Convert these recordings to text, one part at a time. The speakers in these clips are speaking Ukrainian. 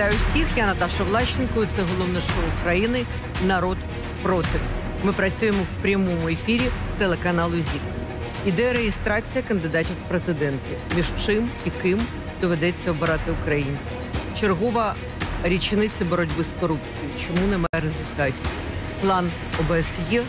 Вітаю всіх. Я Наташа Влащенко. Це головне шоу України Народ проти. Ми працюємо в прямому ефірі телеканалу ЗІК. Іде реєстрація кандидатів в президенти. Між чим і ким доведеться обирати українців. Чергова річниця боротьби з корупцією. Чому немає результатів? План ОБСЄ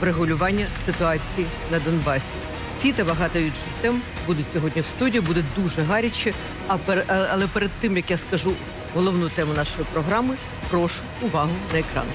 врегулювання ситуації на Донбасі. Ці та багато інших тем будуть сьогодні в студії. Буде дуже гаряче. А пер, але перед тим як я скажу головну тему нашої програми, прошу увагу на екран.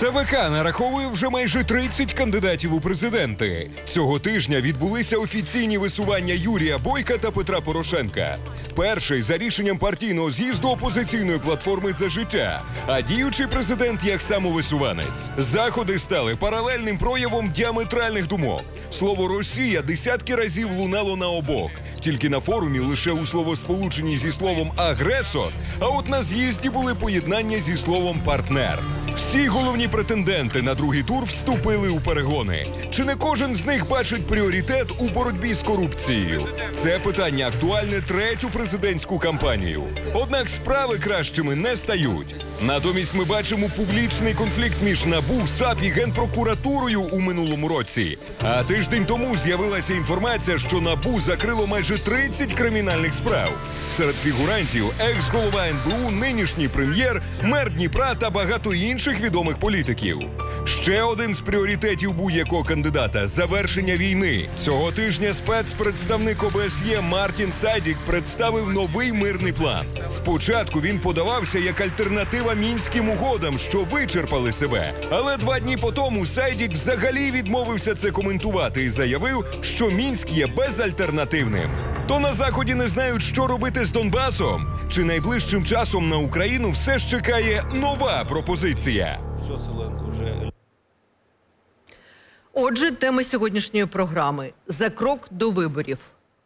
ЦВК нараховує вже майже 30 кандидатів у президенти. Цього тижня відбулися офіційні висування Юрія Бойка та Петра Порошенка. Перший за рішенням партійного з'їзду опозиційної платформи за життя, а діючий президент як самовисуванець. Заходи стали паралельним проявом діаметральних думок. Слово Росія десятки разів лунало на обох. Тільки на форумі лише у словосполученні зі словом агресор, а от на з'їзді були поєднання зі словом партнер. Всі головні претенденти на другий тур вступили у перегони. Чи не кожен з них бачить пріоритет у боротьбі з корупцією? Це питання актуальне третю президентську кампанію. Однак справи кращими не стають. Натомість ми бачимо публічний конфлікт між НАБУ, САП і генпрокуратурою у минулому році. А тиждень тому з'явилася інформація, що НАБУ закрило майже 30 кримінальних справ. Серед фігурантів екс-голова НБУ, нинішній прем'єр, мер Дніпра та багато інших відомих політиків. Ще один з пріоритетів будь-якого кандидата завершення війни. Цього тижня спецпредставник ОБСЄ Мартін Сайдік представив новий мирний план. Спочатку він подавався як альтернатива мінським угодам, що вичерпали себе. Але два дні по тому Сайдік взагалі відмовився це коментувати і заявив, що мінськ є безальтернативним. То на заході не знають, що робити з Донбасом. Чи найближчим часом на Україну все ж чекає нова пропозиція? Отже, тема сьогоднішньої програми за крок до виборів.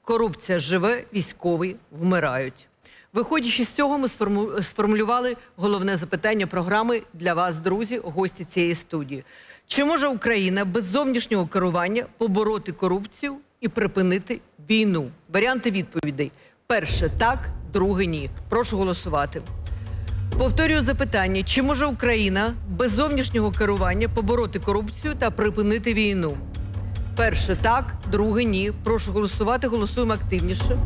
Корупція живе, військові вмирають. Виходячи з цього, ми сформу- сформулювали головне запитання програми для вас, друзі, гості цієї студії. Чи може Україна без зовнішнього керування побороти корупцію і припинити війну? Варіанти відповідей: перше так, друге ні. Прошу голосувати. Повторюю запитання: чи може Україна без зовнішнього керування побороти корупцію та припинити війну? Перше так, друге ні. Прошу голосувати. Голосуємо активніше.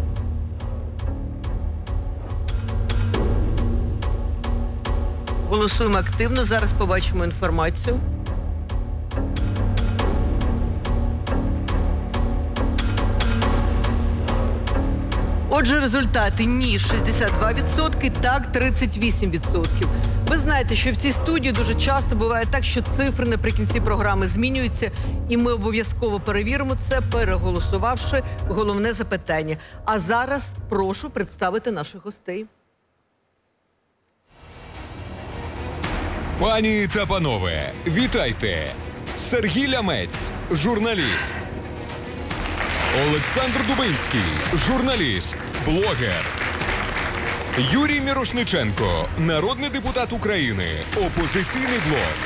Голосуємо активно. Зараз побачимо інформацію. Отже, результати ні 62%, так 38%. Ви знаєте, що в цій студії дуже часто буває так, що цифри наприкінці програми змінюються, і ми обов'язково перевіримо це, переголосувавши головне запитання. А зараз прошу представити наших гостей. Пані та панове, вітайте! Сергій Лямець, журналіст. Олександр Дубинський, журналіст, блогер. Юрій Мірошниченко, народний депутат України, опозиційний блок.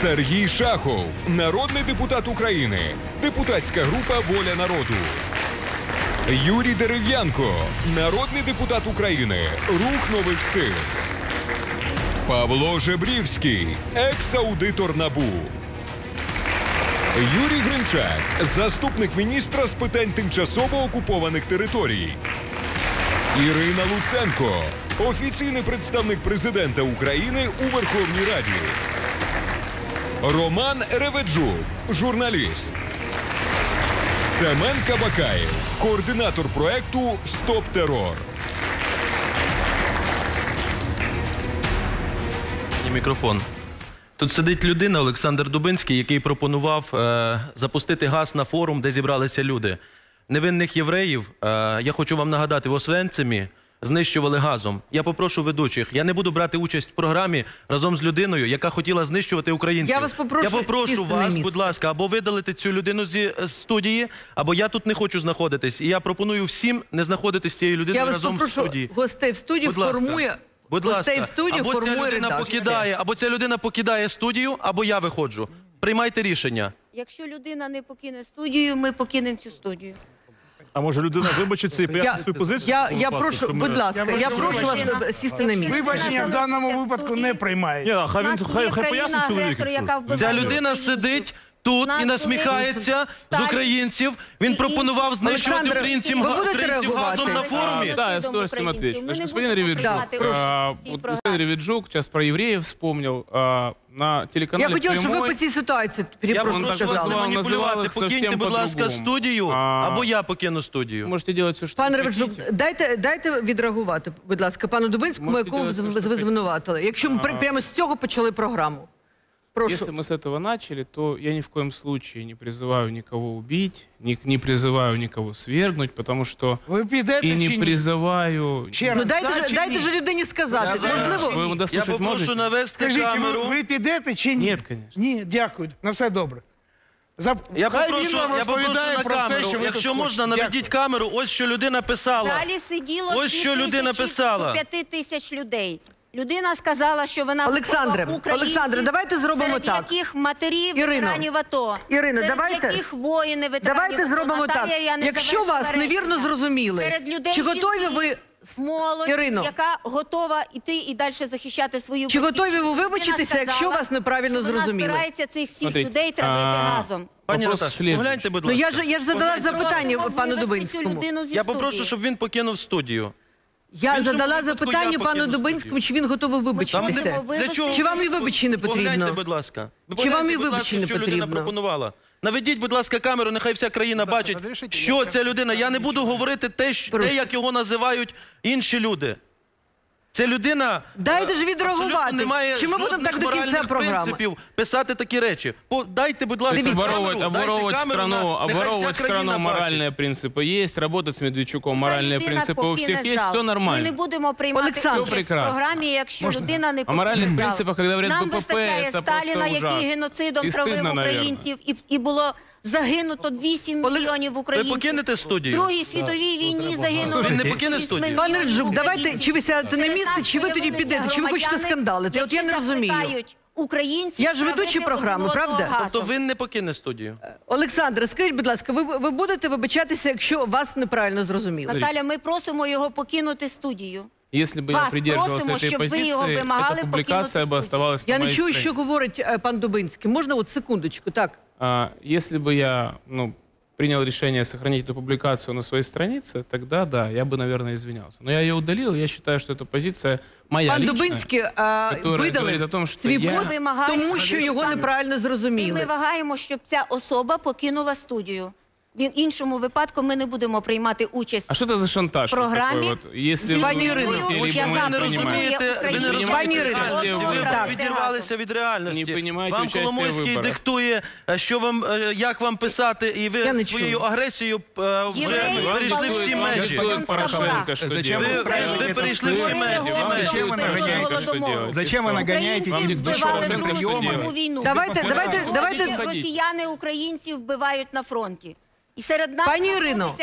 Сергій Шахов, народний депутат України, депутатська група Воля народу. Юрій Дерев'янко, народний депутат України, Рух нових сил. Павло Жебрівський, екс-аудитор НАБУ. Юрій Гринчак, заступник міністра з питань тимчасово окупованих територій. Ірина Луценко, офіційний представник президента України у Верховній Раді. Роман Реведжук, журналіст. Семен Кабакаєв, координатор проекту Стоп терор. Мікрофон. Тут сидить людина, Олександр Дубинський, який пропонував е, запустити газ на форум, де зібралися люди. Невинних євреїв, е, я хочу вам нагадати, в Освенцимі знищували газом. Я попрошу ведучих. Я не буду брати участь в програмі разом з людиною, яка хотіла знищувати українців. Я вас попрошу Я попрошу вас, будь ласка, або видалити цю людину зі е, студії, або я тут не хочу знаходитись. І я пропоную всім не знаходитись з цією людиною Я вас разом в попрошу студії. гостей в студії Будь ласка. Будь гостей ласка. в студію або ця формує людина редакція. покидає, або ця людина покидає студію, або я виходжу. Приймайте рішення. Якщо людина не покине студію, ми покинемо цю студію. А може людина вибачиться і пояснить свою позицію? в я, такому я випадку, прошу, що ми- будь ласка, Я я прошу прошу вас е, сісти на місце. Вибачення в даному випадку не Ні, приймає. а хай він хай, хай пояснить чоловік. Ця людина сидить тут Нас і насміхається з українців. Він пропонував знищувати українців, газом на форумі. Да, я с удовольствием отвечу. Значит, господин Ревиджук, а, вот господин Ревиджук сейчас про евреев вспомнил а, на телеканале Я хотіла, щоб ви по цій ситуації Я просто прошу вас не називав- маніпулювати. їх Покиньте, будь ласка, по-другому. студію, А- або я покину студію. Можете делать все, что Пане вы Реведжук, хотите. дайте, дайте відреагувати, будь ласка, пану Дубинському, Можете якого делать ви звинуватили. Якщо ми при- прямо з цього почали програму. Прошу. Если мы с этого начали, то я ни в коем случае не призываю никого убить, не, не призываю никого свергнуть, потому что Ви підете и чи не ні? призываю... Ще Ну раз, дайте, да ж, чи дайте ні? ж людині сказати. Можливо, Вы Я дослушать попрошу можете? навести Скажіть, ви, камеру. ви підете чи ні? Ні, конечно. Ні, дякую. На все добре. За... Я Хай попрошу, він вам я попрошу розповідає на про все, камеру. що ви Якщо тут можна, хочете. наведіть Дякую. камеру. Ось що людина В писала. залі сиділо Ось що дві людина тисячі писала. до п'яти тисяч людей. Людина сказала, що вона Олександре, українців, Олександре, давайте зробимо серед так. яких матерів Ірино, ветеранів АТО, Ірино, серед давайте- яких воїни ветеранів давайте АТО. зробимо так. Наталія, я не Якщо вас невірно зрозуміли, серед людей чи готові жінки, ви- молодь, Ірино. яка готова йти і далі захищати свою Чи готові ви вибачитися, Людина якщо вас неправильно що вона зрозуміли? збирається цих всіх Смотрите, людей травити а, газом. Пані Вопрос погляньте, будь Ну ласка. я ж я ж задала запитання пану вивести цю Дубинському. людину зі Я попрошу, студії. щоб він покинув студію. Я Він задала запитання я пану Дубинському, студію. чи він готовий вибачитися. Можемо вивести чого? Чи вам і вибачення не Погляньте, потрібно? будь ласка. Чи вам і будь ласка, вибачення що людина потрібно? пропонувала. Наведіть, будь ласка, камеру, нехай вся країна бачить, що ця людина. Я не буду говорити те, що- Прошу. те, як його називають інші люди. Ця людина Дайте ж е, відреагувати. абсолютно не має Чи ми будемо жодних так до кінця моральних програми? принципів писати такі речі. По- Дайте, будь ласка, Дивіться. камеру, Обворовывать, дайте обворовывать камеру страну, на- нехай вся обворовывать країна страну бачить. моральные принципы есть, работать с Медведчуком моральные Людина принципы у всех покине есть, зал. все Ми не нормально. будемо приймати Олександр. участь в Прекрасно. програмі, якщо людина не О моральних покине зал. принципах, коли говорять Нам БПП, вистачає це Сталіна, просто який ужасно. геноцидом І травив стидно, наверно. українців, і, і було загинуто 8 Олег- мільйонів Ви українців. покинете В студію? Другій світовій війні загинуло. Він не покине 8 студію? мільйонів Пане Реджук, давайте, українців. чи ви сядете на Серед місце, нас чи ви тоді появилися підете, чи ви хочете громадяни, скандалити? От я не які розумію. закликають Українців Я ж ведучий травити програми, одне одного правда? газом. Тобто він не покине студію. Олександре, скажіть, будь ласка, ви, ви будете вибачатися, якщо вас неправильно зрозуміли? Наталя, ми просимо його покинути студію. Если бы я Вас придерживался просимо, этой щоб ви його позиции, вимагали эта публикация покинути бы оставалась Я на не моей чую, странице. що говорить е, пан Дубинський. Можна от секундочку, так? А, Если бы я ну, принял решение сохранить эту публикацию на своей странице, тогда да, я бы, наверное, извинялся. Но я ее удалил, я считаю, что эта позиция моя Пан личная. Дубинський е, говорить видалив о том, що свій я- пост, Вимагаємо, тому що його Пане- неправильно Ми зрозуміли. вимагаємо, щоб ця особа покинула студію. В іншому випадку ми не будемо приймати участь. А что это за шантаж? программі такой вот? Если з вы Пані Ірино, будете, людиною, либо яка мы Ви не принимаем. розумієте, ви не Україну. розумієте Пані Ірино, реальності, ви- так. ви відірвалися від реальності. Не приймаєте Вам участі в Коломойський виборах. диктує, е, що вам, е, як вам писати, і Я ви не своєю чую. агресією е, вже Євреї перейшли всі палили межі. Господь Господин Порошенко, что Зачем делать? Ви, ви, ви перейшли всі межі. всі межі. Зачем вы нагоняете, что делать? Зачем вы нагоняете Українці Вам никто вбивали Порошенко Другу что світову делать? війну. Давайте, давайте, Сьогодні давайте. росіяни українців вбивають на фронті. І серед нас Пані Ірино,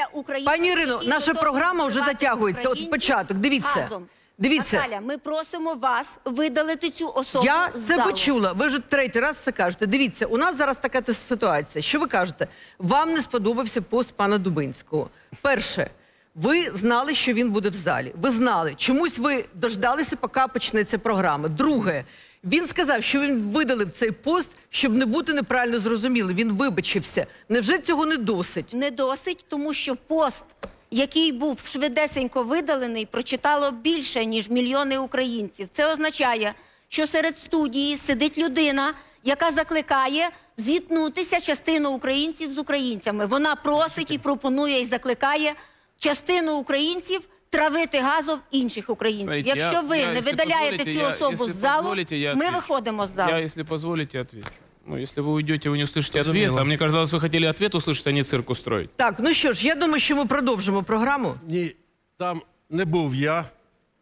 пані Ірино, наша програма вже затягується. От початок, дивіться. газом. Дивіться. Наталя, ми просимо вас видалити цю особу Я з це залу. почула. Ви вже третій раз це кажете. Дивіться, у нас зараз така те ситуація. Що ви кажете? Вам не сподобався пост пана Дубинського. Перше, ви знали, що він буде в залі. Ви знали. Чомусь ви дождалися, поки почнеться програма. Друге, він сказав, що він видалив цей пост, щоб не бути неправильно зрозумілим. Він вибачився. Невже цього не досить? Не досить, тому що пост, який був швидесенько видалений, прочитало більше, ніж мільйони українців. Це означає, що серед студії сидить людина, яка закликає зіткнутися частину українців з українцями. Вона просить і пропонує і закликає частину українців травити газом інших українців. Смотрите, Якщо я- ви я, не якщо видаляєте дозволите, цю я- особу якщо з залу, дозволите, я ми отвечу. виходимо з залу. Я, если позволите, отвечу. Ну, если вы уйдете, вы не услышите Разумело. ответ. А мне казалось, вы хотели ответ услышать, а не цирк устроить. Так, ну що ж, я думаю, що ми продовжимо програму. Ні, там не був я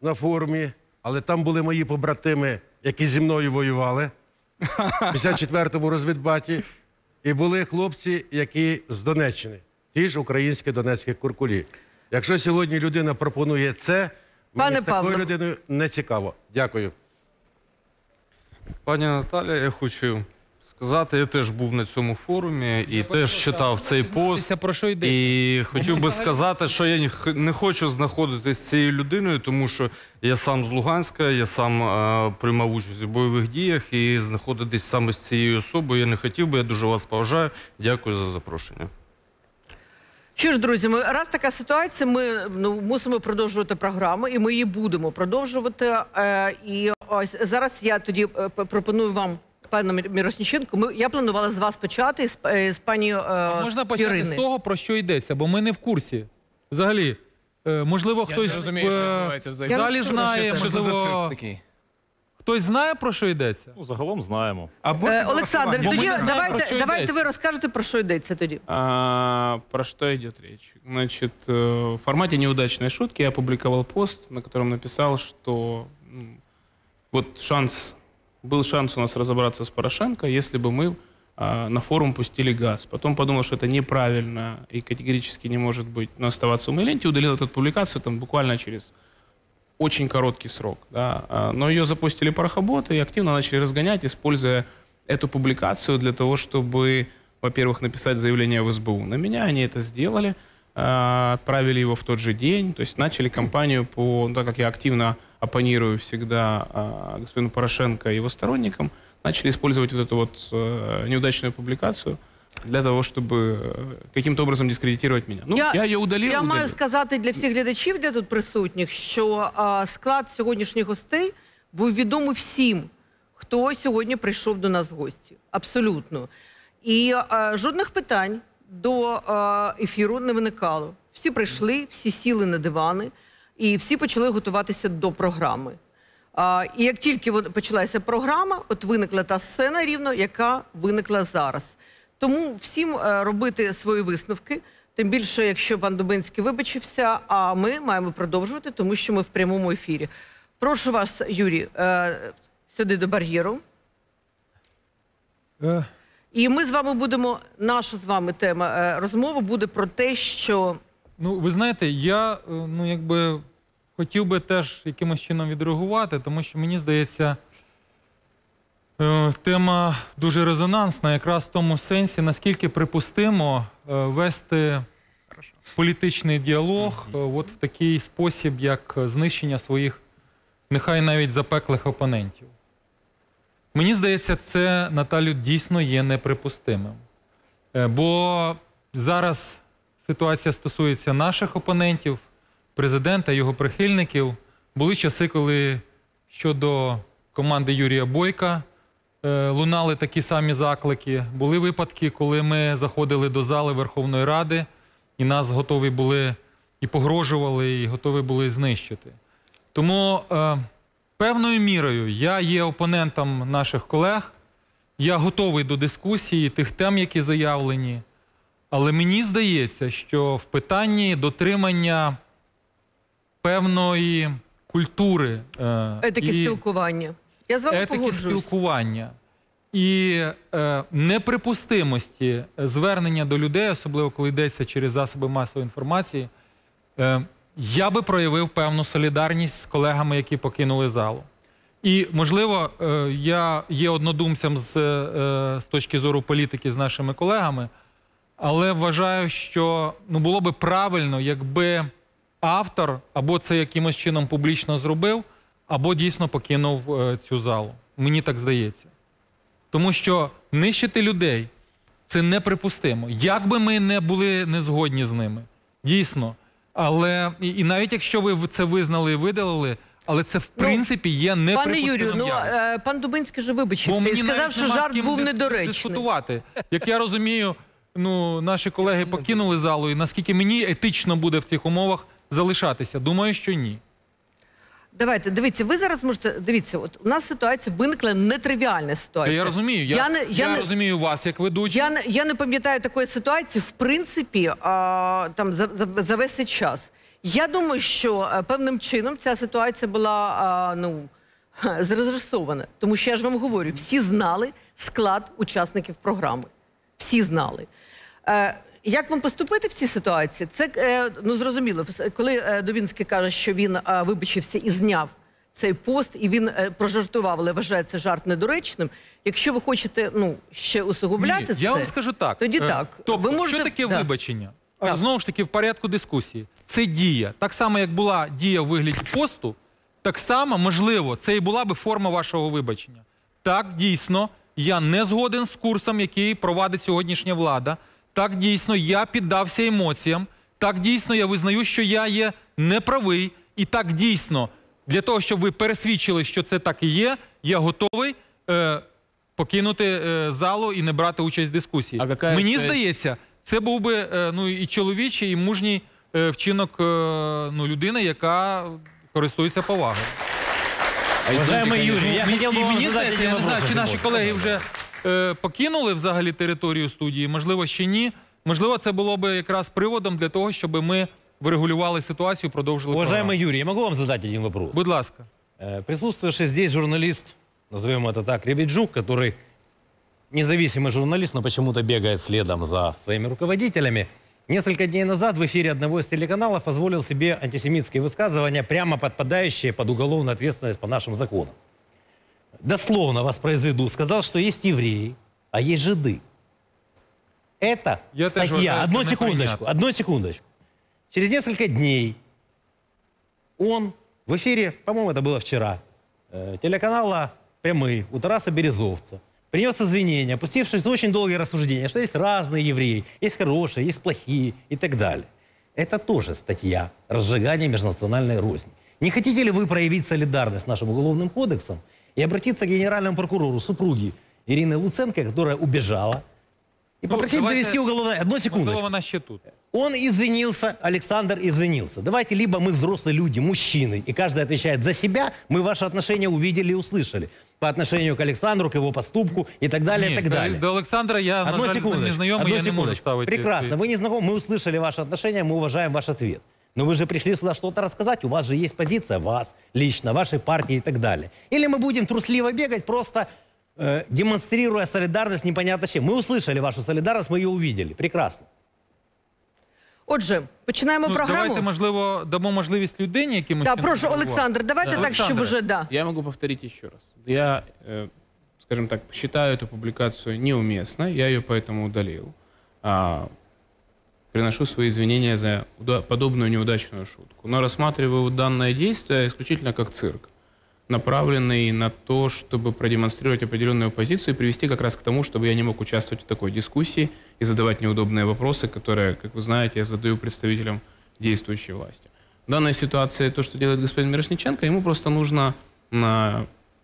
на форумі, але там були мої побратими, які зі мною воювали в 54-му розвідбаті. І були хлопці, які з Донеччини, ті ж українські донецькі куркулі. Якщо сьогодні людина пропонує це, Пане мені з такою Павло. людиною не цікаво. Дякую. Пані Наталя, я хочу сказати. Я теж був на цьому форумі і теж читав цей пост. Про що йде? І хотів би сказати, що я не хочу знаходитись з цією людиною, тому що я сам з Луганська, я сам е, приймав участь у бойових діях і знаходитись саме з цією особою я не хотів би. Я дуже вас поважаю. Дякую за запрошення. Що ж, друзі, ми раз така ситуація, ми ну мусимо продовжувати програму, і ми її будемо продовжувати. Е, і ось зараз я тоді е, пропоную вам. Пане Мір- Мірошніченко, ми я планувала з вас почати з, е, з пані е, Можна почати Ірини. з того, про що йдеться, бо ми не в курсі. Взагалі, е, можливо, Я хтось не розумію, що в відбувається в залі. Я знає, можливо, такий? хтось знає, про що йдеться. Ну, загалом знаємо. Е, Олександр, Бо ми тоді не знаємо, про давайте, що давайте йдеться. ви розкажете про що йдеться тоді. А, про что идет речь? Значит, э, в формате неудачной шутки я опубликовал пост, на котором написал, что м, вот шанс, был шанс у нас разобраться с Порошенко, если бы мы а, на форум пустили газ. Потом подумал, что это неправильно и категорически не может быть, но оставаться в моей ленте, удалил эту публикацию там буквально через очень короткий срок. Да? А, Но ее запустили порохоботы и активно начали разгонять, используя эту публикацию для того, чтобы, во-первых, написать заявление в СБУ. На меня они это сделали, а, отправили его в тот же день, то есть начали кампанию по, ну, так как я активно оппонирую всегда а, господину Порошенко и его сторонникам, начали использовать вот эту вот э, неудачную публикацию для того, чтобы э, каким-то образом дискредитировать меня. Ну, я, ее удалил. Я маю сказати для всіх глядачів, для тут присутніх, що а, склад сьогоднішніх гостей був відомий всім, хто сьогодні прийшов до нас в гості. Абсолютно. І а, жодних питань до а, ефіру не виникало. Всі прийшли, всі сіли на дивани, і всі почали готуватися до програми. А, і як тільки почалася програма, от виникла та сцена рівно, яка виникла зараз. Тому всім е, робити свої висновки. Тим більше, якщо пан Дубинський вибачився, а ми маємо продовжувати, тому що ми в прямому ефірі. Прошу вас, Юрій, е, сюди до бар'єру. Е, І ми з вами будемо. Наша з вами тема розмови буде про те, що Ну, ви знаєте, я ну, якби хотів би теж якимось чином відреагувати, тому що мені здається, тема дуже резонансна, якраз в тому сенсі, наскільки припустимо е, вести політичний діалог е, от в такий спосіб, як знищення своїх, нехай навіть запеклих опонентів. Мені здається, це Наталю дійсно є неприпустимим. Е, Бо зараз ситуація стосується наших опонентів, президента, його прихильників. Були часи, коли щодо команди Юрія Бойка е, лунали такі самі заклики. Були випадки, коли ми заходили до зали Верховної Ради, і нас готові були і погрожували, і готові були знищити. Тому е, певною мірою я є опонентом наших колег. Я готовий до дискусії тих тем, які заявлені. Але мені здається, що в питанні дотримання певної культури е, етики і спілкування. Я з вами етики погоджуюсь. спілкування і е, неприпустимості звернення до людей, особливо коли йдеться через засоби масової інформації, е, я би проявив певну солідарність з колегами, які покинули залу. І, можливо, е, я є однодумцем з, е, з точки зору політики з нашими колегами, але вважаю, що ну, було би правильно, якби автор або це якимось чином публічно зробив, або дійсно покинув е, цю залу. Мені так здається. Тому що нищити людей це неприпустимо. Як би ми не були не згодні з ними, дійсно. Але і, і навіть якщо ви це визнали і видалили, але це в принципі є Пане Юрію, ну явищем. е, пан Дубинський же вибачився і сказав, що жарт був недоречний. дискутувати. Як я розумію, ну наші колеги покинули залу, і наскільки мені етично буде в цих умовах залишатися? Думаю, що ні. Давайте, дивіться, ви зараз можете дивіться, от у нас ситуація виникла нетривіальна ситуація. я розумію. Я, я, не, я, не, розумію вас як ведучий. я, не, я не пам'ятаю такої ситуації, в принципі, а, там за, за, за весь цей час. Я думаю, що а, певним чином ця ситуація була а, ну, зрежисована. Тому що я ж вам говорю, всі знали склад учасників програми. Всі знали. Е, як вам поступити в цій ситуації? Це е, ну зрозуміло, коли е, Дубінський каже, що він е, вибачився і зняв цей пост, і він прожартував, але вважає це жарт недоречним. Якщо ви хочете ну ще усугубляти Ні, це, я вам скажу так. Тоді Е, так. Тобто, ви можете що таке да. вибачення? Так. Знову ж таки, в порядку дискусії. Це дія. Так само, як була дія в вигляді посту, так само, можливо, це і була би форма вашого вибачення. Так, дійсно, я не згоден з курсом, який провадить сьогоднішня влада. Так, дійсно, я піддався емоціям. Так, дійсно, я визнаю, що я є неправий. І так, дійсно, для того, щоб ви пересвідчили, що це так і є, я готовий е, покинути е, залу і не брати участь в дискусії. А Мені стоїть- здається, це був би е, ну, і чоловічий, і мужній е, вчинок е, ну, людини, яка користується повагою. Уважаемый Юрий, я хотел бы вам задать один я не знаю, вопрос, чи наші колеги вже е, покинули взагалі територію студії, можливо, ще ні. Можливо, це було би якраз приводом для того, щоб ми врегулювали ситуацію, продовжили Уважаемый програму. Юрий, я могу вам задать один вопрос? Будь ласка. Э, Присутствующий здесь журналист, назовем это так, Ревиджук, который независимый журналист, но почему-то бегает следом за своими руководителями, несколько дней назад в эфире одного из телеканалов позволил себе антисемитские высказывания, прямо подпадающие под уголовную ответственность по нашим законам. Дословно воспроизведу, сказал, что есть евреи, а есть жиды. Это Я статья. Одну секундочку, неприйнятно. одну секундочку. Через несколько дней он в эфире, по-моему, это было вчера, э, телеканала «Прямые» у Тараса Березовца принес извинения, опустившись в очень долгие рассуждения, что есть разные евреи, есть хорошие, есть плохие и так далее. Это тоже статья разжигания межнациональной розни. Не хотите ли вы проявить солидарность с нашим уголовным кодексом и обратиться к генеральному прокурору супруги Ирины Луценко, которая убежала, и Ну, попросить давайте- завести уголовное... Одну секунду. Можливо, вона ще тут. Он извинился, Александр извинился. Давайте либо мы взрослые люди, мужчины, и каждый отвечает за себя, мы ваши отношения увидели и услышали. По отношению к Александру, к его поступку и так далее, Ні, и так до- далее. До Олександра я, на Одну жаль, не секундочку. знайомий, одну я не можу секундочку. ставити. Прекрасно, вы не знакомы, мы услышали ваши отношения, мы уважаем ваш ответ. Но вы же пришли сюда что-то рассказать, у вас же есть позиция вас лично, вашей партии и так далее. Или мы будем трусливо бегать, просто э, демонстрируя солидарность непонятно с чем. Мы услышали вашу солидарность, мы ее увидели. Прекрасно. Отже, починаємо Ну, програму. давайте, можливо, дамо можливість людині якимось. Да, чином прошу, реагувати. Олександр, давайте Да. так, щоб Олександре. уже да. Я могу повторить еще раз. Я, э, скажем так, считаю эту публикацию неуместной, я ее поэтому удалил. А, приношу свои извинения за подобную неудачную шутку. Но рассматриваю данное действие исключительно как цирк, направленный на то, чтобы продемонстрировать определенную позицию и привести как раз к тому, чтобы я не мог участвовать в такой дискуссии и задавать неудобные вопросы, которые, как вы знаете, я задаю представителям действующей власти. В данной ситуации то, что делает господин Мирошниченко, ему просто нужно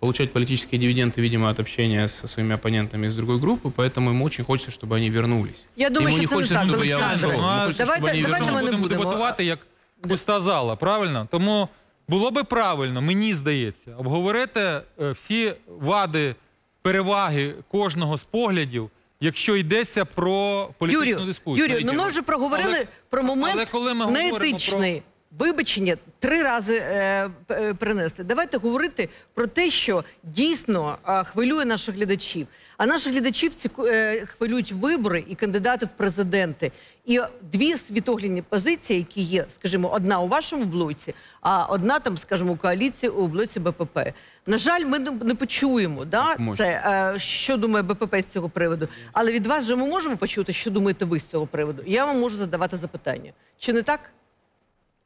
получать политические дивиденды, видимо, от общения со своими оппонентами из другой группы, поэтому ему очень хочется, чтобы они вернулись. Я думаю, ему що не це не хочется, так, чтобы я Олександр. ушел. Ну, а Ему хочется, давайте- чтобы они давайте Якщо ми ми не будемо будемо. дебатувати як пуста зала, правильно? Тому було би правильно, мені здається, обговорити е, всі вади, переваги кожного з поглядів, якщо йдеться про політичну Юрію, дискусію. Юрію, ну ми вже проговорили Але- про момент але коли ми говоримо неетичний. Вибачення три рази е, е, принести. Давайте говорити про те, що дійсно е, хвилює наших глядачів. А наших глядачів ці е, хвилюють вибори і кандидати в президенти. І дві світоглядні позиції, які є, скажімо, одна у вашому блоці, а одна там, скажімо, у коаліції у блоці БПП. На жаль, ми не, почуємо, да, це е, що думає БПП з цього приводу. Але від вас же ми можемо почути, що думаєте ви з цього приводу. Я вам можу задавати запитання. Чи не так?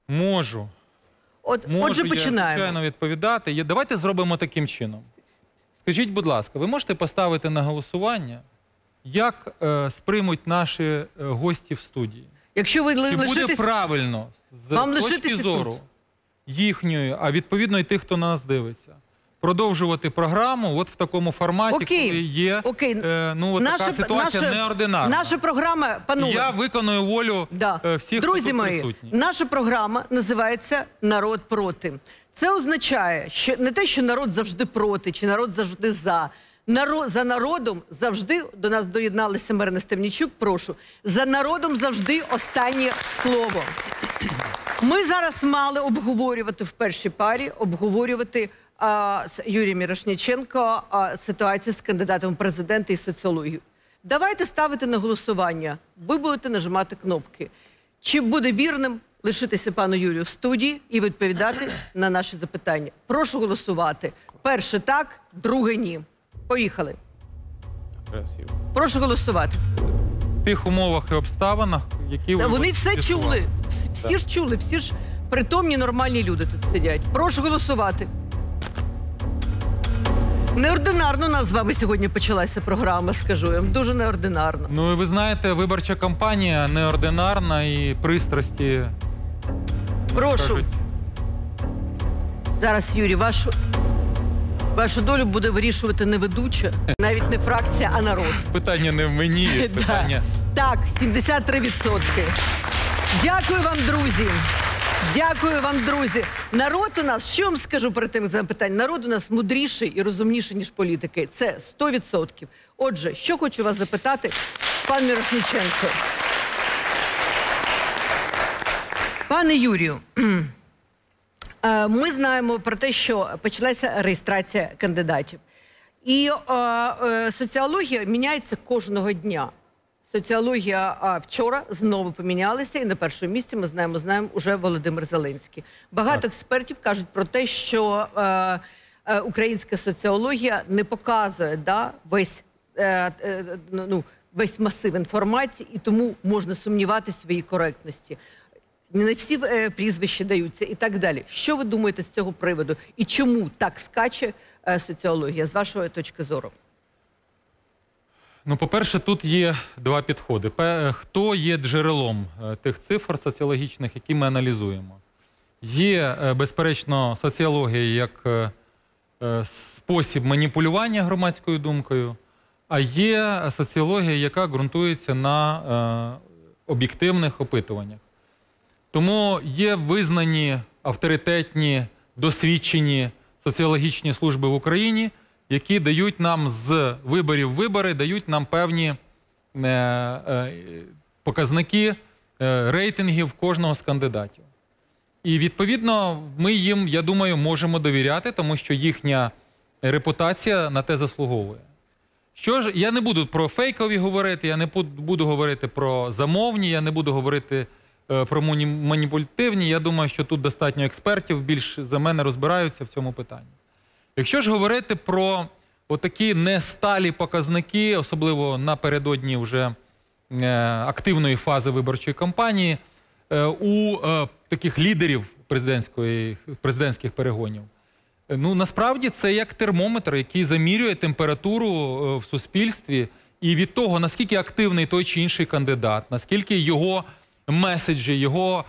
Можу. От, Можу отже, я, починаємо. звичайно, відповідати. Я- Давайте зробимо таким чином. Скажіть, будь ласка, ви можете поставити на голосування, як е, сприймуть наші е, гості в студії? Якщо ви Чи буде лишитесь, правильно з Вам точки лишитися зору тут? їхньої, а відповідно і тих, хто на нас дивиться, продовжувати програму от в такому форматі, Окей, коли є окей. е, ну, от така ситуація наша- неординарна. Наша програма, панове, Я виконую волю Да. е, всіх, Друзі хто тут мої, присутні. наша програма називається Народ проти. Це означає, що не те, що народ завжди проти, чи народ завжди за. Народ за народом завжди до нас доєдналися Марина Стемнічук. Прошу за народом завжди останнє слово. Ми зараз мали обговорювати в першій парі, обговорювати Юрієм Мірошниченко а, ситуацію з кандидатом в президенти і соціологію. Давайте ставити на голосування. Ви будете нажимати кнопки. Чи буде вірним лишитися пану Юрію в студії і відповідати на наші запитання. Прошу голосувати. Перше так, друге ні. Поїхали. Красиво. Прошу голосувати. В тих умовах і обставинах, які Та ви вони все чули. Всі, всі ж чули, всі ж притомні нормальні люди тут сидять. Прошу голосувати. Неординарно у нас з вами сьогодні почалася програма, скажу я вам. Дуже неординарно. Ну і ви знаєте, виборча кампанія неординарна і пристрасті. Прошу. Зараз, Юрій, вашу, вашу долю буде вирішувати не ведуча, навіть не фракція, а народ. Питання не в мені, Да. питання. Так, 73%. Дякую вам, друзі. Дякую вам, друзі. Народ у нас, що вам скажу перед тим запитань? Народ у нас мудріший і розумніший, ніж політики. Це 100%. Отже, що хочу вас запитати, пан Мірошниченко. Пане Юрію, е, ми знаємо про те, що почалася реєстрація кандидатів. І е, е, соціологія міняється кожного дня. Соціологія а, вчора знову помінялася, і на першому місці ми знаємо, знаємо уже Володимир Зеленський. Багато експертів кажуть про те, що е, е, українська соціологія не показує да, весь, е, е, ну, весь масив інформації, і тому можна сумніватися в її коректності. Не всі е, прізвища даються і так далі. Що ви думаєте з цього приводу? І чому так скаче е, соціологія з вашої точки зору? Ну, по-перше, тут є два підходи. Хто є джерелом е, тих цифр соціологічних, які ми аналізуємо? Є, е, безперечно, соціологія як е, е, спосіб маніпулювання громадською думкою, а є соціологія, яка ґрунтується на е, об'єктивних опитуваннях. Тому є визнані авторитетні, досвідчені соціологічні служби в Україні, які дають нам з виборів вибори, дають нам певні е, е, показники е, рейтингів кожного з кандидатів. І відповідно ми їм, я думаю, можемо довіряти, тому що їхня репутація на те заслуговує. Що ж, я не буду про фейкові говорити, я не буду говорити про замовні, я не буду говорити про маніпулятивні. Я думаю, що тут достатньо експертів більш за мене розбираються в цьому питанні. Якщо ж говорити про отакі несталі показники, особливо напередодні вже е, активної фази виборчої кампанії, е, у е, таких лідерів президентської, президентських перегонів, Ну насправді це як термометр, який замірює температуру в суспільстві, і від того, наскільки активний той чи інший кандидат, наскільки його меседжі, його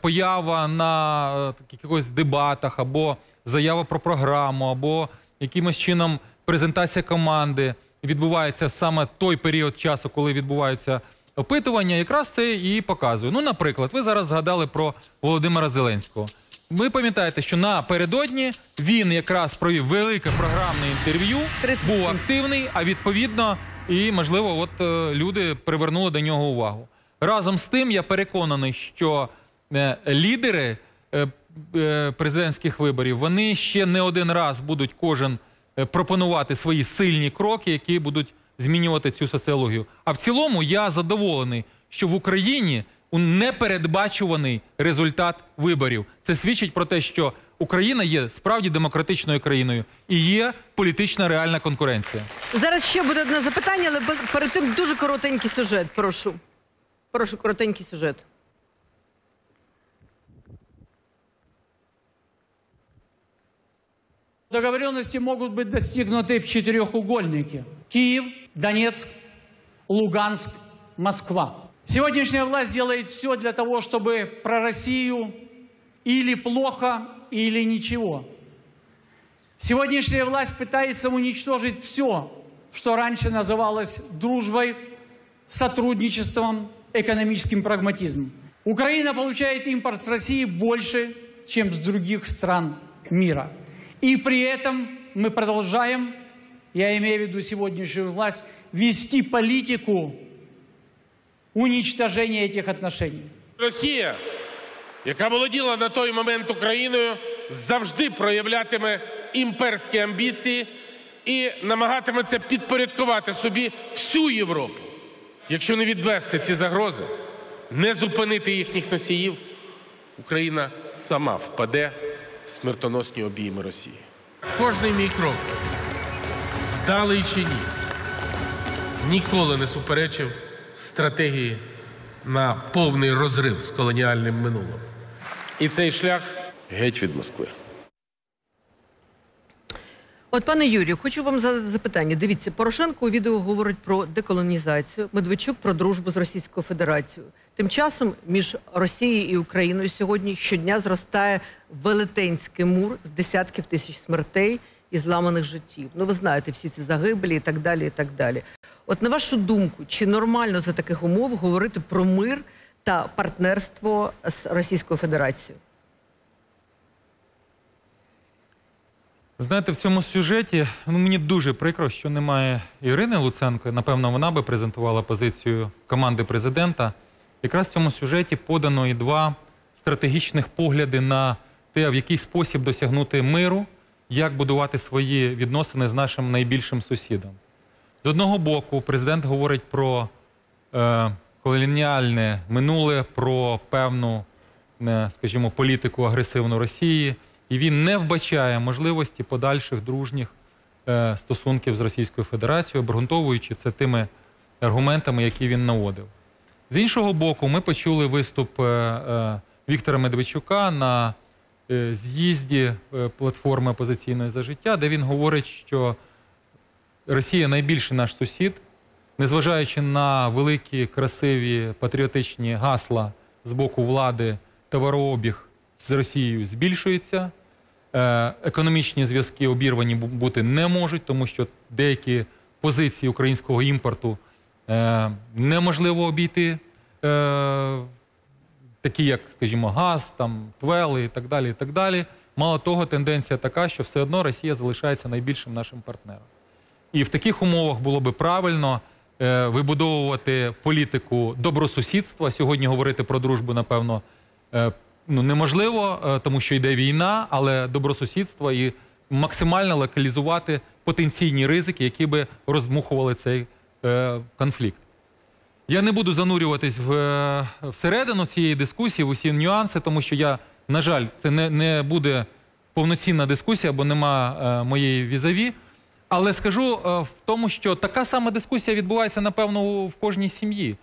поява на якихось дебатах, або заява про програму, або якимось чином презентація команди відбувається саме той період часу, коли відбуваються опитування, якраз це і показує. Ну, наприклад, ви зараз згадали про Володимира Зеленського. Ви пам'ятаєте, що напередодні він якраз провів велике програмне інтерв'ю, був активний, а відповідно, і можливо, от е, люди привернули до нього увагу. Разом з тим, я переконаний, що е, лідери е, президентських виборів вони ще не один раз будуть кожен е, пропонувати свої сильні кроки, які будуть змінювати цю соціологію. А в цілому я задоволений, що в Україні непередбачуваний результат виборів. Це свідчить про те, що Україна є справді демократичною країною і є політична реальна конкуренція. Зараз ще буде одне запитання, але перед тим дуже коротенький сюжет. Прошу. Прошу, коротенький сюжет. Договоренности могут быть достигнуты в четырехугольнике. Киев, Донецк, Луганск, Москва. Сегодняшняя власть делает все для того, чтобы про Россию или плохо, или ничего. Сегодняшняя власть пытается уничтожить все, что раньше называлось дружбой, сотрудничеством, экономическим прагматизмом. Украина получает импорт с России больше, чем с других стран мира. И при этом мы продолжаем, я имею в виду сегодняшнюю власть, вести политику уничтожения этих отношений. Росія, яка володіла на той момент Україною, завжди проявлятиме імперські амбіції і намагатиметься підпорядкувати собі всю Європу. Якщо не відвести ці загрози, не зупинити їхніх носіїв, Україна сама впаде в смертоносні обійми Росії. Кожний мій крок, вдалий чи ні, ніколи не суперечив стратегії на повний розрив з колоніальним минулим. І цей шлях геть від Москви. От, пане Юрію, хочу вам задати запитання. Дивіться, Порошенко у відео говорить про деколонізацію, Медведчук про дружбу з Російською Федерацією. Тим часом між Росією і Україною сьогодні щодня зростає велетенський мур з десятків тисяч смертей і зламаних життів. Ну, ви знаєте всі ці загиблі і так далі. і так далі. От на вашу думку, чи нормально за таких умов говорити про мир та партнерство з Російською Федерацією? Ви знаєте, в цьому сюжеті ну, мені дуже прикро, що немає Ірини Луценко. Напевно, вона би презентувала позицію команди президента. Якраз в цьому сюжеті подано і два стратегічних погляди на те, в який спосіб досягнути миру, як будувати свої відносини з нашим найбільшим сусідом. З одного боку, президент говорить про е, колоніальне минуле, про певну, е, скажімо, політику агресивну Росії, і він не вбачає можливості подальших дружніх е, стосунків з Російською Федерацією, обґрунтовуючи це тими аргументами, які він наводив. З іншого боку, ми почули виступ е, е, Віктора Медведчука на е, з'їзді платформи опозиційної за життя, де він говорить, що Росія найбільший наш сусід, незважаючи на великі, красиві патріотичні гасла з боку влади, товарообіг з Росією збільшується. Економічні зв'язки обірвані бути не можуть, тому що деякі позиції українського імпорту неможливо обійти, е, такі як, скажімо, газ, там, твели і так далі. і так далі. Мало того, тенденція така, що все одно Росія залишається найбільшим нашим партнером. І в таких умовах було би правильно е, вибудовувати політику добросусідства. Сьогодні говорити про дружбу, напевно, е, ну, неможливо, е, тому що йде війна, але добросусідство і максимально локалізувати потенційні ризики, які би роздмухували цей е, конфлікт. Я не буду занурюватись в, е, всередину цієї дискусії, в усі нюанси, тому що я, на жаль, це не, не буде повноцінна дискусія, бо нема е, моєї візаві. Але скажу е, в тому, що така сама дискусія відбувається, напевно, в кожній сім'ї, е,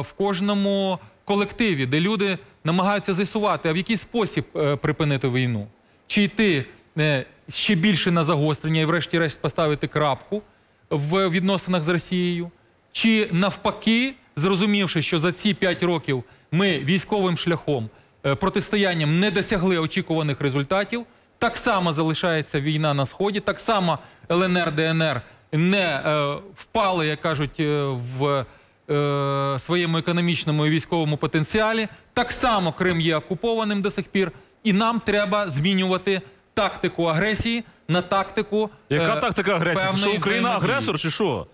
в кожному колективі, де люди намагаються з'ясувати, а в який спосіб е, припинити війну. Чи йти е, ще більше на загострення і, врешті-решт, поставити крапку в відносинах з Росією, чи навпаки, зрозумівши, що за ці п'ять років ми військовим шляхом е, протистоянням не досягли очікуваних результатів, так само залишається війна на сході, так само ЛНР, ДНР не е, впали, як кажуть, е, в е, своєму економічному і військовому потенціалі. Так само Крим є окупованим до сих пір, і нам треба змінювати тактику агресії на тактику. Яка е, тактика агресії? Що певної Україна взаємодії. агресор чи що?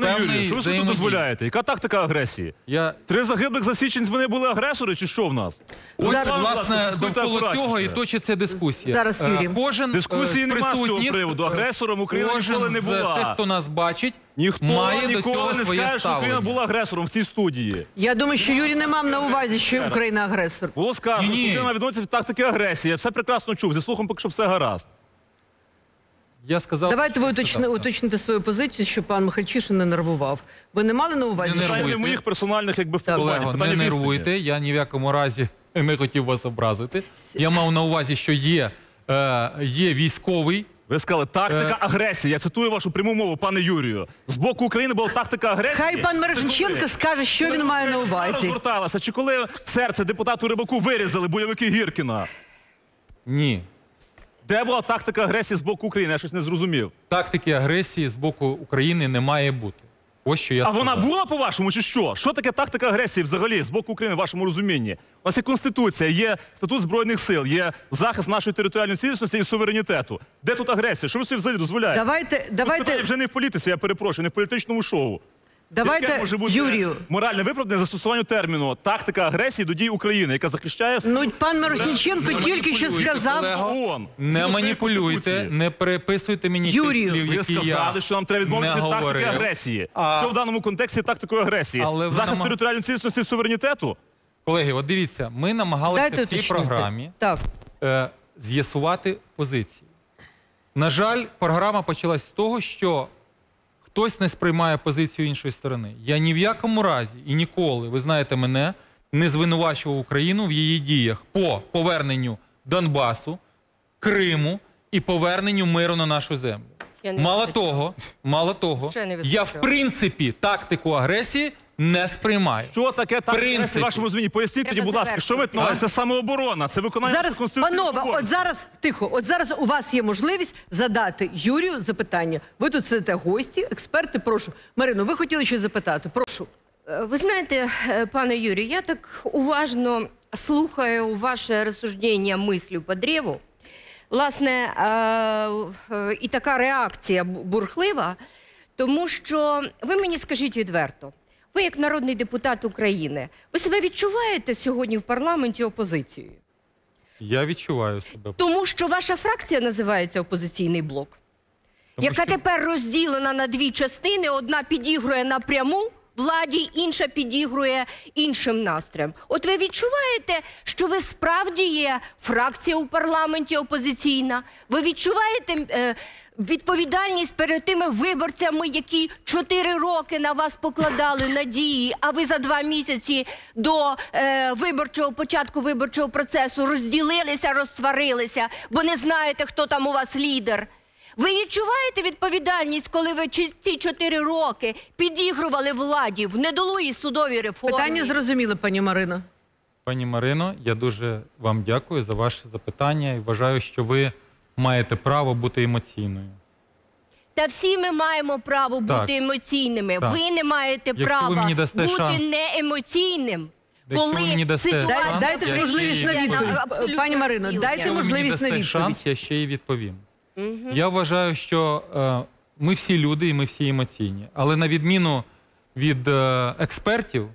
Пане Юрію, що ви собі тут дозволяєте? Яка тактика агресії? Я Три загиблих засвідчень з вони були агресори, чи що в нас? Ось Зараз, будь власне ласка, слухайте довкола акуратніше. цього і точиться дискусія. Зараз, Е, Юрій. Кожен Дискусії е, з нема з цього присутніх, приводу. е, Агресором Україна кожен ніколи не з була. тих, хто нас бачить, Ніхто має до ніколи цього не своє скаже, що Україна була агресором в цій студії. Я думаю, що Юрій не мав на увазі, що Україна агресор. Було сказано, Ні-ні. що Україна відноситься до тактики агресії. Я все прекрасно чув. Зі слухом поки що все гаразд. Я сказав, Давайте ви що уточни, сказав. уточните свою позицію, щоб пан Михальчишин не нервував. Ви не мали на увазі, Не що не моїх персональних якби вподобань. Не нервуйте. Я ні в якому разі не хотів вас образити. Я мав на увазі, що є, е, є військовий. Ви сказали, тактика Е. агресії. Я цитую вашу пряму мову, пане Юрію. З боку України була тактика агресії. хай пан коли? скаже, що Коли він має на увазі. Розгорталася, чи коли серце депутату Рибаку вирізали бойовики Гіркіна? Ні. Де була тактика агресії з боку України? Я щось не зрозумів. Тактики агресії з боку України не має бути. Ось що я А сказав. вона була по-вашому, чи що? Що таке тактика агресії взагалі з боку України в вашому розумінні? У нас є конституція, є статут збройних сил, є захист нашої територіальної цілісності і суверенітету. Де тут агресія? Що ви собі взагалі дозволяєте? Давайте, Тут давайте, питання вже не в політиці, я перепрошую, не в політичному шоу. Яке давайте, може бути Юрію. моральне виправдання застосуванню терміну тактика агресії до дій України, яка захищає Ну, пан Мирошниченко тільки що сказав. ООН. Не маніпулюйте, Конституції. не переписуйте мені тих слів, Ви які сказали, я що нам треба не відмовитися від тактики говорив. агресії. А- Що в даному контексті тактикою агресії? Але ви Захист намаг- територіальної цілісності і суверенітету? Колеги, от дивіться, ми намагалися Дайте в цій уточнити. програмі Так. е, з'ясувати позиції. На жаль, програма почалась з того, що хтось не сприймає позицію іншої сторони. Я ні в якому разі і ніколи, ви знаєте мене, не звинувачував Україну в її діях по поверненню Донбасу, Криму і поверненню миру на нашу землю. Мало того, мало того, я в принципі тактику агресії не сприймаю. Що таке так Принципі. в вашому розумінні? Поясніть тоді, будь ласка, що ви завершувати. це самооборона, це виконання Зараз, конституційного панове, от зараз тихо. От зараз у вас є можливість задати Юрію запитання. Ви тут сидите гості, експерти. Прошу, Марино, ви хотіли щось запитати? Прошу. Е, Ви знаєте, е, пане Юрію, я так уважно слухаю ваше розсуждення мислю по древу. Власне, е, і така реакція бурхлива, тому що ви мені скажіть відверто, ви як народний депутат України, ви себе відчуваєте сьогодні в парламенті опозицією? Я відчуваю себе. Тому що ваша фракція називається опозиційний блок, Тому яка що- тепер розділена на дві частини: одна підігрує напряму владі, інша підігрує іншим настроям. От ви відчуваєте, що ви справді є фракція у парламенті опозиційна? Ви відчуваєте е, відповідальність перед тими виборцями, які чотири роки на вас покладали надії, а ви за два місяці до е, виборчого початку виборчого процесу розділилися, розсварилися, бо не знаєте, хто там у вас лідер. Ви відчуваєте відповідальність, коли ви чи- ці чотири роки підігрували владі в недолугій судовій реформі? Питання зрозуміли, пані Марино. Пані Марино, я дуже вам дякую за ваше запитання і вважаю, що ви маєте право бути емоційною. Та всі ми маємо право Так. бути емоційними. Так. Ви не маєте Якщо ви права мені дасте бути шанс. неемоційним. Якщо ви Коли мені дасте ситуація... шанс, Дайте ж я можливість ще на й відповідь. Абсолютно Пані Марино, дайте Якщо ви мені можливість на дасте відповідь. шанс, я ще й відповім. Я вважаю, що е, ми всі люди і ми всі емоційні. Але на відміну від е, експертів,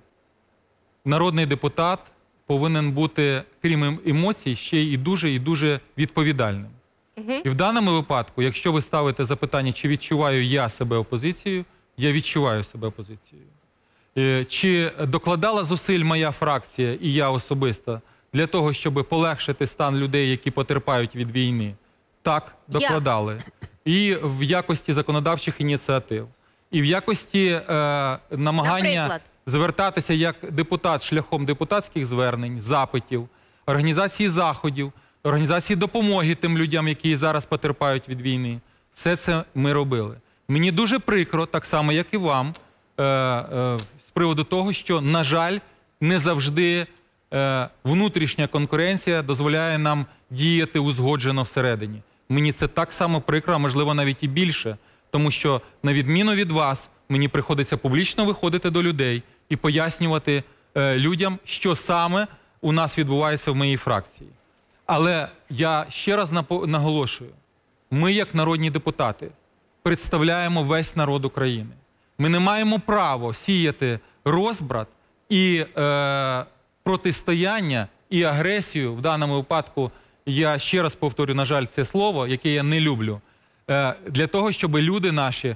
народний депутат повинен бути, крім ем- емоцій, ще й дуже і дуже відповідальним. І в даному випадку, якщо ви ставите запитання, чи відчуваю я себе опозицією, я відчуваю себе опозицією. Е, Чи докладала зусиль моя фракція і я особисто для того, щоб полегшити стан людей, які потерпають від війни? Так, докладали. І в якості законодавчих ініціатив, і в якості е, намагання Наприклад? звертатися як депутат шляхом депутатських звернень, запитів, організації заходів, організації допомоги тим людям, які зараз потерпають від війни. Все це ми робили. Мені дуже прикро, так само, як і вам, е, е, з приводу того, що, на жаль, не завжди е, внутрішня конкуренція дозволяє нам діяти узгоджено всередині. Мені це так само прикро, а можливо навіть і більше, тому що, на відміну від вас, мені приходиться публічно виходити до людей і пояснювати людям, що саме у нас відбувається в моїй фракції. Але я ще раз наголошую: ми, як народні депутати, представляємо весь народ України. Ми не маємо права сіяти розбрат і е, протистояння і агресію. В даному випадку я ще раз повторю, на жаль, це слово, яке я не люблю, е, для того, щоб люди наші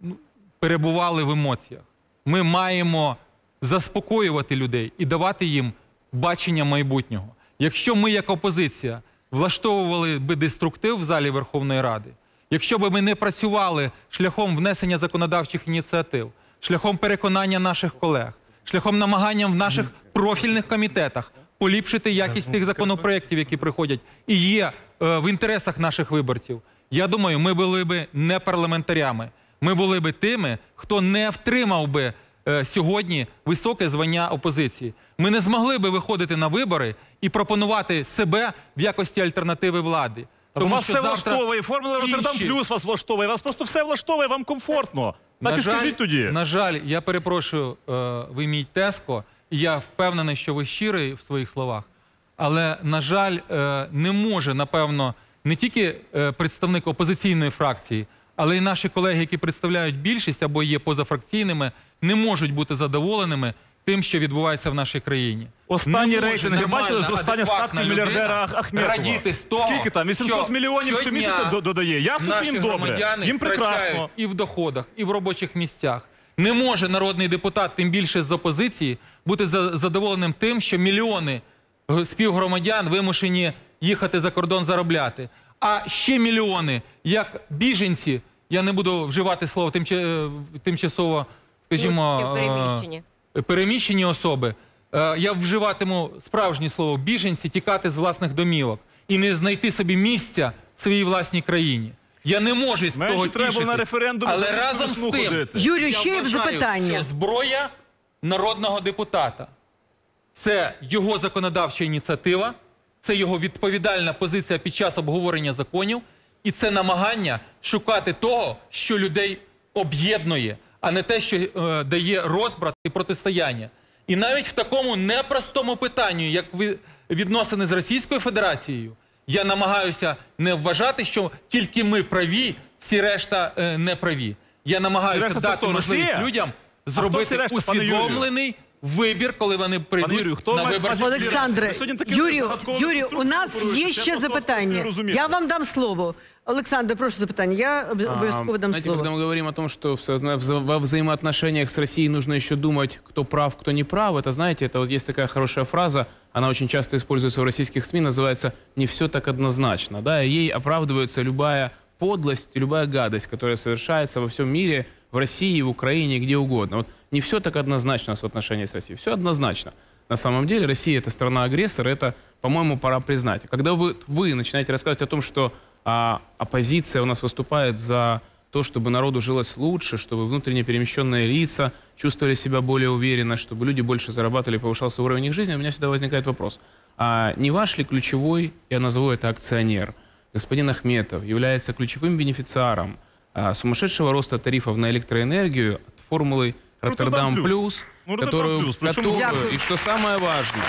ну, перебували в емоціях. Ми маємо заспокоювати людей і давати їм бачення майбутнього. Якщо ми, як опозиція, влаштовували би деструктив в залі Верховної Ради, якщо б ми не працювали шляхом внесення законодавчих ініціатив, шляхом переконання наших колег, шляхом намагання в наших профільних комітетах поліпшити якість тих законопроєктів, які приходять, і є е, в інтересах наших виборців, я думаю, ми були би не парламентарями. Ми були би тими, хто не втримав би сьогодні високе звання опозиції. Ми не змогли би виходити на вибори і пропонувати себе в якості альтернативи влади. Та у вас все влаштовує, формула Роттердам плюс вас влаштовує, вас просто все влаштовує, вам комфортно. Так і скажіть тоді. На жаль, я перепрошую, е, ви мій теско, і я впевнений, що ви щирий в своїх словах. Але, на жаль, е, не може, напевно, не тільки е, представник опозиційної фракції, але й наші колеги, які представляють більшість або є позафракційними, не можуть бути задоволеними тим, що відбувається в нашій країні. Останні рейтинги бачили зростання адекватна статків мільярдера Ахметова. Радіти з того, Скільки там? 800 що мільйонів щомісяця додає. Ясно, що їм добре. Їм прекрасно. і в доходах, і в робочих місцях, Не може народний депутат, тим більше з опозиції, бути за- задоволеним тим, що мільйони співгромадян вимушені їхати за кордон заробляти. А ще мільйони, як біженці, я не буду вживати слово е, тимчасово, скажімо, Ну, е, переміщені. переміщені особи. Е, Я вживатиму справжнє слово біженці тікати з власних домівок і не знайти собі місця в своїй власній країні. Я не можу з Менше того треба тішитись. на референдум Але разом з тим, ходити. Юрію, я ще є вважаю, запитання. що зброя народного депутата це його законодавча ініціатива, це його відповідальна позиція під час обговорення законів, і це намагання шукати того, що людей об'єднує, а не те, що е, дає розбрат і протистояння. І навіть в такому непростому питанні, як ви- відносини з Російською Федерацією, я намагаюся не вважати, що тільки ми праві, всі решта е, не праві. Я намагаюся решта дати можливість людям зробити решта, усвідомлений вибір, коли вони прийдуть Юрію, хто на має виборчі бачити Олександре, Ви сьогодні таке Юрію, загадкове Юрію, у нас конструкцію є оперуєте. ще Я просто не запитання. розумію. Я вам дам слово. Олександр, прошу запитання. Я об- обов'язково дам Знаете, когда слово. мы говорим о том, что в со- на- вза- во взаимоотношениях с Россией нужно еще думать, кто прав, кто не прав, это, знаете, это вот есть такая хорошая фраза, она очень часто используется в российских СМИ, называется «не все так однозначно». Да, и ей оправдывается любая подлость, любая гадость, которая совершается во всем мире, в России, в Украине, где угодно. Вот не все так однозначно в отношении с Россией. Все однозначно. На самом деле Россия это страна-агрессор, это, по-моему, пора признать. Когда вы, вы начинаете рассказывать о том, что а, оппозиция у нас выступает за то, чтобы народу жилось лучше, чтобы внутренне перемещенные лица чувствовали себя более уверенно, чтобы люди больше зарабатывали, повышался уровень их жизни, у меня всегда возникает вопрос. А не ваш ли ключевой, я назову это акционер, господин Ахметов, является ключевым бенефициаром а, сумасшедшего роста тарифов на электроэнергию от формулы Роттердам Роттердам плюс. Ну, которую, плюс, которую- и что самое важное,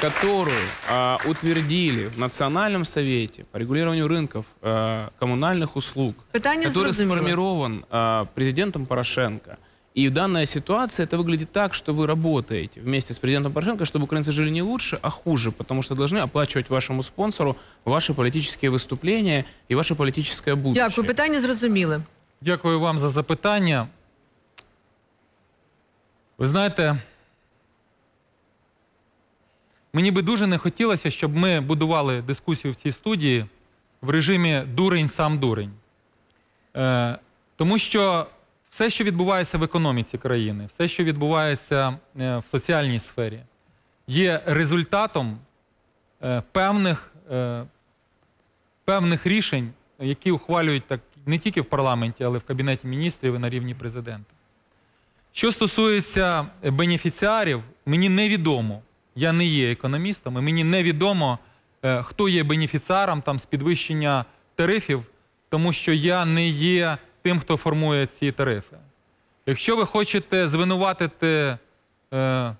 которую а, утвердили в Национальном совете по регулированию рынков а, коммунальных услуг, Питання который сформирован а, президентом Порошенко. И данная ситуация, это выглядит так, что вы работаете вместе с президентом Порошенко, чтобы украинцы жили не лучше, а хуже, потому что должны оплачивать вашему спонсору ваши политические выступления и ваше политическое будущее. Дякую, питання зрозуміле. Дякую вам за запитання. Ви знаєте, мені би дуже не хотілося, щоб ми будували дискусію в цій студії в режимі дурень сам дурень. Е, тому що все, що відбувається в економіці країни, все, що відбувається е, в соціальній сфері, є результатом е, певних, е, певних рішень, які ухвалюють так не тільки в парламенті, але й в кабінеті міністрів і на рівні президента. Що стосується е, бенефіціарів, мені невідомо. Я не є економістом, і мені невідомо, е, хто є бенефіціаром там з підвищення тарифів, тому що я не є тим, хто формує ці тарифи. Якщо ви хочете звинуватити е,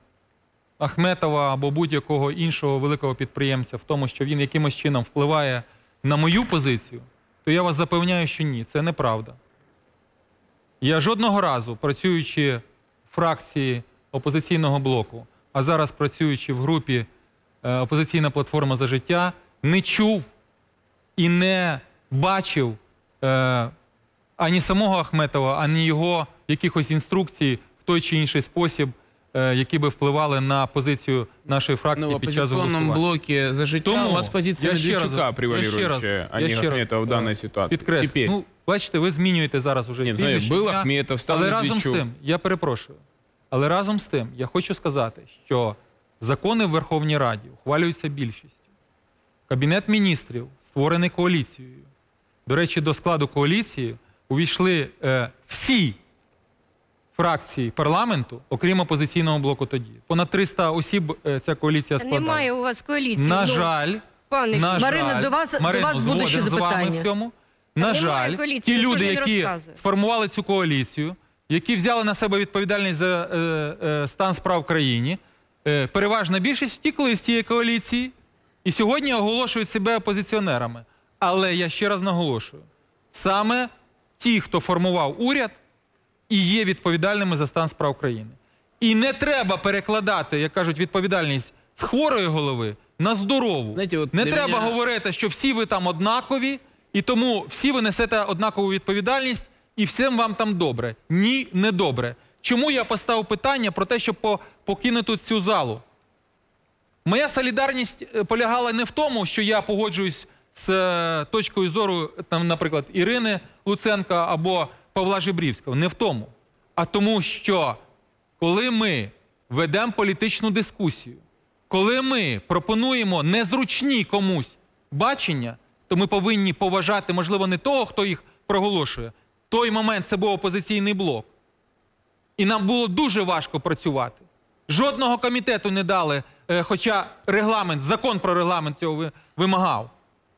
Ахметова або будь-якого іншого великого підприємця в тому, що він якимось чином впливає на мою позицію, то я вас запевняю, що ні, це неправда. Я жодного разу, працюючи в фракції опозиційного блоку, а зараз працюючи в групі е, Опозиційна платформа за життя, не чув і не бачив е, ані самого Ахметова, ані його якихось інструкцій в той чи інший спосіб, е, які би впливали на позицію нашої фракції Ну, під час голосування. блоке за життя Тому у вас позиция я ще раз- Медведчука раз- а не Ахметова в данной ситуации. Підкреслю. Ну, бачите, ви змінюєте зараз уже Ні, ну, прізвище, був ім'я. Ахметов, став Але разом з Медведчук. тим, я перепрошую. Але разом з тим, я хочу сказати, що закони в Верховній Раді ухвалюються більшістю. Кабінет міністрів створений коаліцією. До речі, до складу коаліції увійшли е, всі фракції парламенту, окрім опозиційного блоку тоді. Понад 300 осіб е, ця коаліція складає. Немає у вас коаліції. На Ну, жаль, пане на жаль, до вас- до вас буде ще з запитання. в цьому. На жаль, ті люди, які сформували цю коаліцію, які взяли на себе відповідальність за е, е, стан справ в країні, е, переважна більшість втікли з цієї коаліції і сьогодні оголошують себе опозиціонерами. Але я ще раз наголошую: саме ті, хто формував уряд, і є відповідальними за стан справ країни. І не треба перекладати, як кажуть, відповідальність з хворої голови на здорову. Знаєте, от не для треба мене- говорити, що всі ви там однакові, і тому всі ви несете однакову відповідальність, і всім вам там добре. Ні, не добре. чому я поставив питання про те, щоб покинути цю залу. Моя солідарність е, полягала не в тому, що я погоджуюсь з е, точкою зору, там, наприклад, Ірини Луценка або Павла Жибрівського. Не в тому. А тому, що коли ми ведемо політичну дискусію, коли ми пропонуємо незручні комусь бачення, то ми повинні поважати, можливо, не того, хто їх проголошує. В той момент це був опозиційний блок. І нам було дуже важко працювати. Жодного комітету не дали, е, хоча регламент, закон про регламент цього вимагав.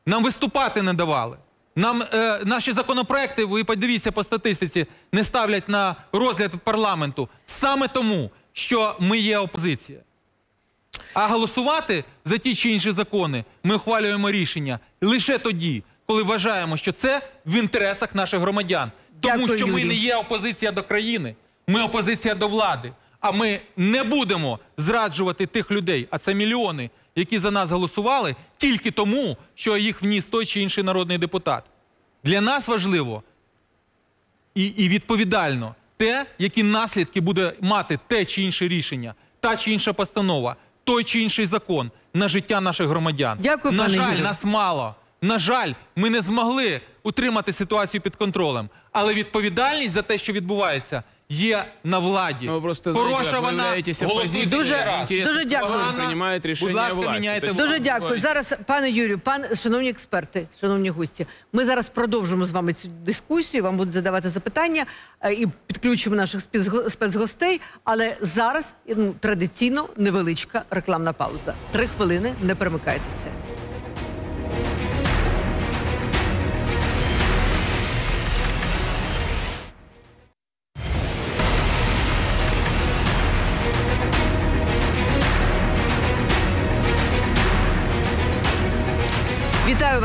Нам виступати не давали. Нам е, наші законопроекти, ви подивіться по статистиці, не ставлять на розгляд парламенту саме тому, що ми є опозиція. А голосувати за ті чи інші закони ми ухвалюємо рішення лише тоді, коли вважаємо, що це в інтересах наших громадян. Тому Дякую, що ми Юрій. не є опозиція до країни, ми опозиція до влади. А ми не будемо зраджувати тих людей, а це мільйони, які за нас голосували, тільки тому, що їх вніс той чи інший народний депутат. Для нас важливо і, і відповідально те, які наслідки буде мати те чи інше рішення, та чи інша постанова, той чи інший закон на життя наших громадян. Дякую, на пане жаль, Юрію. нас мало. На жаль, ми не змогли утримати ситуацію під контролем. Але відповідальність за те, що відбувається, є на владі. Ну, вы просто Хороша знаете, как вы вона являетесь голосуйте оппозицией, ще Дуже- раз. интересы дуже дякую. которой Погано. принимает решение Будь ласка, власть. міняйте Это владу. Дуже дякую. Зараз, пане Юрію, пан, шановні експерти, шановні гості, ми зараз продовжимо з вами цю дискусію. Вам будуть задавати запитання е, і підключимо наших спецго- спецгостей. Але зараз ну, традиційно невеличка рекламна пауза. Три хвилини, не перемикайтеся.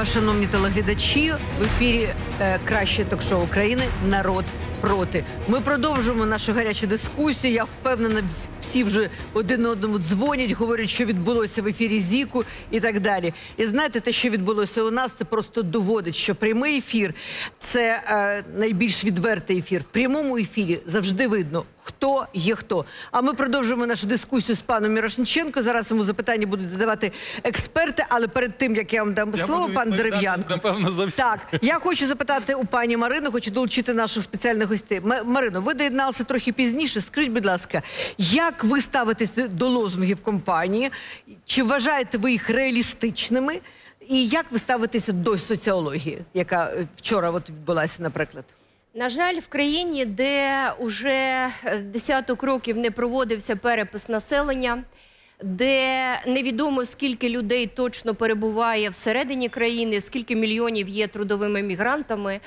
Шановні телеглядачі. В ефірі е, краще ток-шоу України Народ проти. Ми продовжуємо нашу гарячу дискусію. Я впевнена, всі вже один одному дзвонять, говорять, що відбулося в ефірі Зіку і так далі. І знаєте, те, що відбулося у нас, це просто доводить, що прямий ефір це е, найбільш відвертий ефір. В прямому ефірі завжди видно, хто є хто. А ми продовжуємо нашу дискусію з паном Мірошниченко. Зараз йому запитання будуть задавати експерти. Але перед тим як я вам дам слово, пан Дерев'янко. Напевно, за всі. Так, я хочу запитати у пані Марину, хочу долучити наших спеціальних гостей. Марино, ви доєдналися трохи пізніше. Скажіть, будь ласка, як ви ставитесь до лозунгів компанії? Чи вважаєте ви їх реалістичними? І як ви ставитеся до соціології, яка е, вчора от відбулася, наприклад? На жаль, в країні, де уже е, десяток років не проводився перепис населення, де невідомо скільки людей точно перебуває всередині країни, скільки мільйонів є трудовими мігрантами.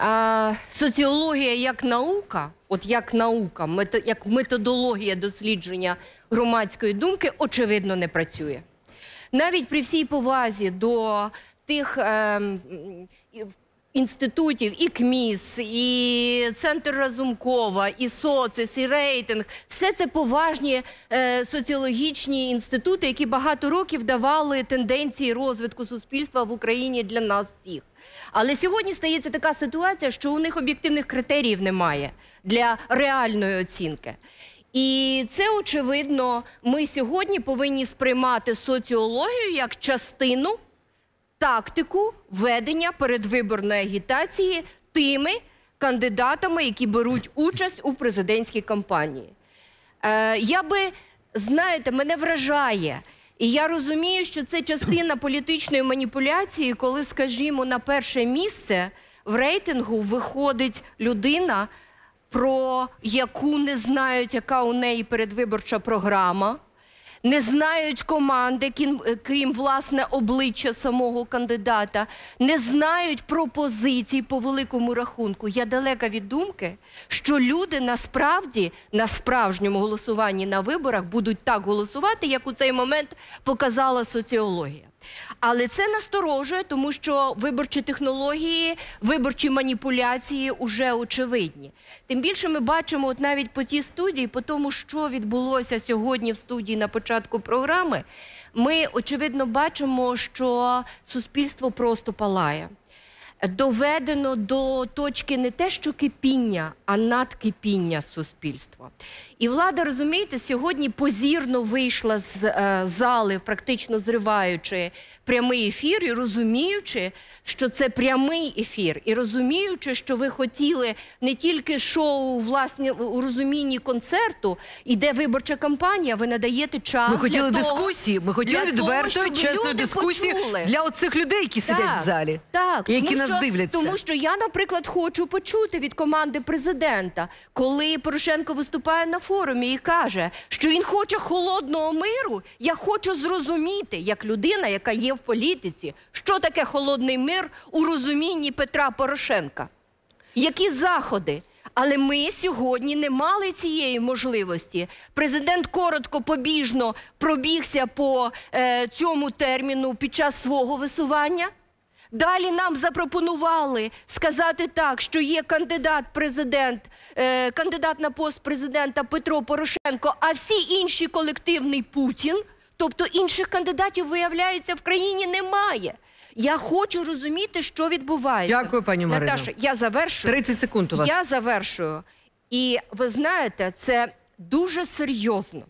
А, соціологія як наука, от як наука, мето- як методологія дослідження громадської думки, очевидно, не працює. Навіть при всій повазі до тих і- інститутів, і КМІС, і Центр Разумкова, і СОЦИС, і рейтинг все це поважні е, соціологічні інститути, які багато років давали тенденції розвитку суспільства в Україні для нас всіх. Але сьогодні стається така ситуація, що у них об'єктивних критеріїв немає для реальної оцінки. І це очевидно, ми сьогодні повинні сприймати соціологію як частину тактику ведення передвиборної агітації тими кандидатами, які беруть участь у президентській кампанії. Е, я би, знаєте, мене вражає. І я розумію, що це частина політичної маніпуляції, коли, скажімо, на перше місце в рейтингу виходить людина, про яку не знають, яка у неї передвиборча програма, не знають команди, е, крім власне обличчя самого кандидата, не знають пропозицій по великому рахунку. Я далека від думки, що люди насправді на справжньому голосуванні на виборах будуть так голосувати, як у цей момент показала соціологія. Але це насторожує, тому що виборчі технології, виборчі маніпуляції вже очевидні. Тим більше ми бачимо, от навіть по цій студії, по тому, що відбулося сьогодні в студії на початку програми, ми очевидно бачимо, що суспільство просто палає. Доведено до точки не те, що кипіння, а надкипіння суспільства. І влада, розумієте, сьогодні позірно вийшла з е, зали, практично зриваючи прямий ефір і розуміючи, що це прямий ефір, і розуміючи, що ви хотіли не тільки шоу власне у розумінні концерту, іде виборча кампанія, ви надаєте час. Ми хотіли для того, дискусії, ми хотіли відвертої, чесної дискусії почули. для оцих людей, які сидять Так, в залі, так, які тому нас дивляться. Тому що я, наприклад, хочу почути від команди президента, коли Порошенко виступає на форумі і каже, що він хоче холодного миру. Я хочу зрозуміти, як людина, яка є в політиці, що таке холодний мир у розумінні Петра Порошенка. Які заходи? Але ми сьогодні не мали цієї можливості. Президент коротко побіжно пробігся по е, цьому терміну під час свого висування. Далі нам запропонували сказати так, що є кандидат президент, е, кандидат на пост президента Петро Порошенко, а всі інші колективний Путін. Тобто інших кандидатів, виявляється, в країні немає. Я хочу розуміти, що відбувається. Дякую, пані Марино. Наташа, я завершую. 30 секунд у вас. Я завершую. І ви знаєте, це дуже серйозно.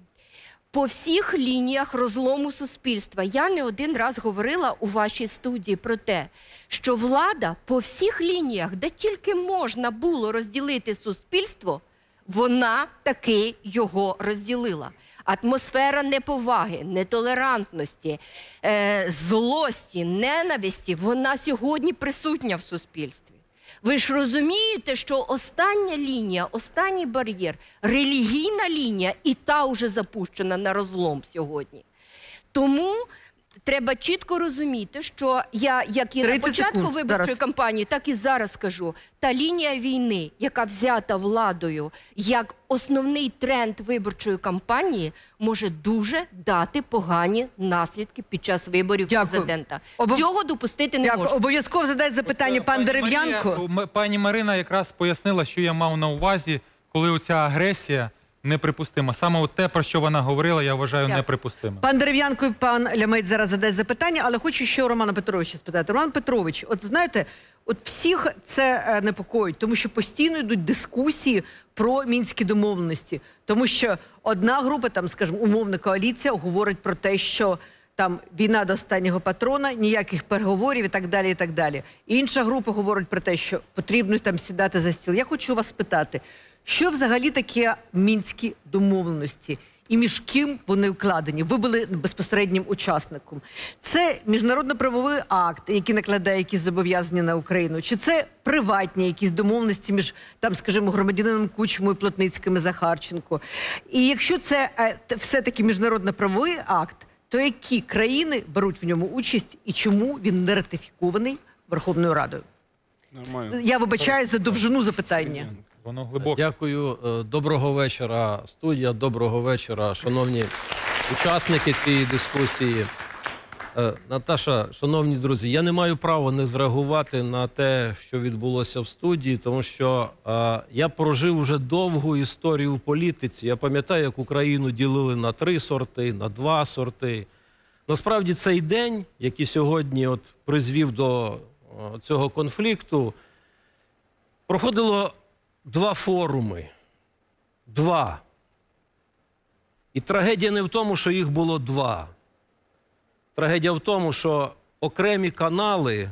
По всіх лініях розлому суспільства я не один раз говорила у вашій студії про те, що влада по всіх лініях, де тільки можна було розділити суспільство, вона таки його розділила. Атмосфера неповаги, нетолерантності, е, злості, ненависті, вона сьогодні присутня в суспільстві. Ви ж розумієте, що остання лінія, останній бар'єр, релігійна лінія, і та вже запущена на розлом сьогодні. Тому треба чітко розуміти, що я, як і на початку секунд. виборчої Зараз. кампанії, так і зараз скажу, та лінія війни, яка взята владою як основний тренд виборчої кампанії, може дуже дати погані наслідки під час виборів президента. Обов- Цього допустити не Дякую. можна. Обов'язково задай запитання пан Дерев'янко. Пані Марина якраз пояснила, що я мав на увазі, коли оця агресія неприпустима. Саме от те, про що вона говорила, я вважаю Дякую. неприпустимим. Пан Дерев'янко і пан Лямець зараз задасть запитання, але хочу ще у Романа Петровича спитати. Роман Петрович, от знаєте, от всіх це е, непокоїть, тому що постійно йдуть дискусії про мінські домовленості. Тому що одна група, там, скажімо, умовна коаліція, говорить про те, що там війна до останнього патрона, ніяких переговорів і так далі. І так далі. Інша група говорить про те, що потрібно там сідати за стіл. Я хочу вас спитати, що взагалі таке мінські домовленості? І між ким вони вкладені? Ви були безпосереднім учасником. Це міжнародно-правовий акт, який накладає якісь зобов'язання на Україну, чи це приватні якісь домовленості між там, скажімо, громадянином Кучмою, Плотницьким і Захарченко? І якщо це е, все-таки міжнародно-правовий акт, то які країни беруть в ньому участь і чому він не ратифікований Верховною Радою? Нормально. Я вибачаю за довжину запитання. Воно глибоке. Дякую. Е, Доброго вечора, студія. Доброго вечора, шановні учасники цієї дискусії. Е, Наташа, шановні друзі, я не маю права не зреагувати на те, що відбулося в студії, тому що е, я прожив вже довгу історію в політиці. Я пам'ятаю, як Україну ділили на три сорти, на два сорти. Насправді цей день, який сьогодні от призвів до е, цього конфлікту, проходило два форуми. Два. І трагедія не в тому, що їх було два. Трагедія в тому, що окремі канали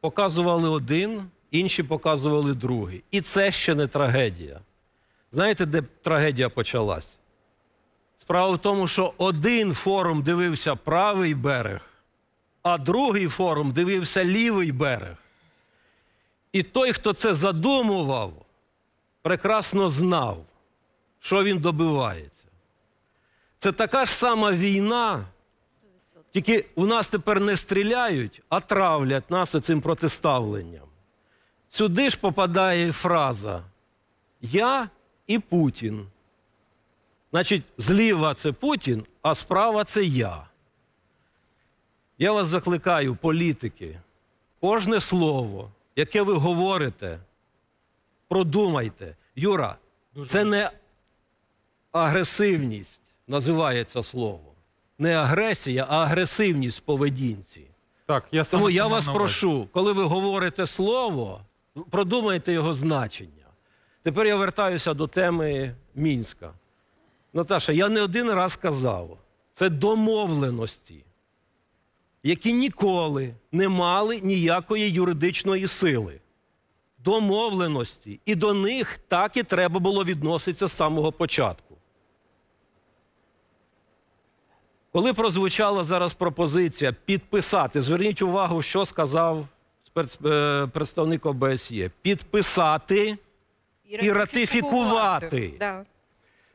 показували один, інші показували другий. І це ще не трагедія. Знаєте, де трагедія почалась? Справа в тому, що один форум дивився правий берег, а другий форум дивився лівий берег. І той, хто це задумував, прекрасно знав, що він добивається. Це така ж сама війна, тільки у нас тепер не стріляють, а травлять нас цим протиставленням. Сюди ж попадає фраза Я і Путін. Значить, зліва це Путін, а справа це я. Я вас закликаю, політики, кожне слово, яке ви говорите, продумайте. Юра, це не агресивність називається слово. Не агресія, а агресивність в поведінці. Так, я Тому я вас прошу, коли ви говорите слово, продумайте його значення. Тепер я вертаюся до теми Мінська. Наташа, я не один раз казав, це домовленості, які ніколи не мали ніякої юридичної сили. Домовленості. І до них так і треба було відноситися з самого початку. Коли прозвучала зараз пропозиція підписати, зверніть увагу, що сказав е, представник ОБСЄ. Підписати і ратифікувати. Да.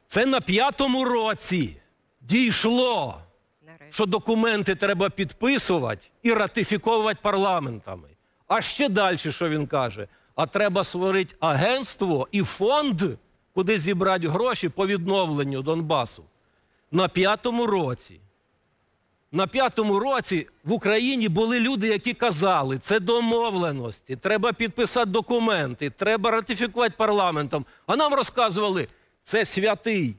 Це на п'ятому році дійшло, що документи треба підписувати і ратифіковувати парламентами. А ще далі, що він каже? А треба створити агентство і фонд, куди зібрати гроші по відновленню Донбасу. На п'ятому році. На п'ятому році в Україні були люди, які казали, це домовленості, треба підписати документи, треба ратифікувати парламентом. А нам розказували, це святий.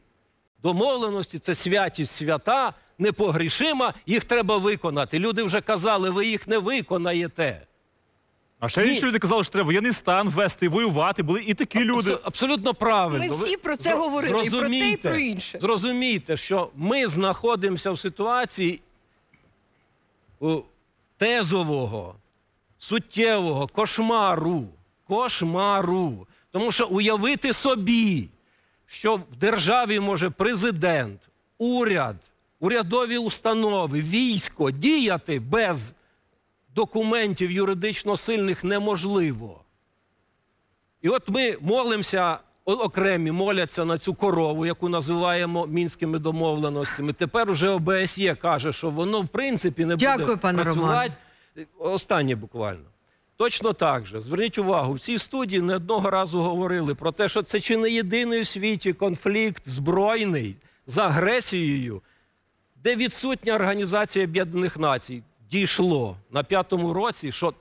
Домовленості, це святість свята, непогрішима, їх треба виконати. Люди вже казали, ви їх не виконаєте. А ще інші люди казали, що треба воєнний стан ввести, воювати. Були і такі люди. Абсо- Абсолютно правильно. Ми всі про це зро- говорили, і про те, і про інше. Зрозумійте, що ми знаходимося в ситуації тезового, суттєвого кошмару. Кошмару. Тому що уявити собі, що в державі може президент, уряд, урядові установи, військо діяти без документів юридично сильних неможливо. І от ми молимося, окремі моляться на цю корову, яку називаємо мінськими домовленостями. Тепер уже ОБСЄ каже, що воно в принципі не Дякую, буде пане працювати. Останнє буквально. Точно так же. Зверніть увагу, в цій студії не одного разу говорили про те, що це чи не єдиний у світі конфлікт збройний з агресією, де відсутня Організація Об'єднаних Націй. Дійшло на п'ятому році, що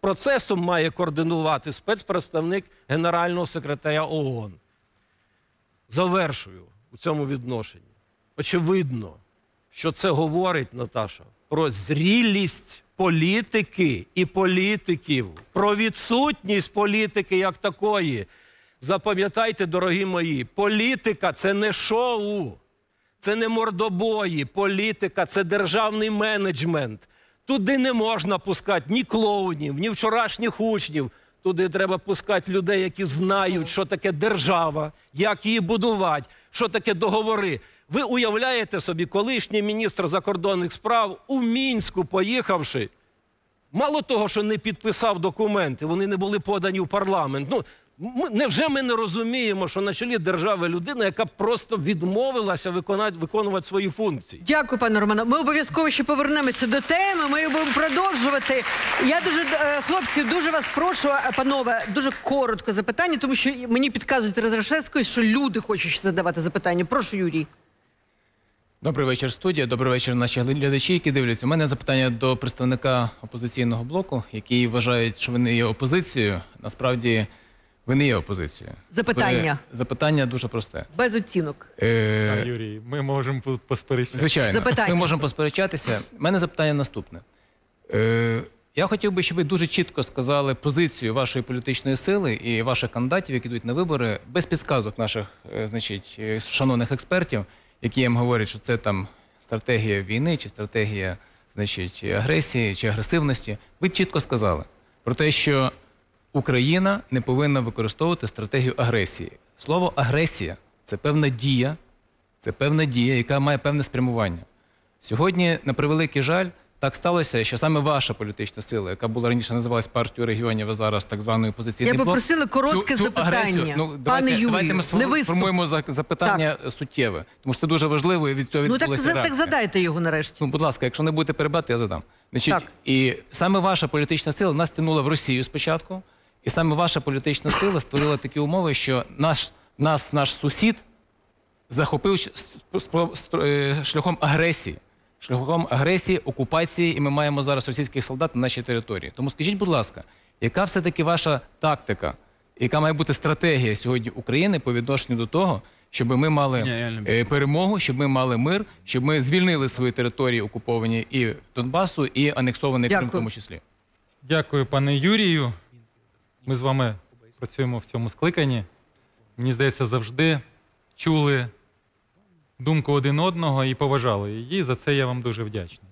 процесом має координувати спецпредставник Генерального секретаря ООН. Завершую у цьому відношенні. Очевидно, що це говорить, Наташа, про зрілість політики і політиків, про відсутність політики як такої. Запам'ятайте, дорогі мої, політика це не шоу, це не мордобої. Політика це державний менеджмент. Туди не можна пускати ні клоунів, ні вчорашніх учнів. Туди треба пускати людей, які знають, що таке держава, як її будувати, що таке договори. Ви уявляєте собі, колишній міністр закордонних справ у мінську поїхавши, мало того, що не підписав документи, вони не були подані в парламент. Ну ми, невже ми не розуміємо, що на чолі держави людина, яка просто відмовилася виконати, виконувати свої функції? Дякую, пане Романо. Ми обов'язково ще повернемося до теми. Ми будемо продовжувати. Я дуже е, хлопці, дуже вас прошу, е, панове, дуже коротко запитання, тому що мені підказують Розрашевською, що люди хочуть ще задавати запитання. Прошу, Юрій. Добрий вечір, студія. Добрий вечір, наші глядачі, які дивляться. У мене запитання до представника опозиційного блоку, які вважають, що вони є опозицією. Насправді, ви не є опозицією. Запитання. Ви- Запитання дуже просте. Без оцінок. Е, Юрій, ми можемо тут посперечатися. Звичайно, Запитання. ми можемо посперечатися. У мене запитання наступне. Е, я хотів би, щоб ви дуже чітко сказали позицію вашої політичної сили і ваших кандидатів, які йдуть на вибори, без підказок наших, е, значить, е, шановних експертів, які їм говорять, що це там стратегія війни чи стратегія значить, агресії чи агресивності. Ви чітко сказали про те, що Україна не повинна використовувати стратегію агресії. Слово агресія це певна дія, це певна дія, яка має певне спрямування. Сьогодні, на превеликий жаль, так сталося, що саме ваша політична сила, яка була раніше називалась партією регіонів, а зараз так званою опозиційний Я блок, попросила коротке цю- цю запитання. агресію- ну, Пане давайте, Юрію, давайте ми сформуємо за- запитання суттєве, тому що це дуже важливо і від цього Ну так, відбулася так задайте його нарешті. Ну, будь ласка, якщо не будете перебати, я задам. Значить, Так. і саме ваша політична сила нас тягнула в Росію спочатку, і саме ваша політична сила створила такі умови, що наш, нас, наш сусід захопив е, шляхом агресії. Шляхом агресії, окупації, і ми маємо зараз російських солдат на нашій території. Тому скажіть, будь ласка, яка все-таки ваша тактика, яка має бути стратегія сьогодні України по відношенню до того, щоб ми мали Ні, е, перемогу, щоб ми мали мир, щоб ми звільнили свої території, окуповані і Донбасу, і анексований Крим в тому числі. Дякую, пане Юрію. Ми з вами працюємо в цьому скликанні. Мені здається, завжди чули думку один одного і поважали її. За це я вам дуже вдячний.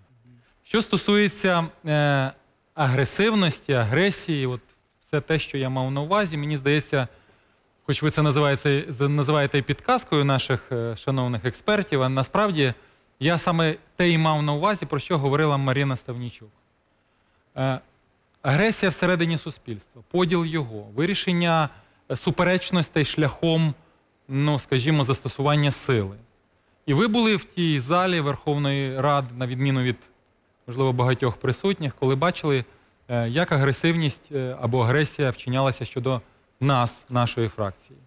Що стосується е, агресивності, агресії, от все те, що я мав на увазі, мені здається, хоч ви це називаєте, називаєте підказкою наших е, шановних експертів, а насправді я саме те і мав на увазі, про що говорила Марина Ставнічук. Е, агресія всередині суспільства, поділ його, вирішення е, суперечностей шляхом, ну, скажімо, застосування сили. І ви були в тій залі Верховної Ради, на відміну від, можливо, багатьох присутніх, коли бачили, е, як агресивність е, або агресія вчинялася щодо нас, нашої фракції.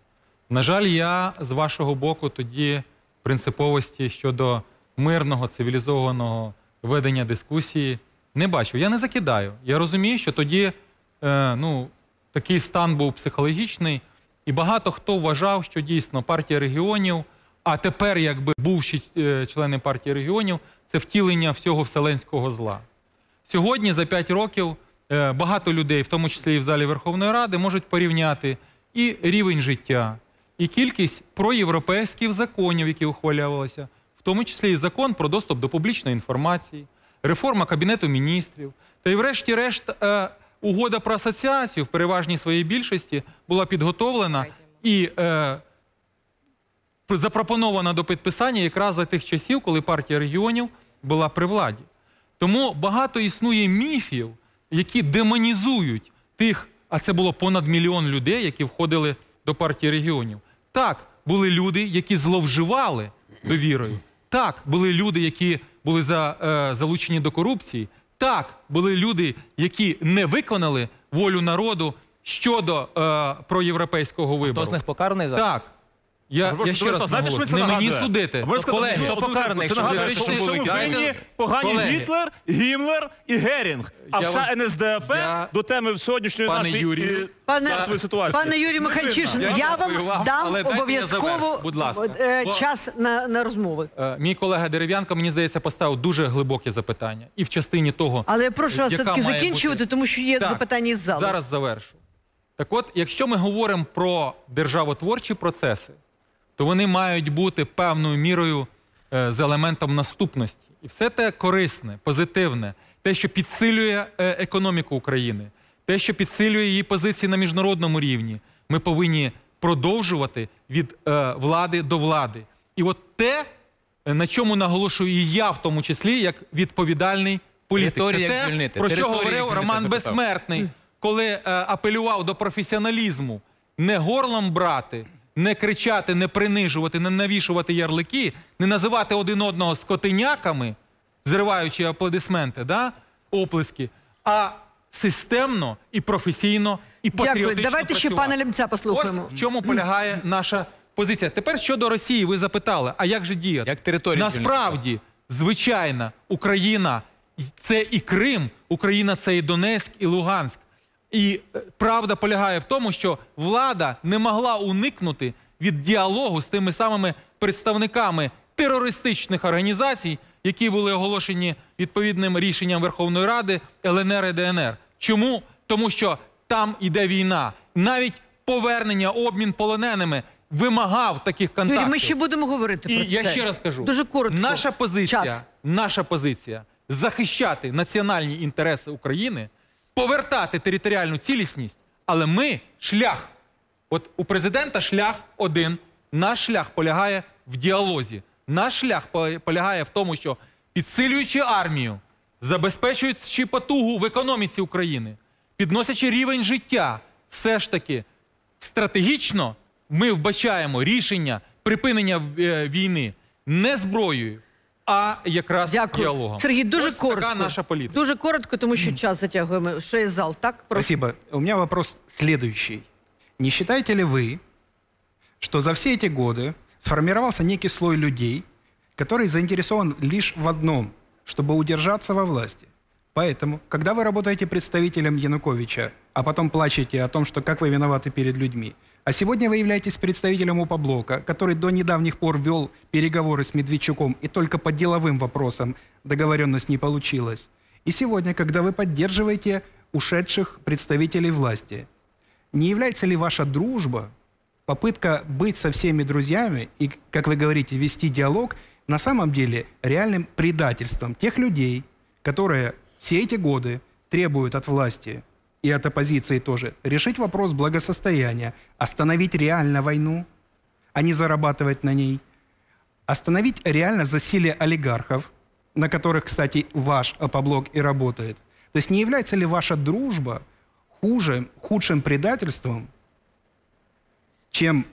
На жаль, я з вашого боку тоді принциповості щодо мирного, цивілізованого ведення дискусії не бачу. Я не закидаю. Я розумію, що тоді е, ну, такий стан був психологічний, і багато хто вважав, що дійсно партія регіонів, а тепер, якби бувші е, члени партії регіонів, це втілення всього вселенського зла. Сьогодні, за 5 років, е, багато людей, в тому числі і в залі Верховної Ради, можуть порівняти і рівень життя, і кількість проєвропейських законів, які ухвалювалися, в тому числі і закон про доступ до публічної інформації, реформа Кабінету міністрів, та й врешті-решт е, угода про асоціацію в переважній своїй більшості була підготовлена і е, запропонована до підписання якраз за тих часів, коли партія регіонів була при владі. Тому багато існує міфів, які демонізують тих, а це було понад мільйон людей, які входили до партії регіонів. Так, були люди, які зловживали довірою. Так, були люди, які були за, е, залучені до корупції. Так, були люди, які не виконали волю народу щодо е, проєвропейського вибору. Хто з них покараний зараз? Так. Я, Ви я ще раз знаєте, що наголошую, це не нагадує? мені судити. Ви сказали, Колеги, хто покараний, Це якщо нагадує, що в цьому винні погані Колеги. Гітлер, Гіммлер і Герінг. А Я вся вас- НСДАП Я- до теми сьогоднішньої Пане нашої Юрію, е, Пане, стартової ситуації. пане Юрію Михальчишин, Я я дякую вам вам, дам але дайте я обов'язково завершу, будь ласка. е, Бо- час на, на розмови. Е, Мій колега Дерев'янко, мені здається, поставив дуже глибоке запитання. І в частині того. Але я прошу вас яка все-таки має закінчувати, бути- тому що є Так, запитання із залу. Зараз завершу. Так от, якщо ми говоримо про державотворчі процеси, то вони мають бути певною мірою е, з елементом наступності. І все те корисне, позитивне, те, що підсилює е, економіку України, те, що підсилює її позиції на міжнародному рівні, ми повинні продовжувати від е, влади до влади. І от те, на чому наголошую і я, в тому числі, як відповідальний політик. Як те, звільнити. про що Території говорив звільнити, Роман запитав. Безсмертний, коли е, апелював до професіоналізму, не горлом брати, не кричати, не принижувати, не навішувати ярлики, не називати один одного скотиняками, зриваючи аплодисменти, да? оплески, а системно і професійно, і Дякую. патріотично Давайте ще працювати. пана Лемця послухаємо. Ось в чому полягає наша позиція. Тепер щодо Росії, ви запитали, а як же діяти? Як територію Насправді, звичайна Україна це і Крим, Україна це і Донецьк, і Луганськ. І е, правда полягає в тому, що влада не могла уникнути від діалогу з тими самими представниками терористичних організацій, які були оголошені відповідним рішенням Верховної Ради ЛНР і ДНР. Чому? Тому що там іде війна. Навіть повернення, обмін полоненими вимагав таких контактів. Юрій, ми ще будемо говорити І про я ще раз кажу: Дуже коротко. наша позиція, Час. наша позиція захищати національні інтереси України, повертати територіальну цілісність, але ми шлях. От у президента шлях один. Наш шлях полягає в діалозі. Наш шлях полягає в тому, що підсилюючи армію, забезпечуючи потугу в економіці України, підносячи рівень життя, все ж таки стратегічно ми вбачаємо рішення припинення е, війни не зброєю, а якраз Дякую. діалогом. Сергій, дуже Ось коротко. така наша політика. Дуже коротко, тому що час затягуємо. Ще є зал, так? Прошу. Спасибо. У меня вопрос следующий. Не считаете ли вы, что за все эти годы сформировался некий слой людей, который заинтересован лишь в одном, чтобы удержаться во власти? Поэтому, когда вы работаете представителем Януковича, а потом плачете о том, что как вы виноваты перед людьми, а сегодня вы являетесь представителем УПА-блока, который до недавних пор вел переговоры с Медведчуком, и только по деловым вопросам договоренность не получилась. И сегодня, когда вы поддерживаете ушедших представителей власти, не является ли ваша дружба, попытка быть со всеми друзьями и, как вы говорите, вести диалог, на самом деле реальным предательством тех людей, которые все эти годы требуют от власти и от оппозиции тоже решить вопрос благосостояния, остановить реально войну, а не зарабатывать на ней, остановить реально засилие олигархов, на которых, кстати, ваш опоблок и работает. То есть не является ли ваша дружба хуже, худшим предательством, чем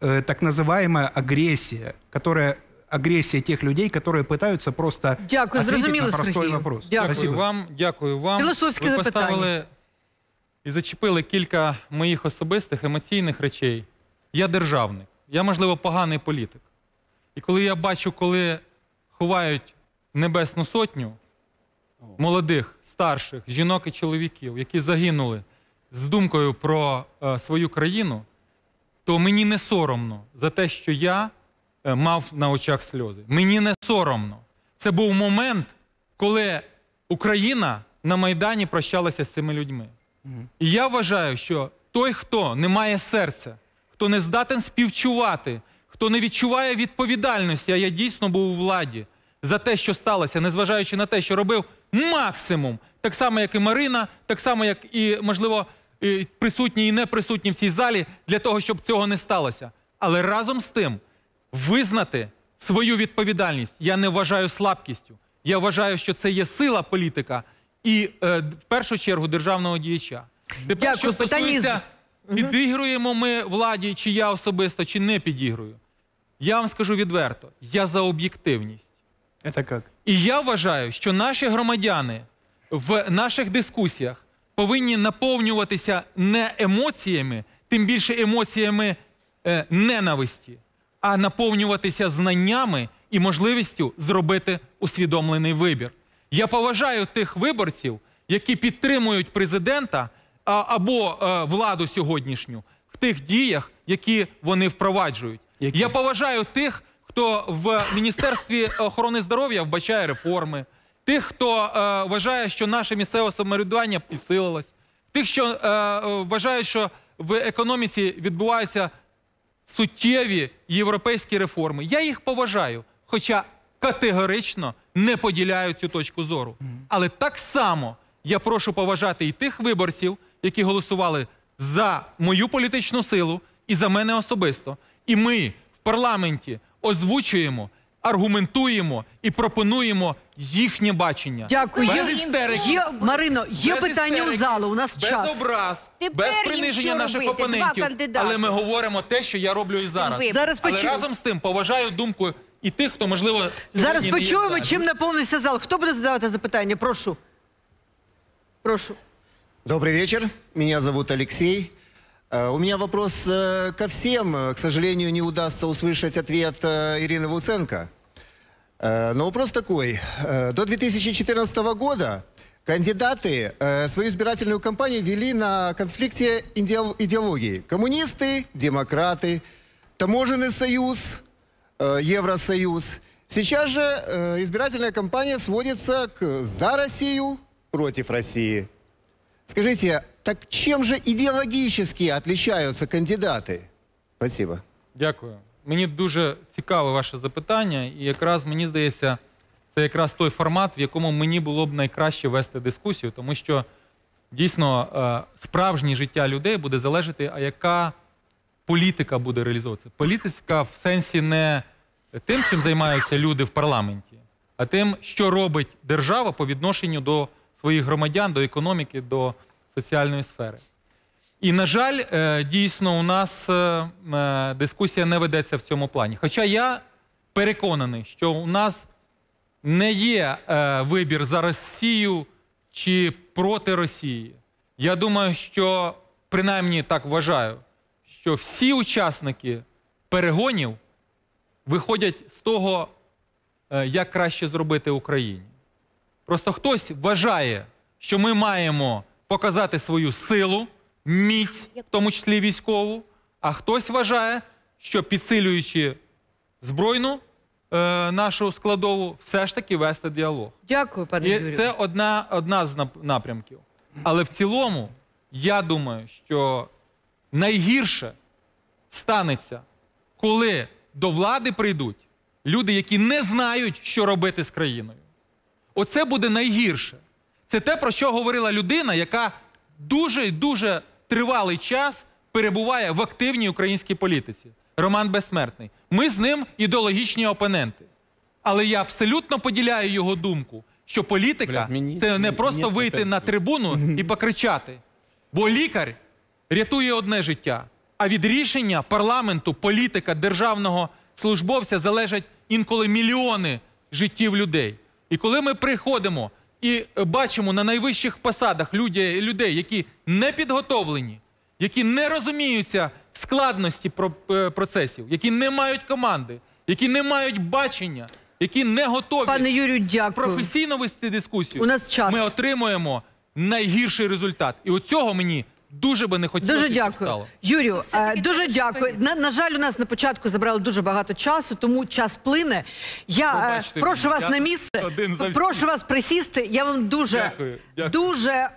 э, так называемая агрессия, которая агрессия тех людей, которые пытаются просто Дякую, ответить зрозуміло, на простой Сергію. вопрос. Дякую. Спасибо. вам, дякую вам. Філософське Ви запитання. поставили і зачепили кілька моїх особистих емоційних речей. Я державник, я, можливо, поганий політик. І коли я бачу, коли ховають Небесну Сотню молодих, старших, жінок і чоловіків, які загинули з думкою про е, свою країну, то мені не соромно за те, що я е, мав на очах сльози. Мені не соромно. Це був момент, коли Україна на Майдані прощалася з цими людьми. І я вважаю, що той, хто не має серця, хто не здатен співчувати, хто не відчуває відповідальності, а я дійсно був у владі за те, що сталося, незважаючи на те, що робив максимум, так само, як і Марина, так само, як і, можливо, присутні і не присутні в цій залі, для того, щоб цього не сталося. Але разом з тим визнати свою відповідальність я не вважаю слабкістю. Я вважаю, що це є сила політика і е, в першу чергу державного діяча. Тепер, Дякую. що Питання стосується, підігруємо ми владі, чи я особисто, чи не підігрую. Я вам скажу відверто: я за об'єктивність. Это как? І я вважаю, що наші громадяни в наших дискусіях повинні наповнюватися не емоціями, тим більше емоціями е, ненависті, а наповнюватися знаннями і можливістю зробити усвідомлений вибір. Я поважаю тих виборців, які підтримують президента або е, владу сьогоднішню в тих діях, які вони впроваджують. Я поважаю тих, хто в Міністерстві охорони здоров'я вбачає реформи, тих, хто е, вважає, що наше місцеве самоврядування підсилилось, тих, що е, вважають, що в економіці відбуваються суттєві європейські реформи. Я їх поважаю, хоча категорично не поділяю цю точку зору. Але так само я прошу поважати і тих виборців, які голосували за мою політичну силу і за мене особисто. І ми в парламенті озвучуємо, аргументуємо і пропонуємо їхнє бачення. Дякую. Без Є- істерики. є- Марино, є Без питання істерики, у залу, у нас без час. образ, Тепер без приниження наших робити? Опонентів. Але ми говоримо те, що я роблю і зараз. Зараз Але почуємо. разом з тим поважаю думку і тих, хто можливо Зараз сьогодні не є в почуємо, залі. чим наповнився зал. Хто буде задавати запитання? Прошу. Прошу. Добрый вечер, меня зовут Алексей. Э, У меня вопрос э, ко всем. Э, К сожалению, не удастся услышать ответ э, Ирины Луценко. Э, Но вопрос такой. Э, До 2014 года кандидаты э, свою избирательную кампанию вели на конфликте идеол- идеологии. Коммунисты, демократы, таможенный союз, э, Евросоюз. Сейчас же э, избирательная кампания сводится к «за Россию», «против России». Скажите, так чем же идеологически отличаются кандидаты? Спасибо. Дякую. Мені дуже цікаве ваше запитання, і якраз мені здається, це якраз той формат, в якому мені було б найкраще вести дискусію, тому що дійсно е, справжнє життя людей буде залежати, а яка політика буде реалізовуватися. Політика в сенсі не тим, чим займаються люди в парламенті, а тим, що робить держава по відношенню до своїх громадян, до економіки, до соціальної сфери. І, на жаль, е, дійсно, у нас е, е, дискусія не ведеться в цьому плані. Хоча я переконаний, що у нас не є вибір за Росію чи проти Росії. Я думаю, що принаймні так вважаю, що всі учасники перегонів виходять з того, е, як краще зробити Україні. Просто хтось вважає, що ми маємо показати свою силу, міць, в тому числі військову, а хтось вважає, що підсилюючи збройну е, нашу складову, все ж таки вести діалог. Дякую, пане Юрію. це одна, одна з напрямків. Але в цілому, я думаю, що найгірше станеться, коли до влади прийдуть люди, які не знають, що робити з країною. Оце буде найгірше. Це те, про що говорила людина, яка дуже і дуже тривалий час перебуває в активній українській політиці. Роман Безсмертний. Ми з ним ідеологічні опоненти. Але я абсолютно поділяю його думку, що політика це не просто вийти на трибуну і покричати. Бо лікар рятує одне життя. А від рішення парламенту, політика, державного службовця залежать інколи мільйони життів людей. І коли ми приходимо і бачимо на найвищих посадах людей, які не підготовлені, які не розуміються в складності е, процесів, які не мають команди, які не мають бачення, які не готові Пане Юрію, дякую. професійно вести дискусію. У нас час. Ми отримуємо найгірший результат. І оцього мені дуже би не хотілося. Дуже дякую. стало. Юрію, е, дуже дякую. На, на жаль, у нас на початку забрали дуже багато часу, тому час плине. Я е, Пробачте прошу мені, вас я на місце. один за всіх. Прошу вас присісти. Я вам дуже, Дякую, дякую. дуже е,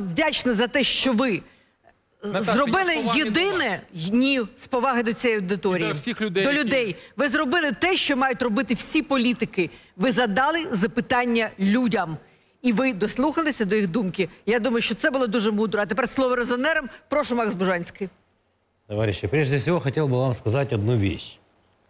вдячна за те, що ви Наташа, зробили я з поваги до єдине ні з поваги до цієї аудиторії, І до всіх людей, до які- людей. Ви зробили те, що мають робити всі політики. Ви задали запитання людям. І ви дослухалися до їх думки. Я думаю, що це було дуже мудро. А тепер слово резонерам. Прошу, Макс Бужанський. Товарищи, прежде всего хотел бы вам сказать одну вещь.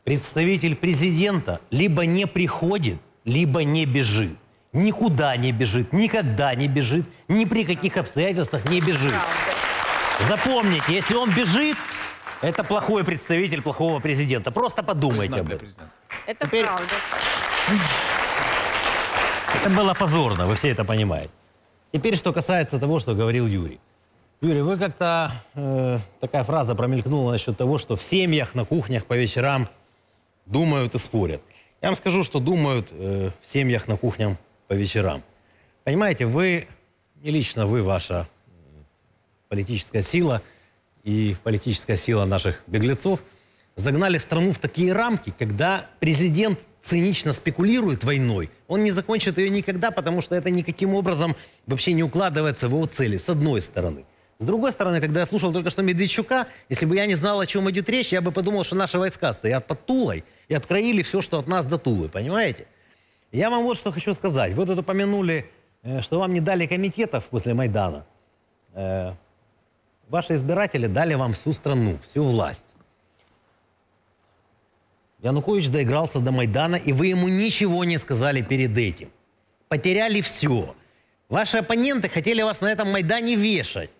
Представитель президента либо не приходит, либо не бежит. Никуда не бежит, никогда не бежит, ни при каких обстоятельствах не бежит. Запомните, если он бежит, это плохой представитель плохого президента. Просто подумайте об этом. Это правда. Это было позорно, вы все это понимаете. Теперь, что касается того, что говорил Юрий. Юрий, вы как-то э, такая фраза промелькнула насчет того, что в семьях, на кухнях по вечерам думают и спорят. Я вам скажу, что думают э, в семьях, на кухнях по вечерам. Понимаете, вы, не лично вы, ваша м, политическая сила и политическая сила наших беглецов загнали страну в такие рамки, когда президент цинично спекулирует войной, он не закончит ее никогда, потому что это никаким образом вообще не укладывается в его цели, с одной стороны. С другой стороны, когда я слушал только что Медведчука, если бы я не знал, о чем идет речь, я бы подумал, что наши войска стоят под Тулой и откроили все, что от нас до Тулы, понимаете? Я вам вот что хочу сказать. Вы тут упомянули, э, что вам не дали комитетов после Майдана. Э, Ваши избиратели дали вам всю страну, всю власть. Янукович доигрался до Майдана, и вы ему ничего не сказали перед этим. Потеряли все. Ваши оппоненты хотели вас на этом Майдане вешать.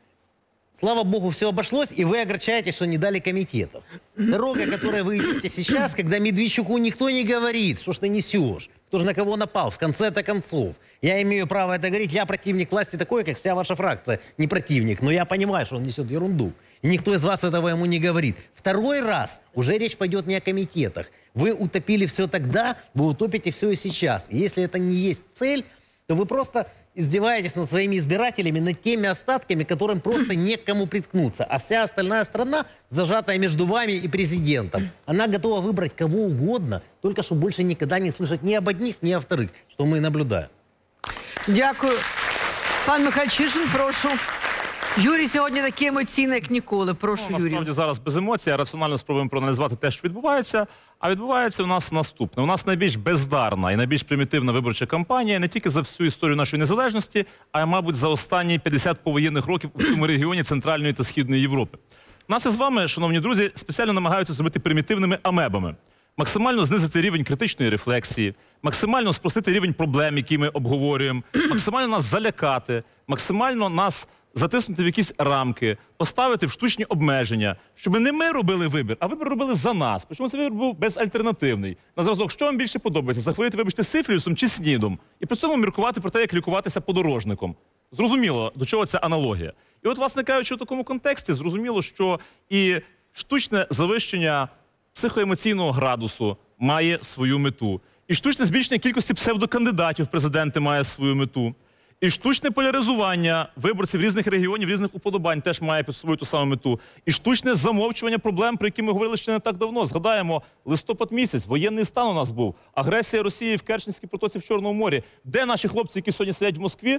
Слава богу, все обошлось, и вы огорчаетесь, что не дали комитетов. Дорога, которой вы идете сейчас, когда Медведчуку никто не говорит, что ж ты несешь, кто же на кого напал, в конце-то концов. Я имею право это говорить, я противник власти такой, как вся ваша фракция, не противник, но я понимаю, что он несет ерунду. И никто из вас этого ему не говорит. Второй раз уже речь пойдет не о комитетах. Вы утопили все тогда, вы утопите все и сейчас. И если это не есть цель, то вы просто издеваетесь над своими избирателями, над теми остатками, которым просто некому приткнуться. А вся остальная страна, зажатая между вами и президентом, она готова выбрать кого угодно, только чтобы больше никогда не слышать ни об одних, ни о вторых, что мы и наблюдаем. Дякую. Пан Михальчишин, прошу. Юрій сьогодні такий емоційний, як ніколи. Прошу, Ну, Юрій. насправді зараз без емоцій, а раціонально спробуємо проаналізувати те, що відбувається. А відбувається у нас наступне. У нас найбільш бездарна і найбільш примітивна виборча кампанія не тільки за всю історію нашої незалежності, а й, мабуть, за останні 50 повоєнних років у цьому регіоні Центральної та Східної Європи. Нас із вами, шановні друзі, спеціально намагаються зробити примітивними амебами. Максимально знизити рівень критичної рефлексії, максимально спростити рівень проблем, які ми обговорюємо, максимально нас залякати, максимально нас затиснути в якісь рамки, поставити в штучні обмеження, щоб не ми робили вибір, а вибір робили за нас. Причому цей вибір був безальтернативний. На зразок, що вам більше подобається, захворіти, вибачте, сифліусом чи снідом, і при цьому міркувати про те, як лікуватися подорожником. Зрозуміло, до чого ця аналогія. І от, власне кажучи, у такому контексті, зрозуміло, що і штучне завищення психоемоційного градусу має свою мету. І штучне збільшення кількості псевдокандидатів президенти має свою мету. І штучне поляризування виборців різних регіонів, різних уподобань теж має під собою ту саму мету. І штучне замовчування проблем, про які ми говорили ще не так давно. Згадаємо, листопад місяць, воєнний стан у нас був, агресія Росії в Керченській протоці в Чорному морі. Де наші хлопці, які сьогодні сидять в Москві,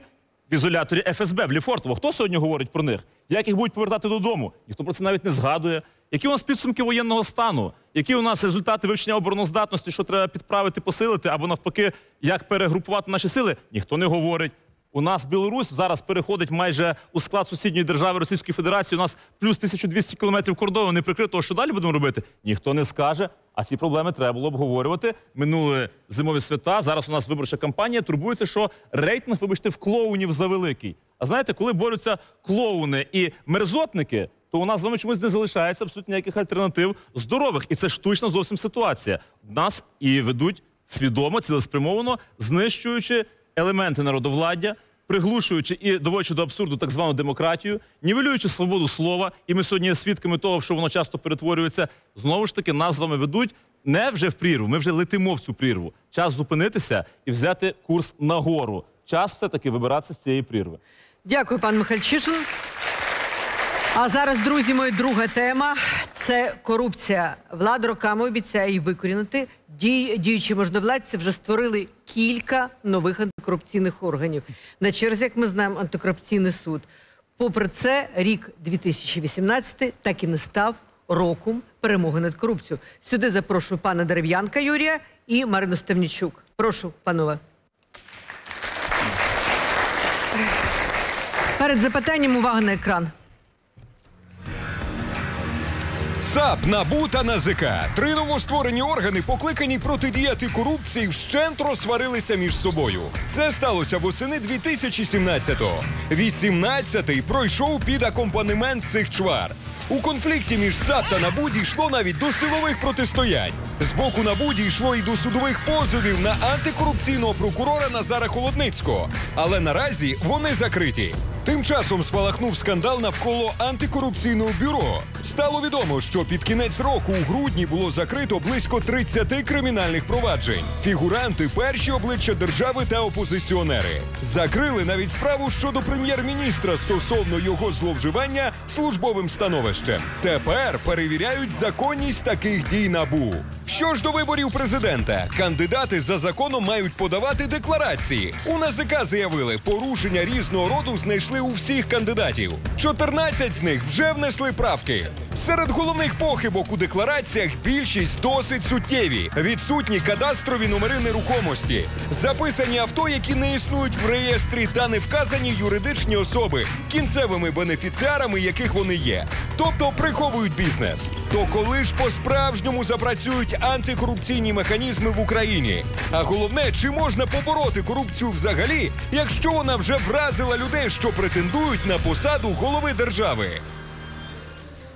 в ізоляторі ФСБ в Ліфортово? Хто сьогодні говорить про них? Як їх будуть повертати додому? Ніхто про це навіть не згадує. Які у нас підсумки воєнного стану? Які у нас результати вивчення обороноздатності, що треба підправити, посилити, або навпаки, як перегрупувати наші сили? Ніхто не говорить. У нас Білорусь зараз переходить майже у склад сусідньої держави Російської Федерації. У нас плюс 1200 кілометрів кордону неприкритого. Що далі будемо робити? Ніхто не скаже. А ці проблеми треба було обговорювати. Минули зимові свята. Зараз у нас виборча кампанія. Турбується, що рейтинг, вибачте, в клоунів завеликий. А знаєте, коли борються клоуни і мерзотники, то у нас з вами чомусь не залишається абсолютно ніяких альтернатив здорових. І це штучна зовсім ситуація. Нас і ведуть свідомо, цілеспрямовано, знищуючи елементи народовладдя, приглушуючи і доводячи до абсурду так звану демократію, нівелюючи свободу слова, і ми сьогодні є свідками того, що воно часто перетворюється. Знову ж таки, нас з вами ведуть не вже в прірву, ми вже летимо в цю прірву. Час зупинитися і взяти курс нагору. Час все-таки вибиратися з цієї прірви. Дякую, пан Михальчишин. А зараз, друзі, моя друга тема це корупція. Влада роками обіцяє її викорінити. Дій, діючі можновладці вже створили кілька нових антикорупційних органів. На черзі, як ми знаємо, антикорупційний суд. Попри це, рік 2018 так і не став роком перемоги над корупцією. Сюди запрошую пана Дерев'янка Юрія і Марину Стевнічук. Прошу, панове. Перед запитанням увага на екран. САП, НАБУ та НАЗК. Три новостворені органи, покликані протидіяти корупції, вщент розсварилися між собою. Це сталося восени 2017-го. 18-й пройшов під акомпанемент цих чвар. У конфлікті між САП та НАБУ дійшло навіть до силових протистоянь. З боку НАБУ дійшло і до судових позовів на антикорупційного прокурора Назара Холодницького. Але наразі вони закриті. Тим часом спалахнув скандал навколо антикорупційного бюро. Стало відомо, що під кінець року у грудні було закрито близько 30 кримінальних проваджень. Фігуранти перші обличчя держави та опозиціонери. Закрили навіть справу щодо прем'єр-міністра стосовно його зловживання службовим становищем. Тепер перевіряють законність таких дій набу. Що ж до виборів президента, кандидати за законом мають подавати декларації. У НАЗК заявили, порушення різного роду знайшли у всіх кандидатів. 14 з них вже внесли правки. Серед головних похибок у деклараціях більшість досить суттєві. Відсутні кадастрові номери нерухомості, записані авто, які не існують в реєстрі, та не вказані юридичні особи, кінцевими бенефіціарами яких вони є. Тобто приховують бізнес. То коли ж по-справжньому запрацюють антикорупційні механізми в Україні? А головне, чи можна побороти корупцію взагалі, якщо вона вже вразила людей, що претендують на посаду голови держави?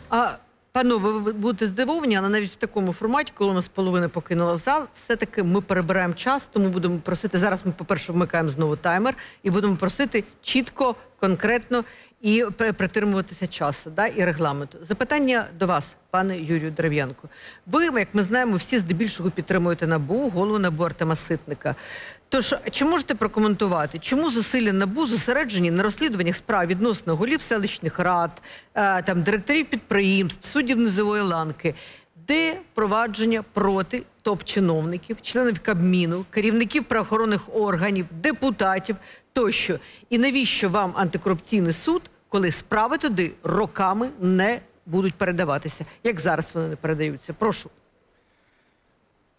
А панове, ви будете здивовані, але навіть в такому форматі, коли у нас половина покинула зал, все-таки ми перебираємо час, тому будемо просити. Зараз ми, по-перше, вмикаємо знову таймер і будемо просити чітко, конкретно і притримуватися часу да, і регламенту. Запитання до вас, пане Юрію Дерев'янко. Ви, як ми знаємо, всі здебільшого підтримуєте НАБУ, голову НАБУ Артема Ситника. Тож, чи можете прокоментувати, чому зусилля НАБУ зосереджені на розслідуваннях справ відносно голів селищних рад, е, там, директорів підприємств, суддів низової ланки, де провадження проти топ-чиновників, членів Кабміну, керівників правоохоронних органів, депутатів тощо? І навіщо вам антикорупційний суд, коли справи туди роками не будуть передаватися? Як зараз вони не передаються? Прошу.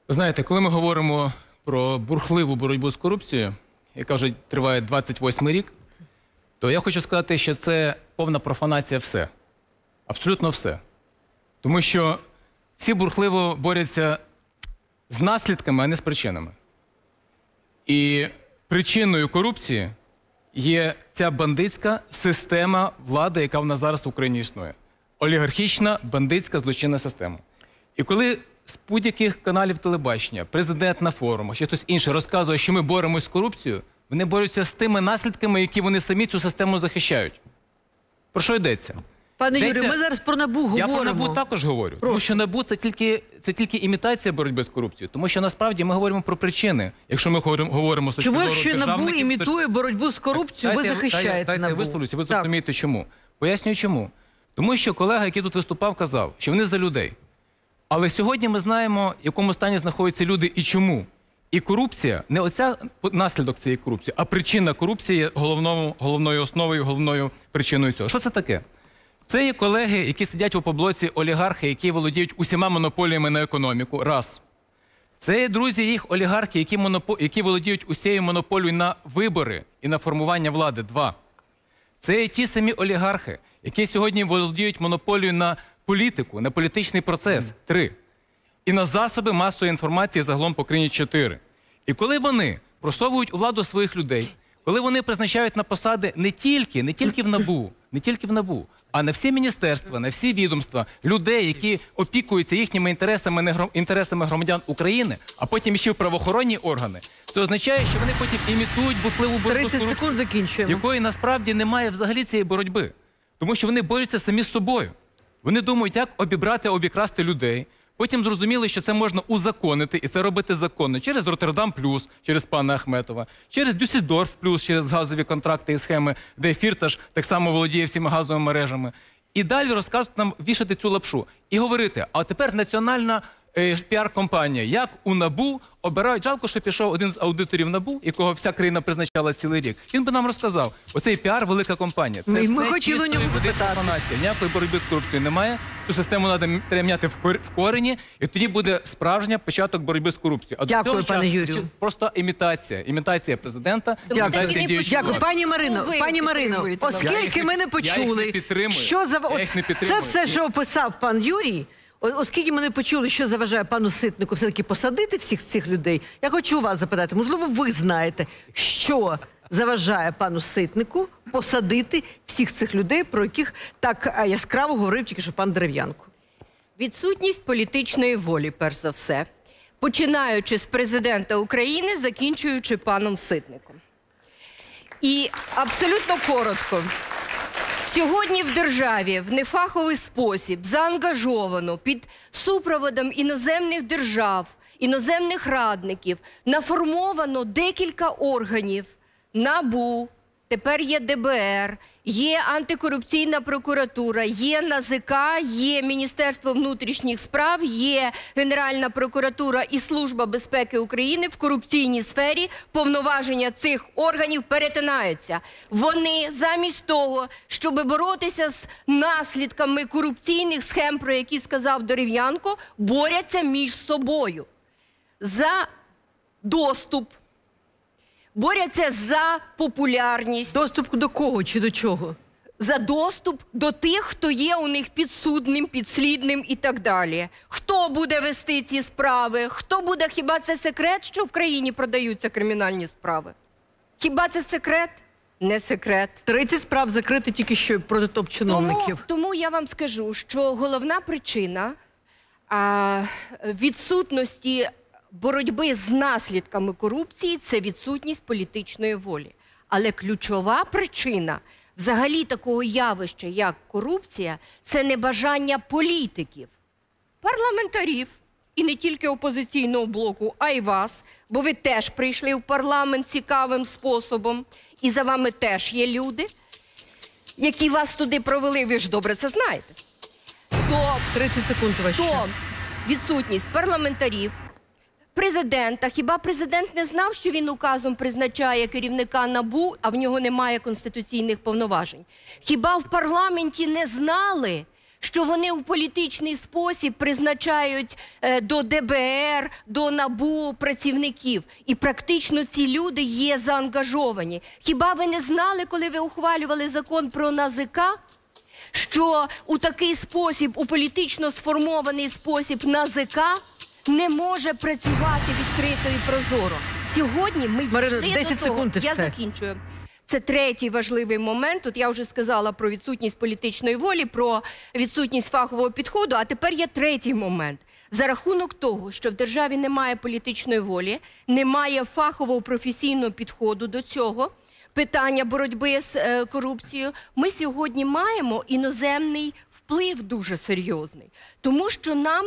Знаєте, коли ми говоримо про бурхливу боротьбу з корупцією, яка вже триває 28 рік, то я хочу сказати, що це повна профанація все. Абсолютно все. Тому що всі бурхливо борються з наслідками, а не з причинами. І причиною корупції є ця бандитська система влади, яка в нас зараз в Україні існує. Олігархічна бандитська злочинна система. І коли з будь-яких каналів телебачення, президент на форумах чи хтось інший розказує, що ми боремось з корупцією, вони борються з тими наслідками, які вони самі цю систему захищають. Про що йдеться? Пане Юрію, ми зараз про НАБУ Я про НАБУ також говорю. Тому що НАБУ це тільки, це тільки імітація боротьби з корупцією. Тому що насправді ми говоримо про причини. Якщо ми говоримо, говоримо з точки Чому, зору якщо НАБУ імітує боротьбу з корупцією, ви Дайте- захищаєте дайте, НАБУ? висловлюся, ви Так. зрозумієте чому. Пояснюю чому. Тому що колега, який тут виступав, казав, що вони за людей. Але сьогодні ми знаємо, в якому стані знаходяться люди і чому. І корупція не оця наслідок цієї корупції, а причина корупції є головною основою, головною причиною цього. Що це таке? Це є колеги, які сидять у поблоці олігархи, які володіють усіма монополіями на економіку. Раз. Це є друзі їх олігархи, які, монопо... які володіють усією монополією на вибори і на формування влади. Два. Це є ті самі олігархи, які сьогодні володіють монополією на політику, на політичний процес. Три. І на засоби масової інформації загалом по країні чотири. І коли вони просовують у владу своїх людей, коли вони призначають на посади не тільки, не тільки в НАБУ, не тільки в НАБУ, а на всі міністерства, на всі відомства, людей, які опікуються їхніми інтересами, не гром- інтересами громадян України, а потім ще в правоохоронні органи, це означає, що вони потім імітують бухливу боротьбу з 30 секунд закінчуємо. якої насправді немає взагалі цієї боротьби. Тому що вони борються самі з собою. Вони думають, як обібрати, обікрасти людей. Потім зрозуміли, що це можна узаконити, і це робити законно через Роттердам Плюс, через пана Ахметова, через Дюссельдорф Плюс, через газові контракти і схеми, де Фірташ так само володіє всіма газовими мережами. І далі розказують нам вішати цю лапшу і говорити: а тепер національна піар-компанія, як у НАБУ обирають. Жалко, що пішов один з аудиторів НАБУ, якого вся країна призначала цілий рік. Він би нам розказав: оцей піар велика компанія. Це Ми- ми все хотіли у нього запитати. Ніякої боротьби з корупцією немає. Цю систему треба треба в кор- корені, і тоді буде справжня початок боротьби з корупцією. А до Дякую, цього пане часу Юрію. Просто імітація. Імітація президента, Дякую. імітація діючого Дякую, пані Марино. Ви Пані Марино, оскільки ми не я їх не почули, підтримую. що за Я їх не це все, що описав пан Юрій. О- Оскільки ми не почули, що заважає пану Ситнику все-таки посадити всіх цих людей, я хочу у вас запитати, можливо, ви знаєте, що заважає пану Ситнику посадити всіх цих людей, про яких так а, яскраво говорив тільки що пан Дерев'янко. Відсутність політичної волі, перш за все, починаючи з президента України, закінчуючи паном Ситником. І абсолютно коротко. Сьогодні в державі в нефаховий спосіб заангажовано під супроводом іноземних держав, іноземних радників наформовано декілька органів. НАБУ, тепер є ДБР, є антикорупційна прокуратура, є НАЗК, є Міністерство внутрішніх справ, є Генеральна прокуратура і Служба безпеки України в корупційній сфері. Повноваження цих органів перетинаються. Вони замість того, щоб боротися з наслідками корупційних схем, про які сказав Дерев'янко, борються між собою за доступ борються за популярність. Доступ до кого чи до чого? За доступ до тих, хто є у них підсудним, підслідним і так далі. Хто буде вести ці справи? Хто буде? Хіба це секрет, що в країні продаються кримінальні справи? Хіба це секрет? Не секрет. 30 справ закрити тільки що проти топ-чиновників. тому я вам скажу, що головна причина а, відсутності боротьби з наслідками корупції це відсутність політичної волі. Але ключова причина взагалі такого явища, як корупція, це небажання політиків, парламентарів і не тільки опозиційного блоку, а й вас, бо ви теж прийшли в парламент цікавим способом, і за вами теж є люди, які вас туди провели, ви ж добре це знаєте. То 30 секунд у то відсутність парламентарів, президента. Хіба президент не знав, що він указом призначає керівника НАБУ, а в нього немає конституційних повноважень? Хіба в парламенті не знали? Що вони в політичний спосіб призначають е, до ДБР, до НАБУ працівників, і практично ці люди є заангажовані. Хіба ви не знали, коли ви ухвалювали закон про НАЗК, що у такий спосіб, у політично сформований спосіб НАЗК не може працювати відкрито і прозоро. Сьогодні ми Марина, дійшли 10 до того. секунд і Я все. закінчую. Це третій важливий момент. Тут я вже сказала про відсутність політичної волі, про відсутність фахового підходу. А тепер є третій момент. За рахунок того, що в державі немає політичної волі, немає фахового професійного підходу до цього. питання боротьби з е, корупцією, ми сьогодні маємо іноземний вплив дуже серйозний, тому що нам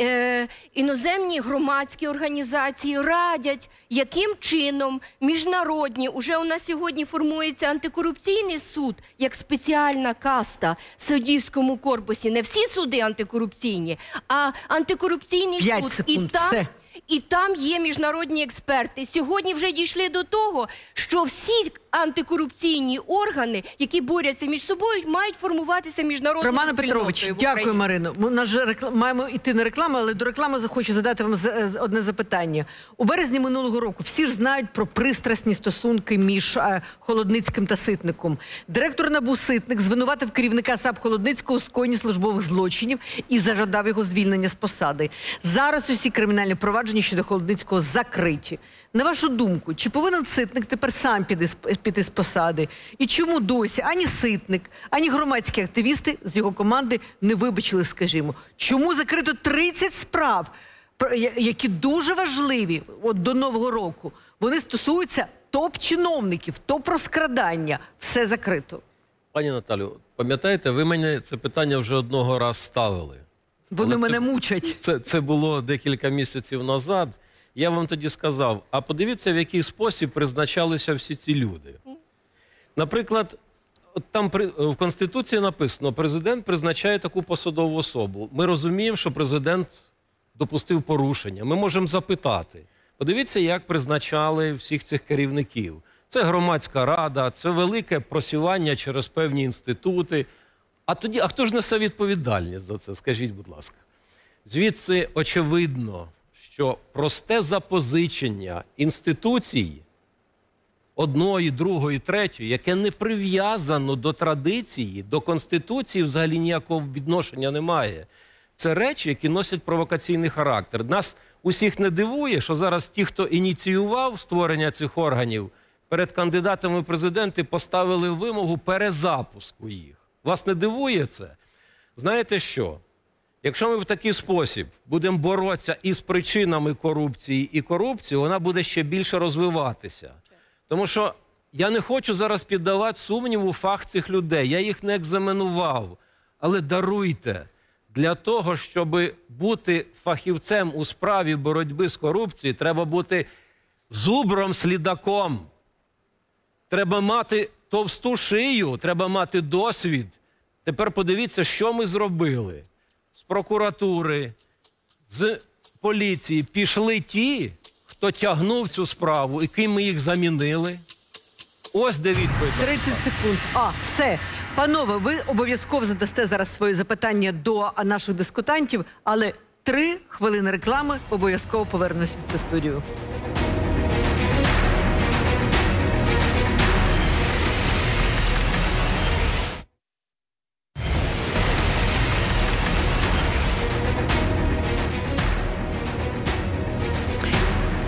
е, іноземні громадські організації радять, яким чином міжнародні уже у нас сьогодні формується антикорупційний суд як спеціальна каста в суддівському корпусі. Не всі суди антикорупційні, а антикорупційний суд секунд, і там. все. І там є міжнародні експерти. Сьогодні вже дійшли до того, що всі антикорупційні органи, які борються між собою, мають формуватися міжнародною Романе Петрович, дякую. Марино. Ми на рекла- маємо йти на рекламу, але до реклами захочу задати вам одне запитання. У березні минулого року всі ж знають про пристрасні стосунки між е, Холодницьким та Ситником. Директор НАБУ Ситник звинуватив керівника САП Холодницького у скоєнні службових злочинів і зажадав його звільнення з посади. Зараз усі кримінальні провадження щодо Холодницького закриті. На вашу думку, чи повинен Ситник тепер сам піти піти з посади? І чому досі ані Ситник, ані громадські активісти з його команди не вибачили, скажімо? Чому закрито 30 справ, які дуже важливі от до Нового року? Вони стосуються топ-чиновників, топ-розкрадання. Все закрито. Пані Наталю, пам'ятаєте, ви мене це питання вже одного раз ставили. Вони мене це- мучать. Це, це було декілька місяців назад. Я вам тоді сказав: а подивіться, в який спосіб призначалися всі ці люди. Наприклад, от там при, в Конституції написано: президент призначає таку посадову особу. Ми розуміємо, що президент допустив порушення. Ми можемо запитати. Подивіться, як призначали всіх цих керівників. Це громадська рада, це велике просівання через певні інститути. А тоді, а хто ж несе відповідальність за це? Скажіть, будь ласка. Звідси очевидно, що просте запозичення інституцій одної, другої, третьої, яке не прив'язано до традиції, до конституції, взагалі ніякого відношення немає. Це речі, які носять провокаційний характер. Нас усіх не дивує, що зараз ті, хто ініціював створення цих органів, перед кандидатами в президенти поставили вимогу перезапуску їх. Вас не дивує це? Знаєте що? Якщо ми в такий спосіб будемо боротися із причинами корупції і корупції, вона буде ще більше розвиватися. Тому що я не хочу зараз піддавати сумніву факт цих людей. Я їх не екзаменував. Але даруйте для того, щоб бути фахівцем у справі боротьби з корупцією, треба бути зубром слідаком. Треба мати товсту шию, треба мати досвід. Тепер подивіться, що ми зробили. Прокуратури, з поліції пішли ті, хто тягнув цю справу, і ким ми їх замінили. Ось де відповідь. 30 секунд. А, все. Панове, ви обов'язково задасте зараз свої запитання до наших дискутантів, але три хвилини реклами обов'язково повернуся в цю студію.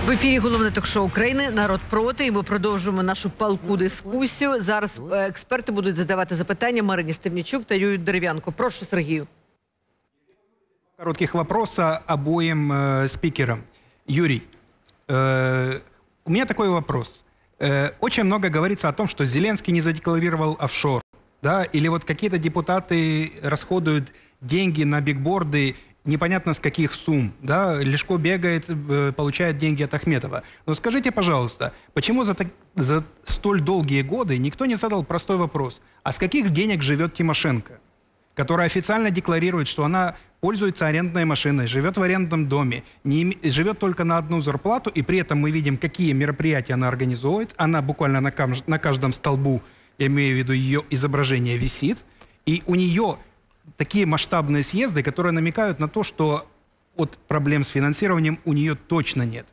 В ефірі головне ток-шоу України Народ проти. І ми продовжуємо нашу палку дискусію. Зараз е, експерти будуть задавати запитання Марині Стевнічук та Юрію Дерев'янко. Прошу, Сергію. Коротких вопроса обоим э, спикерам. Юрий, э, у меня такой вопрос. Э, очень много говорится о том, что Зеленский не задекларировал офшор, да, или вот какие-то депутаты расходуют деньги на бигборды непонятно с каких сумм, да, Лешко бегает, э, получает деньги от Ахметова. Но скажите, пожалуйста, почему за, так- за столь долгие годы никто не задал простой вопрос, а с каких денег живет Тимошенко? которая официально декларирует, что она пользуется арендной машиной, живет в арендном доме, не живет только на одну зарплату, и при этом мы видим, какие мероприятия она организует. Она буквально на, кам- на каждом столбу, я имею в виду ее изображение, висит. И у нее такие масштабные съезды, которые намекают на то, что от проблем с финансированием у нее точно нет.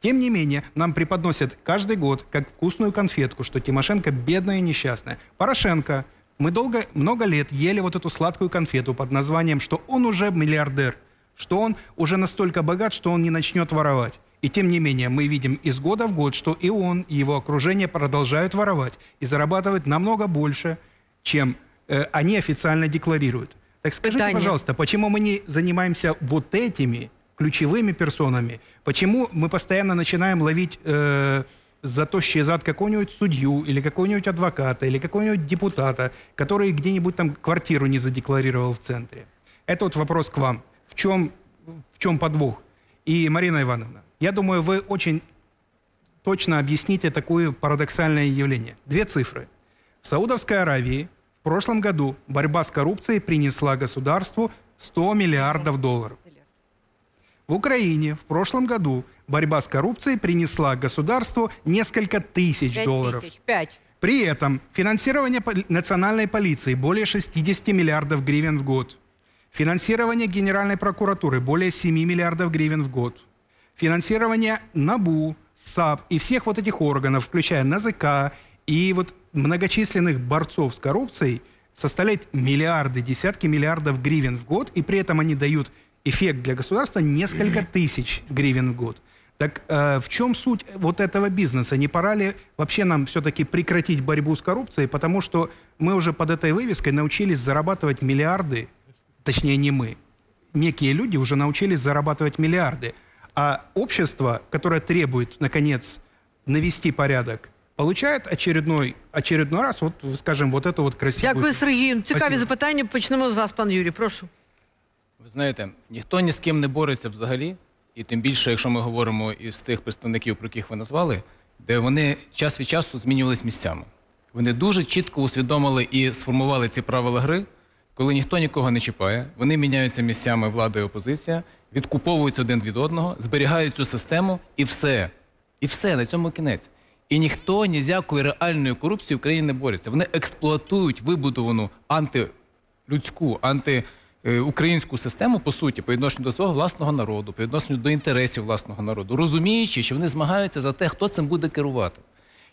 Тем не менее, нам преподносят каждый год как вкусную конфетку, что Тимошенко бедная и несчастная. Порошенко. Мы долго, много лет ели вот эту сладкую конфету под названием, что он уже миллиардер, что он уже настолько богат, что он не начнет воровать. И тем не менее, мы видим из года в год, что и он, и его окружение продолжают воровать и зарабатывать намного больше, чем они официально декларируют. Так скажите, Питание. пожалуйста, почему мы не занимаемся вот этими ключевыми персонами? Почему мы постоянно начинаем ловить э, за то счезат какого-нибудь судью или какого-нибудь адвоката или какого-нибудь депутата, который где-нибудь там квартиру не задекларировал в центре. Это вот вопрос к вам. В чем, в чем подвох? И, Марина Ивановна, я думаю, вы очень точно объясните такое парадоксальное явление. Две цифры. В Саудовской Аравии в прошлом году борьба с коррупцией принесла государству 100 миллиардов долларов. В Украине в прошлом году борьба с коррупцией принесла государству несколько тысяч долларов. тысяч. При этом финансирование национальной полиции более 60 миллиардов гривен в год. Финансирование Генеральной прокуратуры более 7 миллиардов гривен в год. Финансирование НАБУ, САП и всех вот этих органов, включая НАЗК и вот многочисленных борцов с коррупцией, составляет миллиарды, десятки миллиардов гривен в год, и при этом они дают эффект для государства несколько тысяч гривен в год. Так э, в чем суть вот этого бизнеса? Не пора ли вообще нам все-таки прекратить борьбу с коррупцией, потому что мы уже под этой вывеской научились зарабатывать миллиарды, точнее не мы, некие люди уже научились зарабатывать миллиарды, а общество, которое требует, наконец, навести порядок, получает очередной, очередной раз, вот, скажем, вот эту вот красивую... Дякую, Сергію. Цікаві Спасибо. запитання. Почнемо з вас, пан Юрій. Прошу. Ви знаєте, ніхто ні з ким не бореться взагалі, і тим більше, якщо ми говоримо із тих представників, про яких ви назвали, де вони час від часу змінювались місцями. Вони дуже чітко усвідомили і сформували ці правила гри, коли ніхто нікого не чіпає, вони міняються місцями влада і опозиція, відкуповуються один від одного, зберігають цю систему і все. І все, на цьому кінець. І ніхто ні з якою реальною корупцією в країні не бореться. Вони експлуатують вибудовану антилюдську, антиукраїнську систему, по суті, по відношенню до свого власного народу, по відношенню до інтересів власного народу, розуміючи, що вони змагаються за те, хто цим буде керувати.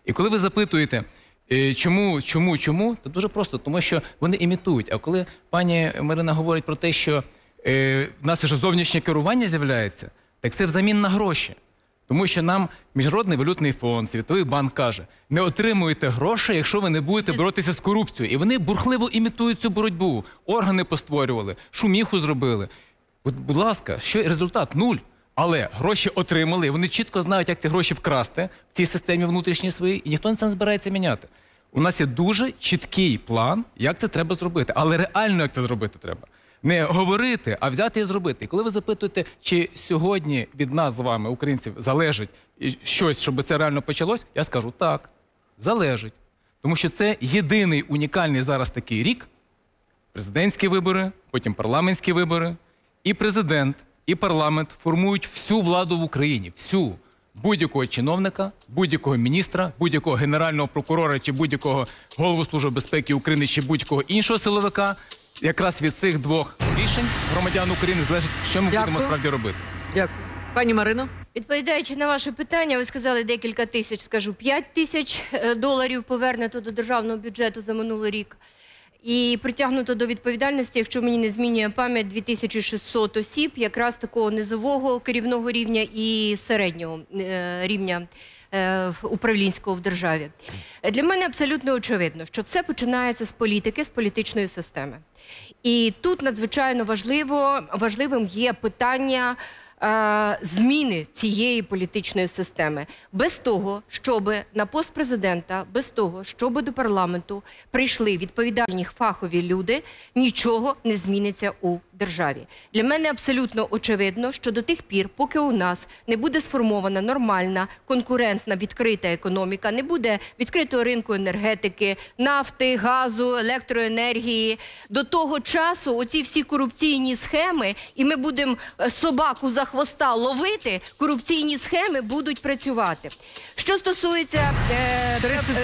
І коли ви запитуєте, е, чому, чому, чому, то дуже просто, тому що вони імітують. А коли пані Марина говорить про те, що е, в нас вже зовнішнє керування з'являється, так це взамін на гроші. Тому що нам Міжнародний валютний фонд, Світовий банк каже, не отримуєте грошей, якщо ви не будете боротися з корупцією. І вони бурхливо імітують цю боротьбу. Органи постворювали, шуміху зробили. Будь, будь ласка, що результат? Нуль. Але гроші отримали, вони чітко знають, як ці гроші вкрасти в цій системі внутрішній своїй, і ніхто це не збирається міняти. У нас є дуже чіткий план, як це треба зробити, але реально як це зробити треба. Не говорити, а взяти і зробити. І коли ви запитуєте, чи сьогодні від нас з вами, українців, залежить щось, щоб це реально почалось, я скажу так, залежить. Тому що це єдиний унікальний зараз такий рік, президентські вибори, потім парламентські вибори, і президент, і парламент формують всю владу в Україні. Всю. Будь-якого чиновника, будь-якого міністра, будь-якого генерального прокурора чи будь-якого голову Служби безпеки України чи будь-якого іншого силовика. Якраз від цих двох рішень громадян України залежить, що ми Дякую. будемо справді робити. Дякую. Пані Марино. Відповідаючи на ваше питання, ви сказали декілька тисяч, скажу 5 тисяч е, доларів повернуто до державного бюджету за минулий рік. І притягнуто до відповідальності, якщо мені не змінює пам'ять, 2600 осіб, якраз такого низового керівного рівня і середнього е, рівня е, в- управлінського в державі. Для мене абсолютно очевидно, що все починається з політики, з політичної системи. І тут надзвичайно важливо, важливим є питання е, зміни цієї політичної системи. Без того, щоб на пост президента, без того, щоб до парламенту прийшли відповідальні фахові люди, нічого не зміниться у державі. Для мене абсолютно очевидно, що до тих пір, поки у нас не буде сформована нормальна конкурентна відкрита економіка, не буде відкритого ринку енергетики, нафти, газу, електроенергії. До того часу оці всі корупційні схеми, і ми будемо е, собаку за хвоста ловити, корупційні схеми будуть працювати. Що стосується, е,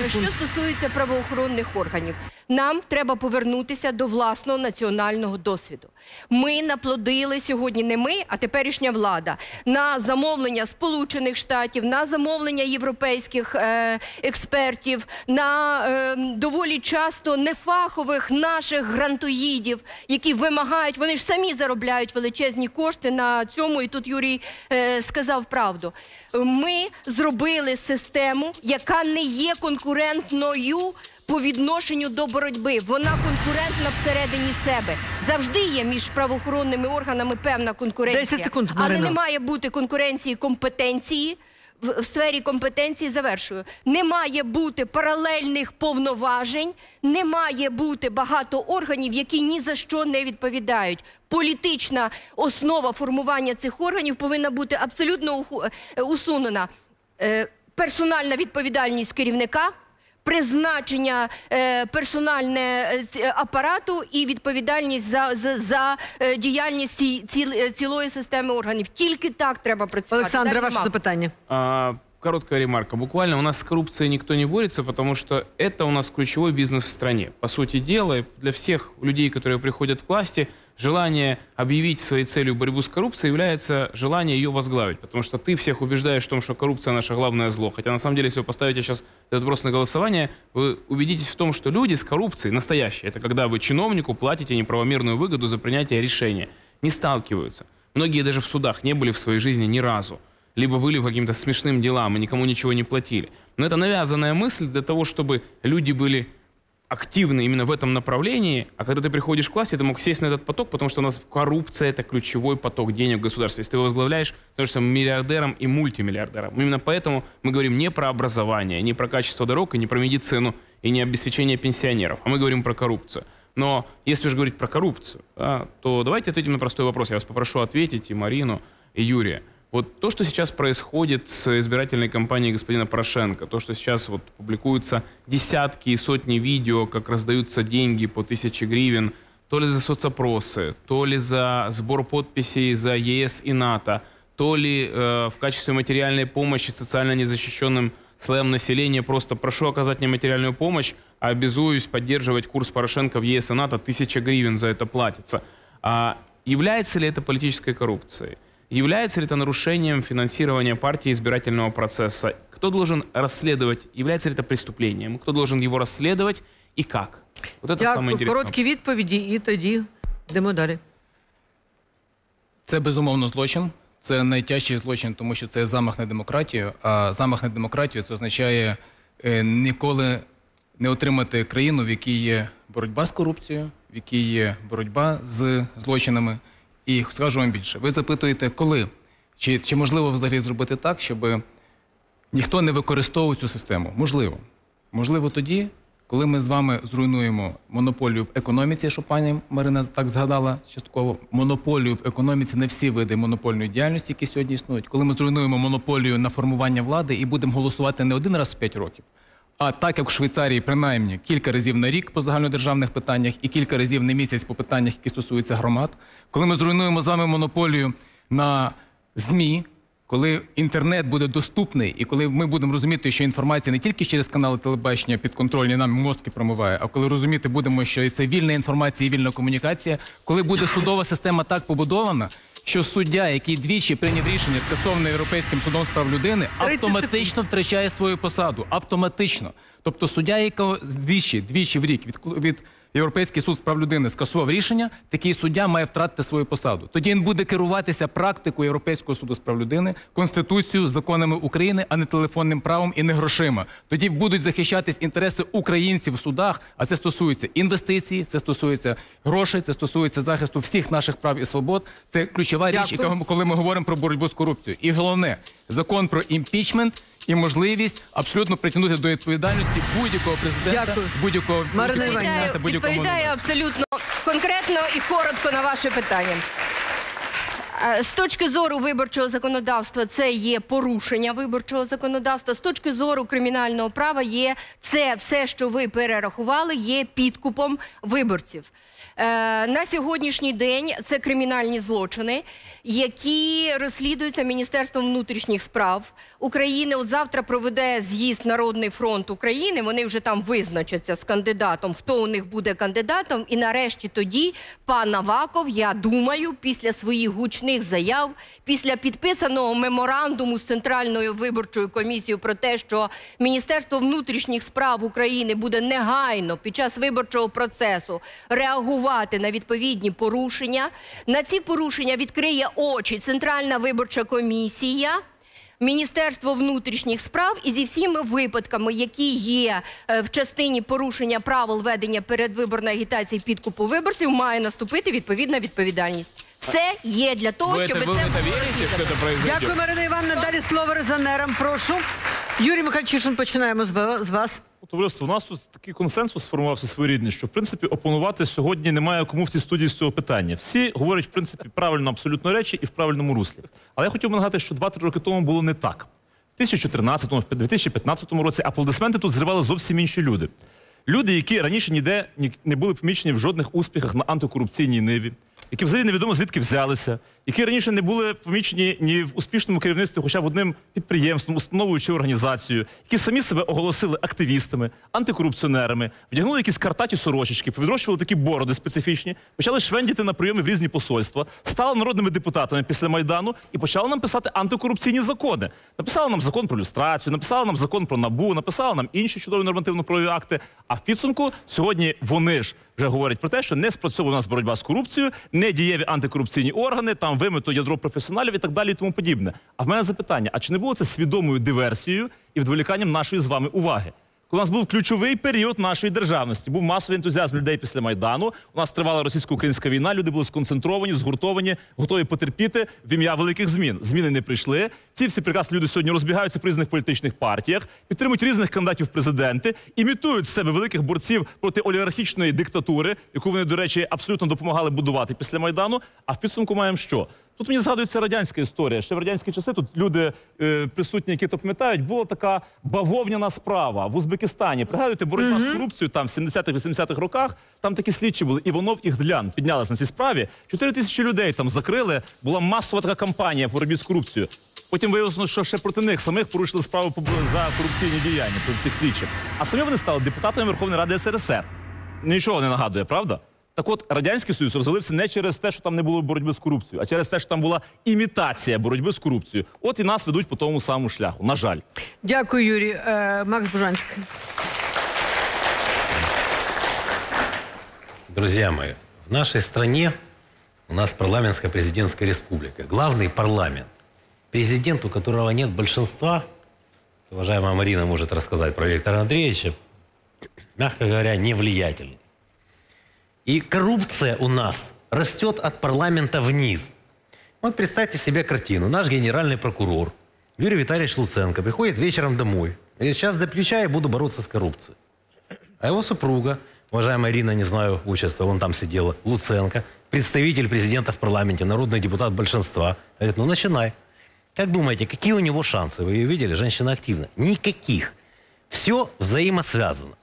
е, що стосується правоохоронних органів, нам треба повернутися до власного національного досвіду. Ми наплодили сьогодні не ми, а теперішня влада на замовлення Сполучених Штатів, на замовлення європейських е, експертів, на е, доволі часто нефахових наших грантоїдів, які вимагають, вони ж самі заробляють величезні кошти на цьому. І тут Юрій е, сказав правду. Ми зробили систему, яка не є конкурентною по відношенню до боротьби. Вона конкурентна всередині себе. Завжди є між правоохоронними органами певна конкуренція. 10 секунд, але не має бути конкуренції компетенції. в, в сфері компетенції завершую. Не має бути паралельних повноважень, не має бути багато органів, які ні за що не відповідають. Політична основа формування цих органів повинна бути абсолютно е, усунена. Е, персональна відповідальність керівника. Призначення е, персональне е, е, апарату і відповідальність за, за, за діяльність ці- ціл- цілої системи органів. Тільки так треба працювати. Олександре, Далі ваше запитання. А, короткая ремарка. Буквально у нас с коррупцией никто не борется, потому что это у нас ключевой бизнес в стране. По сути дела, для всех людей, которые приходят к власти, желание объявить своей целью борьбу с коррупцией является желание ее возглавить. Потому что ты всех убеждаешь в том, что коррупция наше главное зло. Хотя на самом деле, если вы поставите сейчас этот вопрос на голосование, вы убедитесь в том, что люди с коррупцией настоящие, это когда вы чиновнику платите неправомерную выгоду за принятие решения, не сталкиваются. Многие даже в судах не были в своей жизни ни разу либо были по каким-то смешным делам и никому ничего не платили. Но это навязанная мысль для того, чтобы люди были активны именно в этом направлении, а когда ты приходишь к власти, ты мог сесть на этот поток, потому что у нас коррупция – это ключевой поток денег в государстве. Если ты его возглавляешь, становишься миллиардером и мультимиллиардером. Именно поэтому мы говорим не про образование, не про качество дорог, и не про медицину, и не обеспечение пенсионеров, а мы говорим про коррупцию. Но если уже говорить про коррупцию, да, то давайте ответим на простой вопрос. Я вас попрошу ответить и Марину, и Юрия. Вот то, что сейчас происходит с избирательной кампанией господина Порошенко, то, что сейчас вот публикуются десятки и сотни видео, как раздаются деньги по тысяче гривен, то ли за соцопросы, то ли за сбор подписей за ЕС и НАТО, то ли э, в качестве материальной помощи социально незащищенным слоям населения просто прошу оказать мне материальную помощь, а обязуюсь поддерживать курс Порошенко в ЕС и НАТО, тысяча гривен за это платится. А является ли это политической коррупцией? Является ли это нарушением финансирования партии избирательного процесса? Кто должен расследовать? Является ли это преступлением? Кто должен его расследовать и как? Вот это самое Дякую. интересное. Короткі відповіді, і тоді йдемо далі. Це безумовно злочин. Це найтяжчий злочин, тому що це замах на демократію. А замах на демократію це означає е, ніколи не отримати країну, в якій є боротьба з корупцією, в якій є боротьба з злочинами. І скажу вам більше, ви запитуєте, коли? Чи, чи можливо взагалі зробити так, щоб ніхто не використовував цю систему? Можливо. Можливо, тоді, коли ми з вами зруйнуємо монополію в економіці, що пані Марина так згадала частково, монополію в економіці не всі види монопольної діяльності, які сьогодні існують, коли ми зруйнуємо монополію на формування влади і будемо голосувати не один раз в п'ять років, а так як в Швейцарії, принаймні кілька разів на рік по загальнодержавних питаннях і кілька разів на місяць по питаннях, які стосуються громад, коли ми зруйнуємо з вами монополію на ЗМІ, коли інтернет буде доступний, і коли ми будемо розуміти, що інформація не тільки через канали телебачення підконтрольні нам мозки промиває, а коли розуміти будемо, що це вільна інформація і вільна комунікація, коли буде судова система так побудована. Що суддя, який двічі прийняв рішення скасоване Європейським судом з прав людини, автоматично втрачає свою посаду. Автоматично. Тобто суддя, якого двічі, двічі в рік від, від Європейський суд з прав людини скасував рішення, такий суддя має втратити свою посаду. Тоді він буде керуватися практикою Європейського суду з прав людини, конституцією, законами України, а не телефонним правом і не грошима. Тоді будуть захищатись інтереси українців в судах, а це стосується інвестицій, це стосується грошей, це стосується захисту всіх наших прав і свобод. Це ключова річ, яка коли ми говоримо про боротьбу з корупцією. І головне закон про імпічмент. І можливість абсолютно притягнути до відповідальності будь-якого президента, будь-якого кандидата, будь-якого відповідаю абсолютно конкретно і коротко на ваше питання. Е, З точки зору виборчого законодавства, це є порушення виборчого законодавства. З точки зору кримінального права, є це все, що ви перерахували, є підкупом виборців. Е, на сьогоднішній день це кримінальні злочини, які розслідуються Міністерством внутрішніх справ України. От завтра проведе з'їзд Народний фронт України. Вони вже там визначаться з кандидатом, хто у них буде кандидатом. І нарешті тоді пан Аваков, я думаю, після своїх гучних заяв, після підписаного меморандуму з Центральною виборчою комісією про те, що Міністерство внутрішніх справ України буде негайно під час виборчого процесу реагувати на відповідні порушення. На ці порушення відкриє очі Центральна виборча комісія. Міністерство внутрішніх справ і зі всіма випадками, які є е, в частині порушення правил ведення передвиборної агітації підкупу виборців, має наступити відповідна відповідальність. Все є для того, Вы щоб это, це вы в это було верите, что розвідано. это произойдет? Дякую, Марина Івановна. Далі слово резонерам. Прошу. Юрій Михайловичишин, починаємо з ва- з вас. Товариство, у нас тут такий консенсус сформувався своєрідний, що в принципі опонувати сьогодні немає кому в цій студії з цього питання. Всі говорять, в принципі, правильно абсолютно речі і в правильному руслі. Але я хотів би нагадати, що 2-3 роки тому було не так. В 2014-му, в 2015 році аплодисменти тут зривали зовсім інші люди. Люди, які раніше ніде ні- не були помічені в жодних успіхах на антикорупційній ниві, які взагалі невідомо звідки взялися, які раніше не були помічені ні в успішному керівництві, хоча б одним підприємством, установою чи організацією, які самі себе оголосили активістами, антикорупціонерами, вдягнули якісь картаті сорочечки, повідрощували такі бороди специфічні, почали швендіти на прийоми в різні посольства, стали народними депутатами після майдану і почали нам писати антикорупційні закони. Написали нам закон про люстрацію, написали нам закон про набу, написали нам інші чудові нормативно-правові акти. А в підсумку сьогодні вони ж вже говорять про те, що не спрацьовує у нас боротьба з корупцією, не дієві антикорупційні органи, там вимито ядро професіоналів і так далі, і тому подібне. А в мене запитання: а чи не було це свідомою диверсією і відволіканням нашої з вами уваги? Коли у нас був ключовий період нашої державності, був масовий ентузіазм людей після майдану. У нас тривала російсько-українська війна. Люди були сконцентровані, згуртовані, готові потерпіти в ім'я великих змін. Зміни не прийшли. Ці всі прекрасні люди сьогодні розбігаються по різних політичних партіях, підтримують різних кандидатів в президенти, імітують з себе великих борців проти олігархічної диктатури, яку вони, до речі, абсолютно допомагали будувати після майдану. А в підсумку маємо що? Тут мені згадується радянська історія. Ще в радянські часи тут люди е, присутні, які то пам'ятають, була така бавовняна справа в Узбекистані. Пригадуєте, боротьба з корупцією там в 70-х-80-х роках. Там такі слідчі були. Іванов і Гдлян піднялись на цій справі. Чотири тисячі людей там закрили. Була масова така кампанія по боротьбі з корупцією. Потім виявилося, що ще проти них самих порушили справу за корупційні діяння проти цих слідчих. А самі вони стали депутатами Верховної Ради СРСР. Нічого не нагадує, правда? Так от Радянський Союз розвалився не через те, що там не було боротьби з корупцією, а через те, що там була імітація боротьби з корупцією. От і нас ведуть по тому самому шляху. На жаль. Дякую, Юрій. Е, Макс Бужанський. Друзья мои, в нашей стране у нас парламентская президентская республика. Главный парламент. Президент, у которого нет большинства, уважаемая Марина может рассказать про Виктора Андреевича, мягко говоря, невлиятельный. И коррупция у нас растет от парламента вниз. Вот представьте себе картину. Наш генеральный прокурор Юрий Витальевич Луценко приходит вечером домой. И сейчас допью чая и буду бороться с коррупцией. А его супруга, уважаемая Ирина, не знаю отчества, вон там сидела, Луценко, представитель президента в парламенте, народный депутат большинства, говорит, ну начинай. Как думаете, какие у него шансы? Вы ее видели? Женщина активна. Никаких. Все взаимосвязано.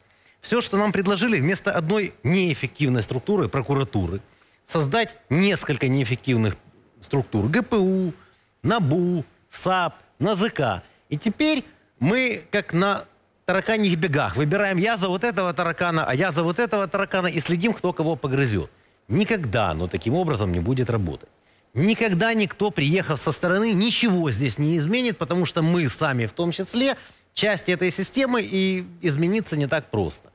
Все, что нам предложили, вместо одной неэффективной структуры, прокуратуры, создать несколько неэффективных структур. ГПУ, НАБУ, САП, НАЗК. И теперь мы, как на тараканьих бегах, выбираем я за вот этого таракана, а я за вот этого таракана и следим, кто кого погрызет. Никогда оно таким образом не будет работать. Никогда никто, приехав со стороны, ничего здесь не изменит, потому что мы сами в том числе часть этой системы, и измениться не так просто.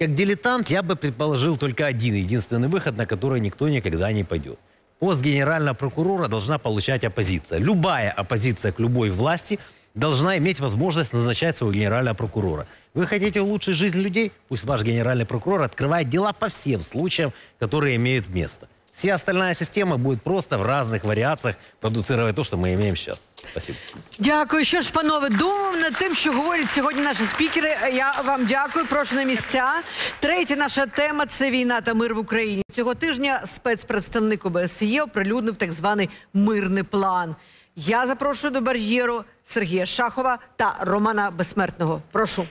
Как дилетант я бы предположил только один, единственный выход, на который никто никогда не пойдет. Пост генерального прокурора должна получать оппозиция. Любая оппозиция к любой власти должна иметь возможность назначать своего генерального прокурора. Вы хотите улучшить жизнь людей? Пусть ваш генеральный прокурор открывает дела по всем случаям, которые имеют место. Вся остальная система будет просто в разных вариациях продуцировать то, что мы имеем сейчас. Спасибо. Дякую. Що ж, панове, думав над тим, що говорять сьогодні наші спікери. Я вам дякую. Прошу на місця. Третя наша тема це війна та мир в Україні. Цього тижня спецпредставник ОБСЄ оприлюднив так званий мирний план. Я запрошую до бар'єру Сергія Шахова та Романа Безсмертного. Прошу.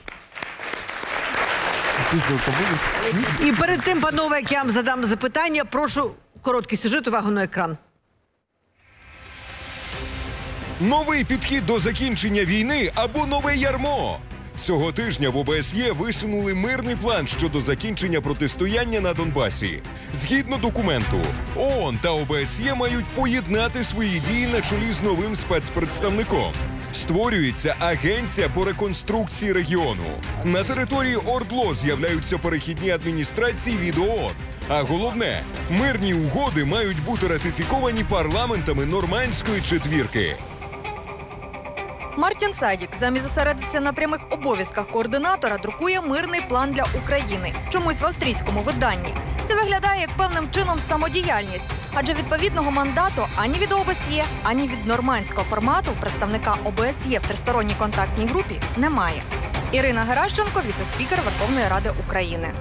І перед тим, панове, як я вам задам запитання, прошу короткий сюжет, увагу на екран. Новий підхід до закінчення війни або нове ярмо. Цього тижня в ОБСЄ висунули мирний план щодо закінчення протистояння на Донбасі. Згідно документу, ООН та ОБСЄ мають поєднати свої дії на чолі з новим спецпредставником. Створюється агенція по реконструкції регіону. На території ОРДЛО з'являються перехідні адміністрації від ООН. А головне, мирні угоди мають бути ратифіковані парламентами нормандської четвірки. Мартін Садік замість зосередитися на прямих обов'язках координатора друкує мирний план для України. Чомусь в австрійському виданні. Це виглядає як певним чином самодіяльність. Адже відповідного мандату ані від ОБСЄ, ані від нормандського формату представника ОБСЄ в тристоронній контактній групі немає. Ірина Геращенко, віце-спікер Верховної Ради України.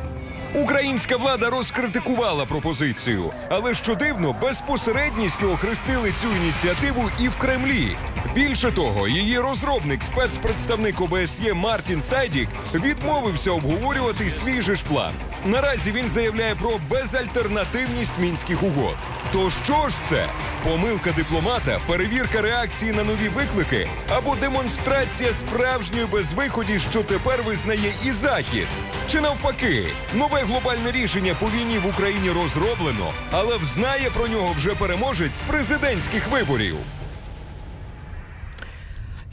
Українська влада розкритикувала пропозицію, але що дивно, безпосередністю охрестили цю ініціативу і в Кремлі. Більше того, її розробник, спецпредставник ОБСЄ Мартін Сайдік, відмовився обговорювати свій же ж план. Наразі він заявляє про безальтернативність мінських угод. То що ж це? Помилка дипломата, перевірка реакції на нові виклики або демонстрація справжньої безвиході, що тепер визнає і Захід. Чи навпаки, нове глобальне рішення по війні в Україні розроблено, але взнає про нього вже переможець президентських виборів.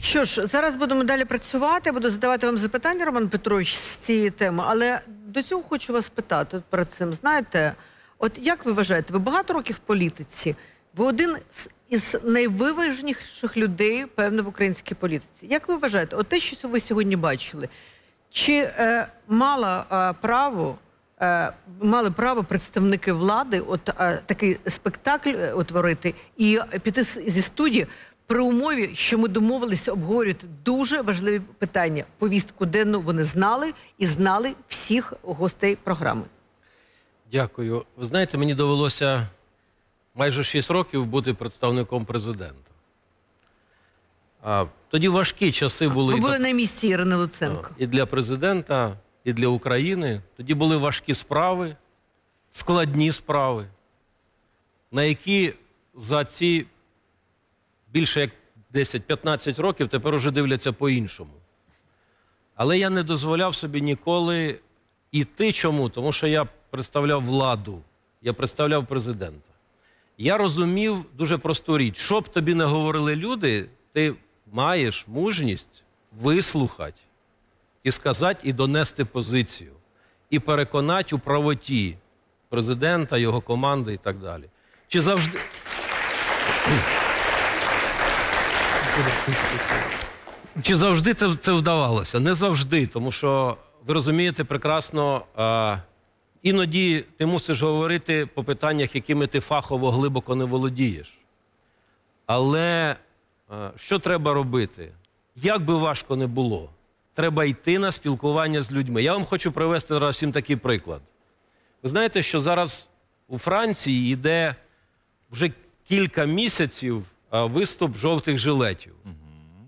Що ж, зараз будемо далі працювати. Буду задавати вам запитання, Роман Петрович, з цієї теми. Але до цього хочу вас питати перед цим. Знаєте, от як ви вважаєте, ви багато років в політиці? Ви один із найвиважніших людей, певно, в українській політиці. Як ви вважаєте, от те, що ви сьогодні бачили, чи е, мала е, право, е, мали право представники влади от е, такий спектакль е, утворити і піти зі студії при умові, що ми домовилися обговорювати дуже важливі питання. Повістку денну вони знали і знали всіх гостей програми. Дякую. Ви знаєте, мені довелося майже 6 років бути представником президента. А, тоді важкі часи були. Ви були на місці Ірини Луценко. і для президента, і для України. Тоді були важкі справи, складні справи, на які за ці більше як 10-15 років тепер уже дивляться по-іншому. Але я не дозволяв собі ніколи іти. Чому? Тому що я представляв владу, я представляв президента. Я розумів дуже просту річ: що б тобі не говорили люди, ти маєш мужність вислухати і сказати, і донести позицію, і переконати у правоті президента, його команди і так далі. Чи завжди. Чи завжди це, це вдавалося? Не завжди, тому що ви розумієте прекрасно, а, іноді ти мусиш говорити по питаннях, якими ти фахово глибоко не володієш. Але а, що треба робити? Як би важко не було, треба йти на спілкування з людьми. Я вам хочу привести зараз всім такий приклад. Ви знаєте, що зараз у Франції йде вже кілька місяців виступ жовтих жилетів.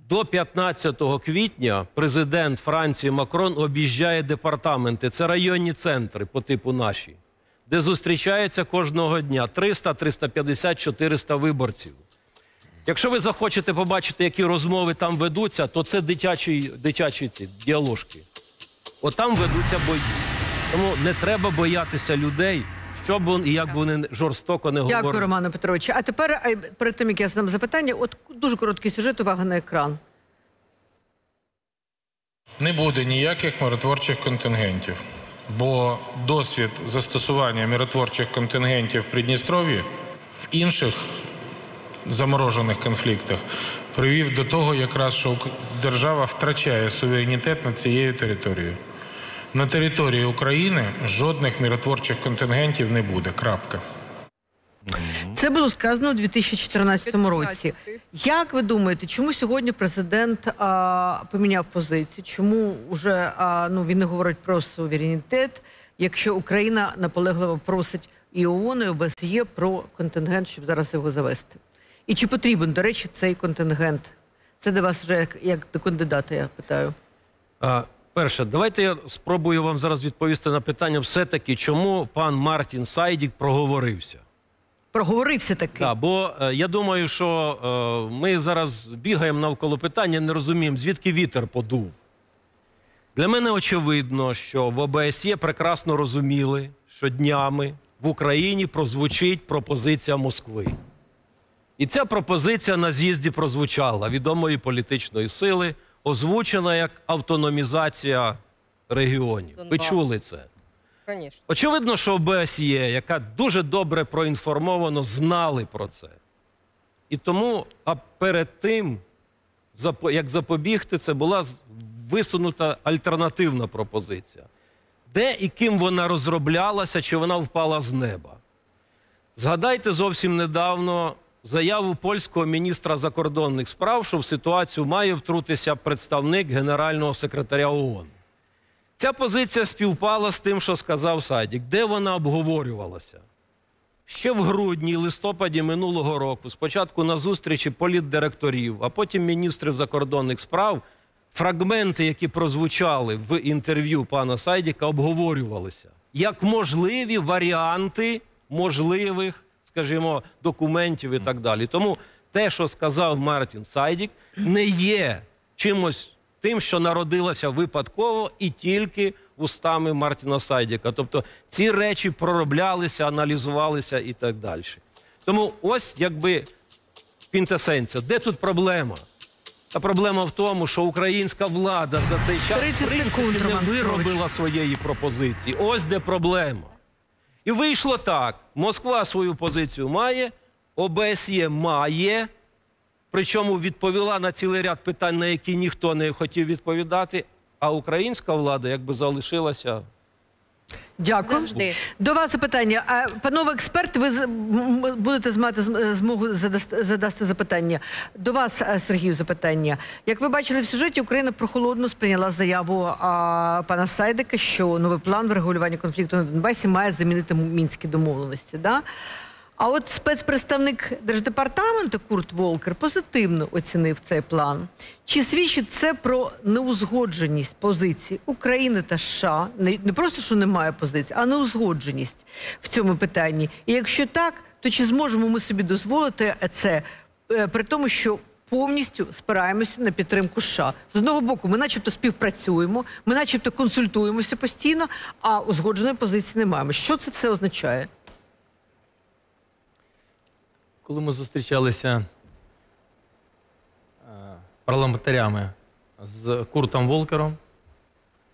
До 15 квітня президент Франції Макрон об'їжджає департаменти. Це районні центри по типу наші, де зустрічається кожного дня 300, 350, 400 виборців. Якщо ви захочете побачити, які розмови там ведуться, то це дитячі, дитячі ці діаложки. От там ведуться бої. Тому не треба боятися людей, що б вон- і як б вони жорстоко не говорили. Дякую, Романе Петровичу. А тепер, е, перед тим як я задам запитання, от дуже короткий сюжет, увага на екран. Не буде ніяких миротворчих контингентів, бо досвід застосування миротворчих контингентів в Придністров'ї в інших заморожених конфліктах привів до того, якраз що держава втрачає суверенітет над цією територією. На території України жодних миротворчих контингентів не буде. Крапка. Це було сказано у 2014 році. Як ви думаєте, чому сьогодні президент а, поміняв позицію? Чому вже а, ну він не говорить про суверенітет, якщо Україна наполегливо просить і ООН, і ОБСЄ про контингент, щоб зараз його завести? І чи потрібен, до речі, цей контингент? Це до вас вже як, як до кандидата, я питаю. А, перше, давайте я спробую вам зараз відповісти на питання, все-таки, чому пан Мартін Сайдік проговорився. Проговорився таки. Да, бо е, я думаю, що е, ми зараз бігаємо навколо питання, не розуміємо, звідки вітер подув. Для мене очевидно, що в ОБСЄ прекрасно розуміли, що днями в Україні прозвучить пропозиція Москви. І ця пропозиція на з'їзді прозвучала відомої політичної сили, озвучена як автономізація регіонів. Ви чули це? Конечно. Очевидно, що ОБСЄ, яка дуже добре проінформовано, знали про це. І тому, а перед тим, як запобігти, це була висунута альтернативна пропозиція. Де і ким вона розроблялася, чи вона впала з неба? Згадайте зовсім недавно заяву польського міністра закордонних справ, що в ситуацію має втрутитися представник генерального секретаря ООН. Ця позиція співпала з тим, що сказав Садік. Де вона обговорювалася? Ще в грудні, листопаді минулого року, спочатку на зустрічі політдиректорів, а потім міністрів закордонних справ, фрагменти, які прозвучали в інтерв'ю пана Сайдіка, обговорювалися як можливі варіанти можливих, скажімо, документів і так далі. Тому те, що сказав Мартін Сайдік, не є чимось тим, що народилося випадково і тільки устами Мартіна Сайдіка. Тобто ці речі пророблялися, аналізувалися і так далі. Тому ось якби квінтесенція. Де тут проблема? Та проблема в тому, що українська влада за цей час в принципі, не виробила своєї пропозиції. Ось де проблема. І вийшло так: Москва свою позицію має, ОБСЄ має, причому відповіла на цілий ряд питань, на які ніхто не хотів відповідати. А українська влада якби залишилася. Дякую. Завжди. До вас запитання. А, панове експерт, ви будете мати змогу задасти, задасти запитання. До вас, е, Сергію, запитання. Як ви бачили в сюжеті, Україна прохолодно сприйняла заяву а, пана Сайдика, що новий план врегулювання конфлікту на Донбасі має замінити мінські домовленості. Да? А от спецпредставник держдепартаменту Курт Волкер позитивно оцінив цей план. Чи свідчить це про неузгодженість позицій України та США? Не, просто що немає позиції, а неузгодженість в цьому питанні. І якщо так, то чи зможемо ми собі дозволити це е, при тому, що повністю спираємося на підтримку США? З одного боку, ми начебто співпрацюємо, ми начебто консультуємося постійно, а узгодженої позиції не маємо. Що це все означає? Коли ми зустрічалися е, парламентарями з Куртом Волкером,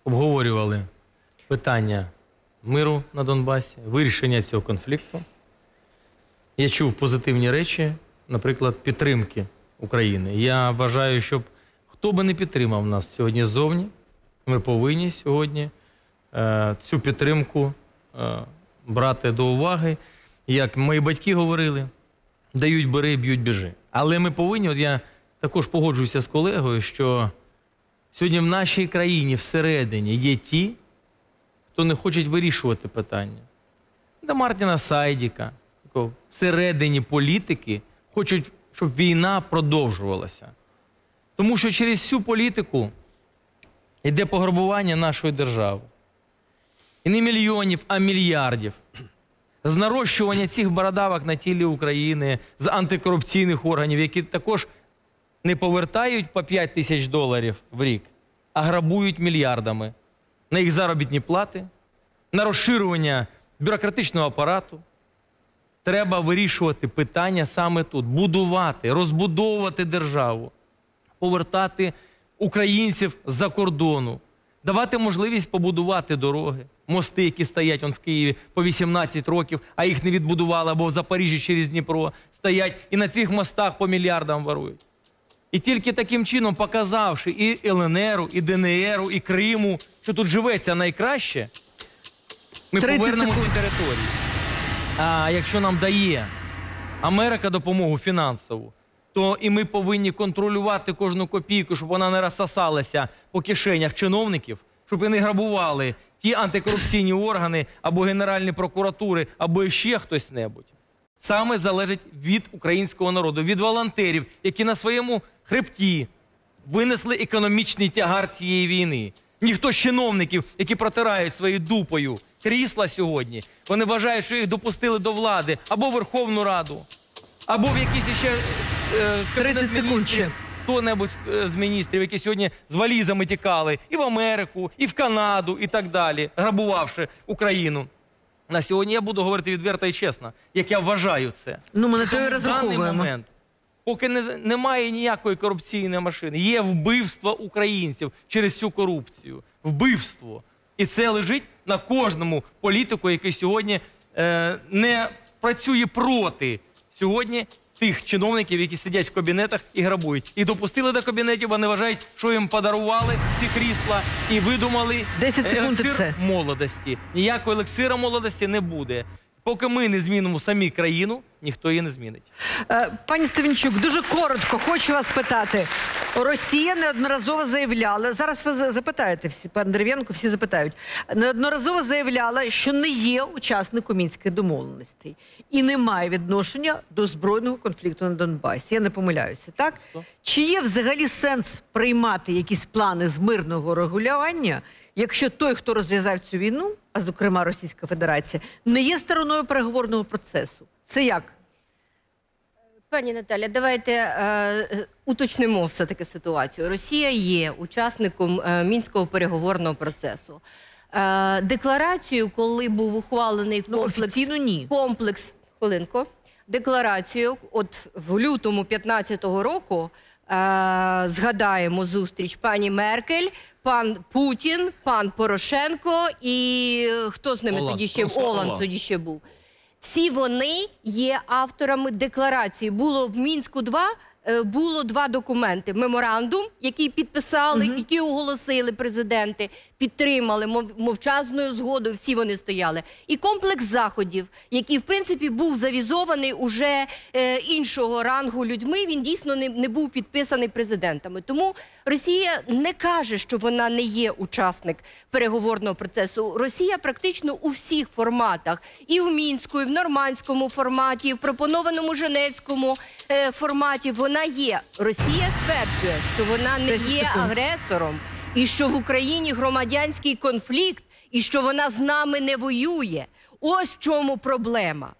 обговорювали питання миру на Донбасі, вирішення цього конфлікту. Я чув позитивні речі, наприклад, підтримки України. Я вважаю, щоб хто би не підтримав нас сьогодні ззовні, ми повинні сьогодні е, цю підтримку е, брати до уваги. Як мої батьки говорили, дають бери, б'ють біжи. Але ми повинні, от я також погоджуюся з колегою, що сьогодні в нашій країні всередині є ті, хто не хочуть вирішувати питання. До Мартіна Сайдіка, всередині політики, хочуть, щоб війна продовжувалася. Тому що через цю політику йде пограбування нашої держави. І не мільйонів, а мільярдів з нарощування цих бородавок на тілі України, з антикорупційних органів, які також не повертають по 5 тисяч доларів в рік, а грабують мільярдами на їх заробітні плати, на розширювання бюрократичного апарату. Треба вирішувати питання саме тут, будувати, розбудовувати державу, повертати українців з-за кордону, давати можливість побудувати дороги, мости, які стоять он в Києві по 18 років, а їх не відбудували, або в Запоріжжі через Дніпро стоять і на цих мостах по мільярдам ворують. І тільки таким чином, показавши і ЛНРу, і ДНРу, і Криму, що тут живеться найкраще, ми 30 повернемо ці території. А якщо нам дає Америка допомогу фінансову, то і ми повинні контролювати кожну копійку, щоб вона не розсосалася по кишенях чиновників, щоб вони грабували ті антикорупційні органи або Генеральні прокуратури, або ще хтось небудь. Саме залежить від українського народу, від волонтерів, які на своєму хребті винесли економічний тягар цієї війни. Ніхто з чиновників, які протирають своєю дупою крісла сьогодні, вони вважають, що їх допустили до влади або Верховну Раду, або в якісь ще е, 30 секунд ще. хто-небудь е, з міністрів, які сьогодні з валізами тікали і в Америку, і в Канаду, і так далі, грабувавши Україну. На сьогодні я буду говорити відверто і чесно, як я вважаю це. Ну, ми на те і В даний розраховуємо. момент, поки не, з- немає ніякої корупційної машини, є вбивство українців через цю корупцію. Вбивство. І це лежить на кожному політику, який сьогодні е, не працює проти сьогодні тих чиновників, які сидять в кабінетах і грабують. І допустили до кабінетів, вони вважають, що їм подарували ці крісла і видумали 10 секунд і елексир все. молодості. Ніякого елексира молодості не буде. Поки ми не змінимо самі країну, ніхто її не змінить. Е, Пані Стевенчук, дуже коротко хочу вас питати. Росія неодноразово заявляла, зараз ви запитаєте всі, пан Дерев'янко, всі запитають. Неодноразово заявляла, що не є учасником мінських домовленостей і не має відношення до збройного конфлікту на Донбасі. Я не помиляюся, так? Чи є взагалі сенс приймати якісь плани з мирного регулювання, якщо той, хто розв'язав цю війну, а зокрема Російська Федерація, не є стороною переговорного процесу? Це як? Пані Наталя, давайте е, уточнимо все-таки ситуацію. Росія є учасником е, мінського переговорного процесу. Е, декларацію, коли був ухвалений комплекс, офіційно ні. комплекс хвилинку, декларацію, от в лютому 15-го року. Е, згадаємо зустріч пані Меркель, пан Путін, пан Порошенко і е, хто з ними Оланд. тоді ще Просто Оланд Оланд. тоді ще був. Всі вони є авторами декларації. Було в мінську 2 е, було два документи: меморандум, який підписали, який оголосили президенти, підтримали мов, мовчазною згодою. Всі вони стояли. І комплекс заходів, який в принципі був завізований уже е, іншого рангу людьми. Він дійсно не, не був підписаний президентами. Тому Росія не каже, що вона не є учасник переговорного процесу. Росія практично у всіх форматах, і в мінську, і в нормандському форматі, і в пропонованому Женевському е, форматі. Вона є. Росія стверджує, що вона не є агресором, і що в Україні громадянський конфлікт, і що вона з нами не воює. Ось в чому проблема.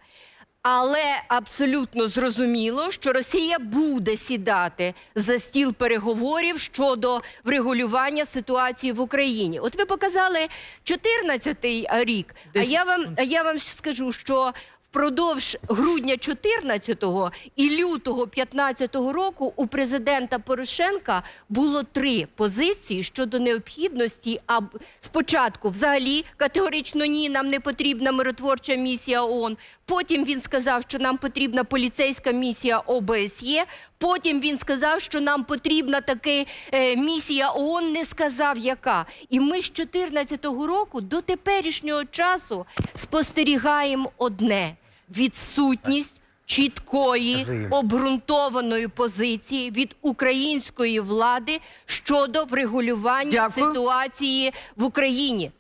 Але абсолютно зрозуміло, що Росія буде сідати за стіл переговорів щодо врегулювання ситуації в Україні. От ви показали 14-й рік. А я вам а я вам скажу, що впродовж грудня 14-го і лютого 15-го року у президента Порошенка було три позиції щодо необхідності. А спочатку, взагалі, категорично ні, нам не потрібна миротворча місія ООН. Потім він сказав, що нам потрібна поліцейська місія ОБСЄ. Потім він сказав, що нам потрібна таки е, місія ООН, не сказав яка. І ми з 14-го року до теперішнього часу спостерігаємо одне відсутність чіткої обґрунтованої позиції від української влади щодо врегулювання Дякую. ситуації в Україні.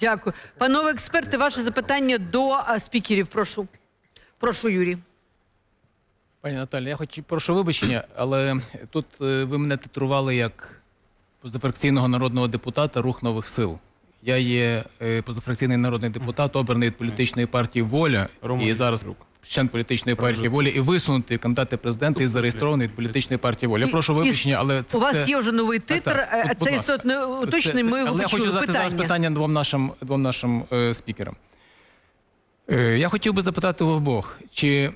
Дякую. Панове експерти, ваше запитання до спікерів. Прошу. Прошу, Юрій. Пані Наталі, я хочу прошу вибачення, але тут е, ви мене титрували як позафракційного народного депутата Рух нових сил. Я є е, позафракційний народний депутат, обраний від політичної партії Воля і зараз член політичної партії Воля і висунутий кандидат в президенти і зареєстрований від політичної партії Воля. Я прошу вибачення, але це У вас це- є вже новий титр, так. е, От, будь це ласка. істотно уточний. Це- Ми це- Але я хочу задати зараз Питання. питання двом нашим, двом нашим е, спікерам. Е, я хотів би запитати у обох, чи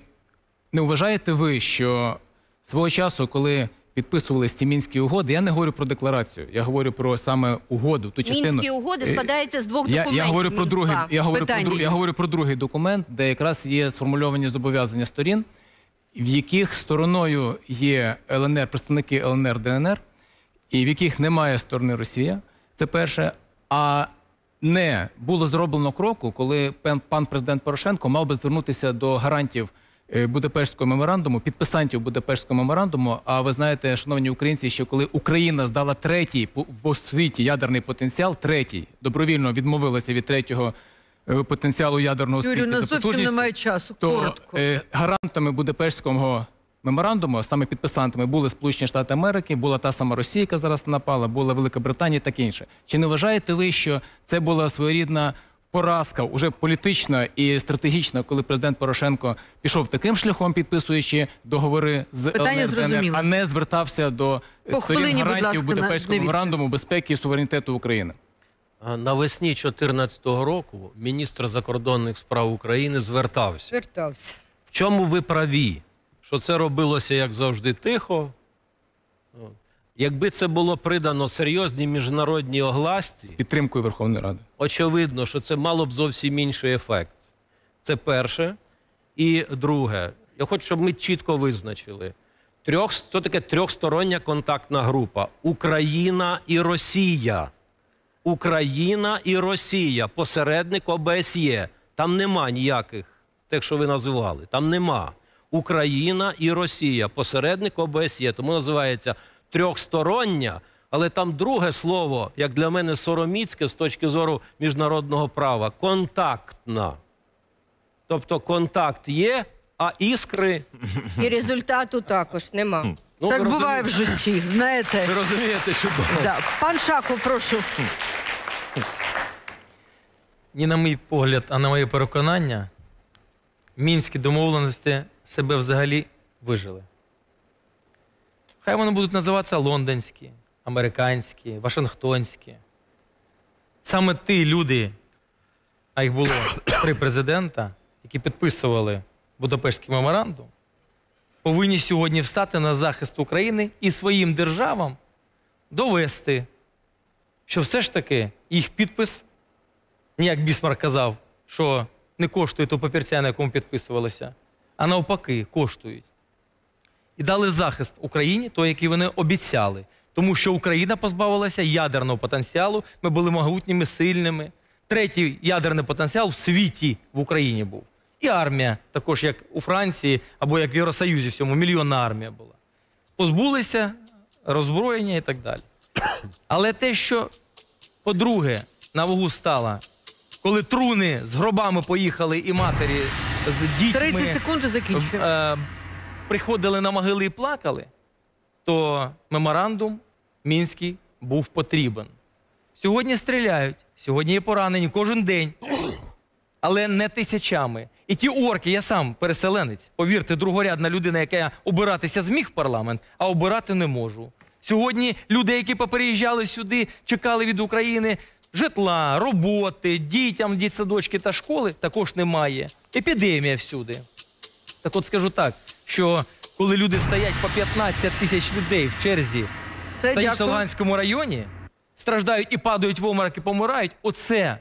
не вважаєте ви, що свого часу, коли підписувалися ці мінські угоди, я не говорю про декларацію, я говорю про саме угоду, ту частину. Мінські угоди Е, складаються з двох документів. я говорю про другий. Я говорю про, Питання я говорю про другий документ, де якраз є сформульовані зобов'язання сторін, в яких стороною є ЛНР, представники ЛНР, ДНР, і в яких немає сторони Росія. Це перше. А не було зроблено кроку, коли пан, пан президент Порошенко мав би звернутися до гарантів Будапештського меморандуму, підписантів Будапештського меморандуму. А ви знаєте, шановні українці, що коли Україна здала третій в світі ядерний потенціал, третій добровільно відмовилася від третього е, потенціалу ядерного Юрію, світу у нас зовсім немає часу. то Коротко. е, гарантами Будапештського меморандуму, саме підписантами, були Сполучені Штати Америки, була та сама Росія, яка зараз напала, була Велика Британія і таке інше. Чи не вважаєте ви, що це була своєрідна поразка, уже політична і стратегічна, коли президент Порошенко пішов таким шляхом, підписуючи договори з Питання ЛНР, а не звертався до По сторін хвилині, гарантів Будапештського меморандуму безпеки і суверенітету України? Навесні 2014 року міністр закордонних справ України звертався. Звертався. В чому ви праві? Що це робилося, як завжди, тихо? Якби це було придано серйозній міжнародній огласці, Підтримкою Верховної Ради. очевидно, що це мало б зовсім інший ефект. Це перше. І друге, я хочу, щоб ми чітко визначили. Трьох, що таке трьохстороння контактна група? Україна і Росія. Україна і Росія, посередник ОБСЄ. Там нема ніяких, тих, що ви називали. Там нема. Україна і Росія, посередник ОБСЄ, тому називається трьохстороння. Але там друге слово, як для мене сороміцьке з точки зору міжнародного права контактна. Тобто контакт є, а іскри. І результату також нема. Ну, так буває в житті, знаєте. Ви розумієте, чудово. Да. Пан Шаков, прошу. Ні на мій погляд, а на моє переконання, мінські домовленості себе взагалі вижили. Хай вони будуть називатися лондонські, американські, вашингтонські. Саме ті люди, а їх було три президента, які підписували Будапештський меморандум, повинні сьогодні встати на захист України і своїм державам довести, що все ж таки їх підпис як Бісмарк казав, що не коштує то папірця, на якому підписувалися, а навпаки, коштують. І дали захист Україні, той, який вони обіцяли. Тому що Україна позбавилася ядерного потенціалу, ми були могутніми, сильними. Третій ядерний потенціал в світі в Україні був. І армія, також як у Франції або як в Євросоюзі, всьому мільйонна армія була. Позбулися роззброєння і так далі. Але те, що, по-друге, на вагу стало, коли труни з гробами поїхали і матері з дітьми 30 секунд і закінчую. е, приходили на могили і плакали, то меморандум мінський був потрібен. Сьогодні стріляють, сьогодні є поранені кожен день, але не тисячами. І ті орки, я сам переселенець, повірте, другорядна людина, яка обиратися зміг в парламент, а обирати не можу. Сьогодні люди, які попереїжджали сюди, чекали від України житла, роботи, дітям дітсадочки та школи, також немає. Епідемія всюди. Так от скажу так, що коли люди стоять по 15 тисяч людей в черзі Все, в дякую. Станично-Луганському районі, страждають і падають в оморок і помирають, оце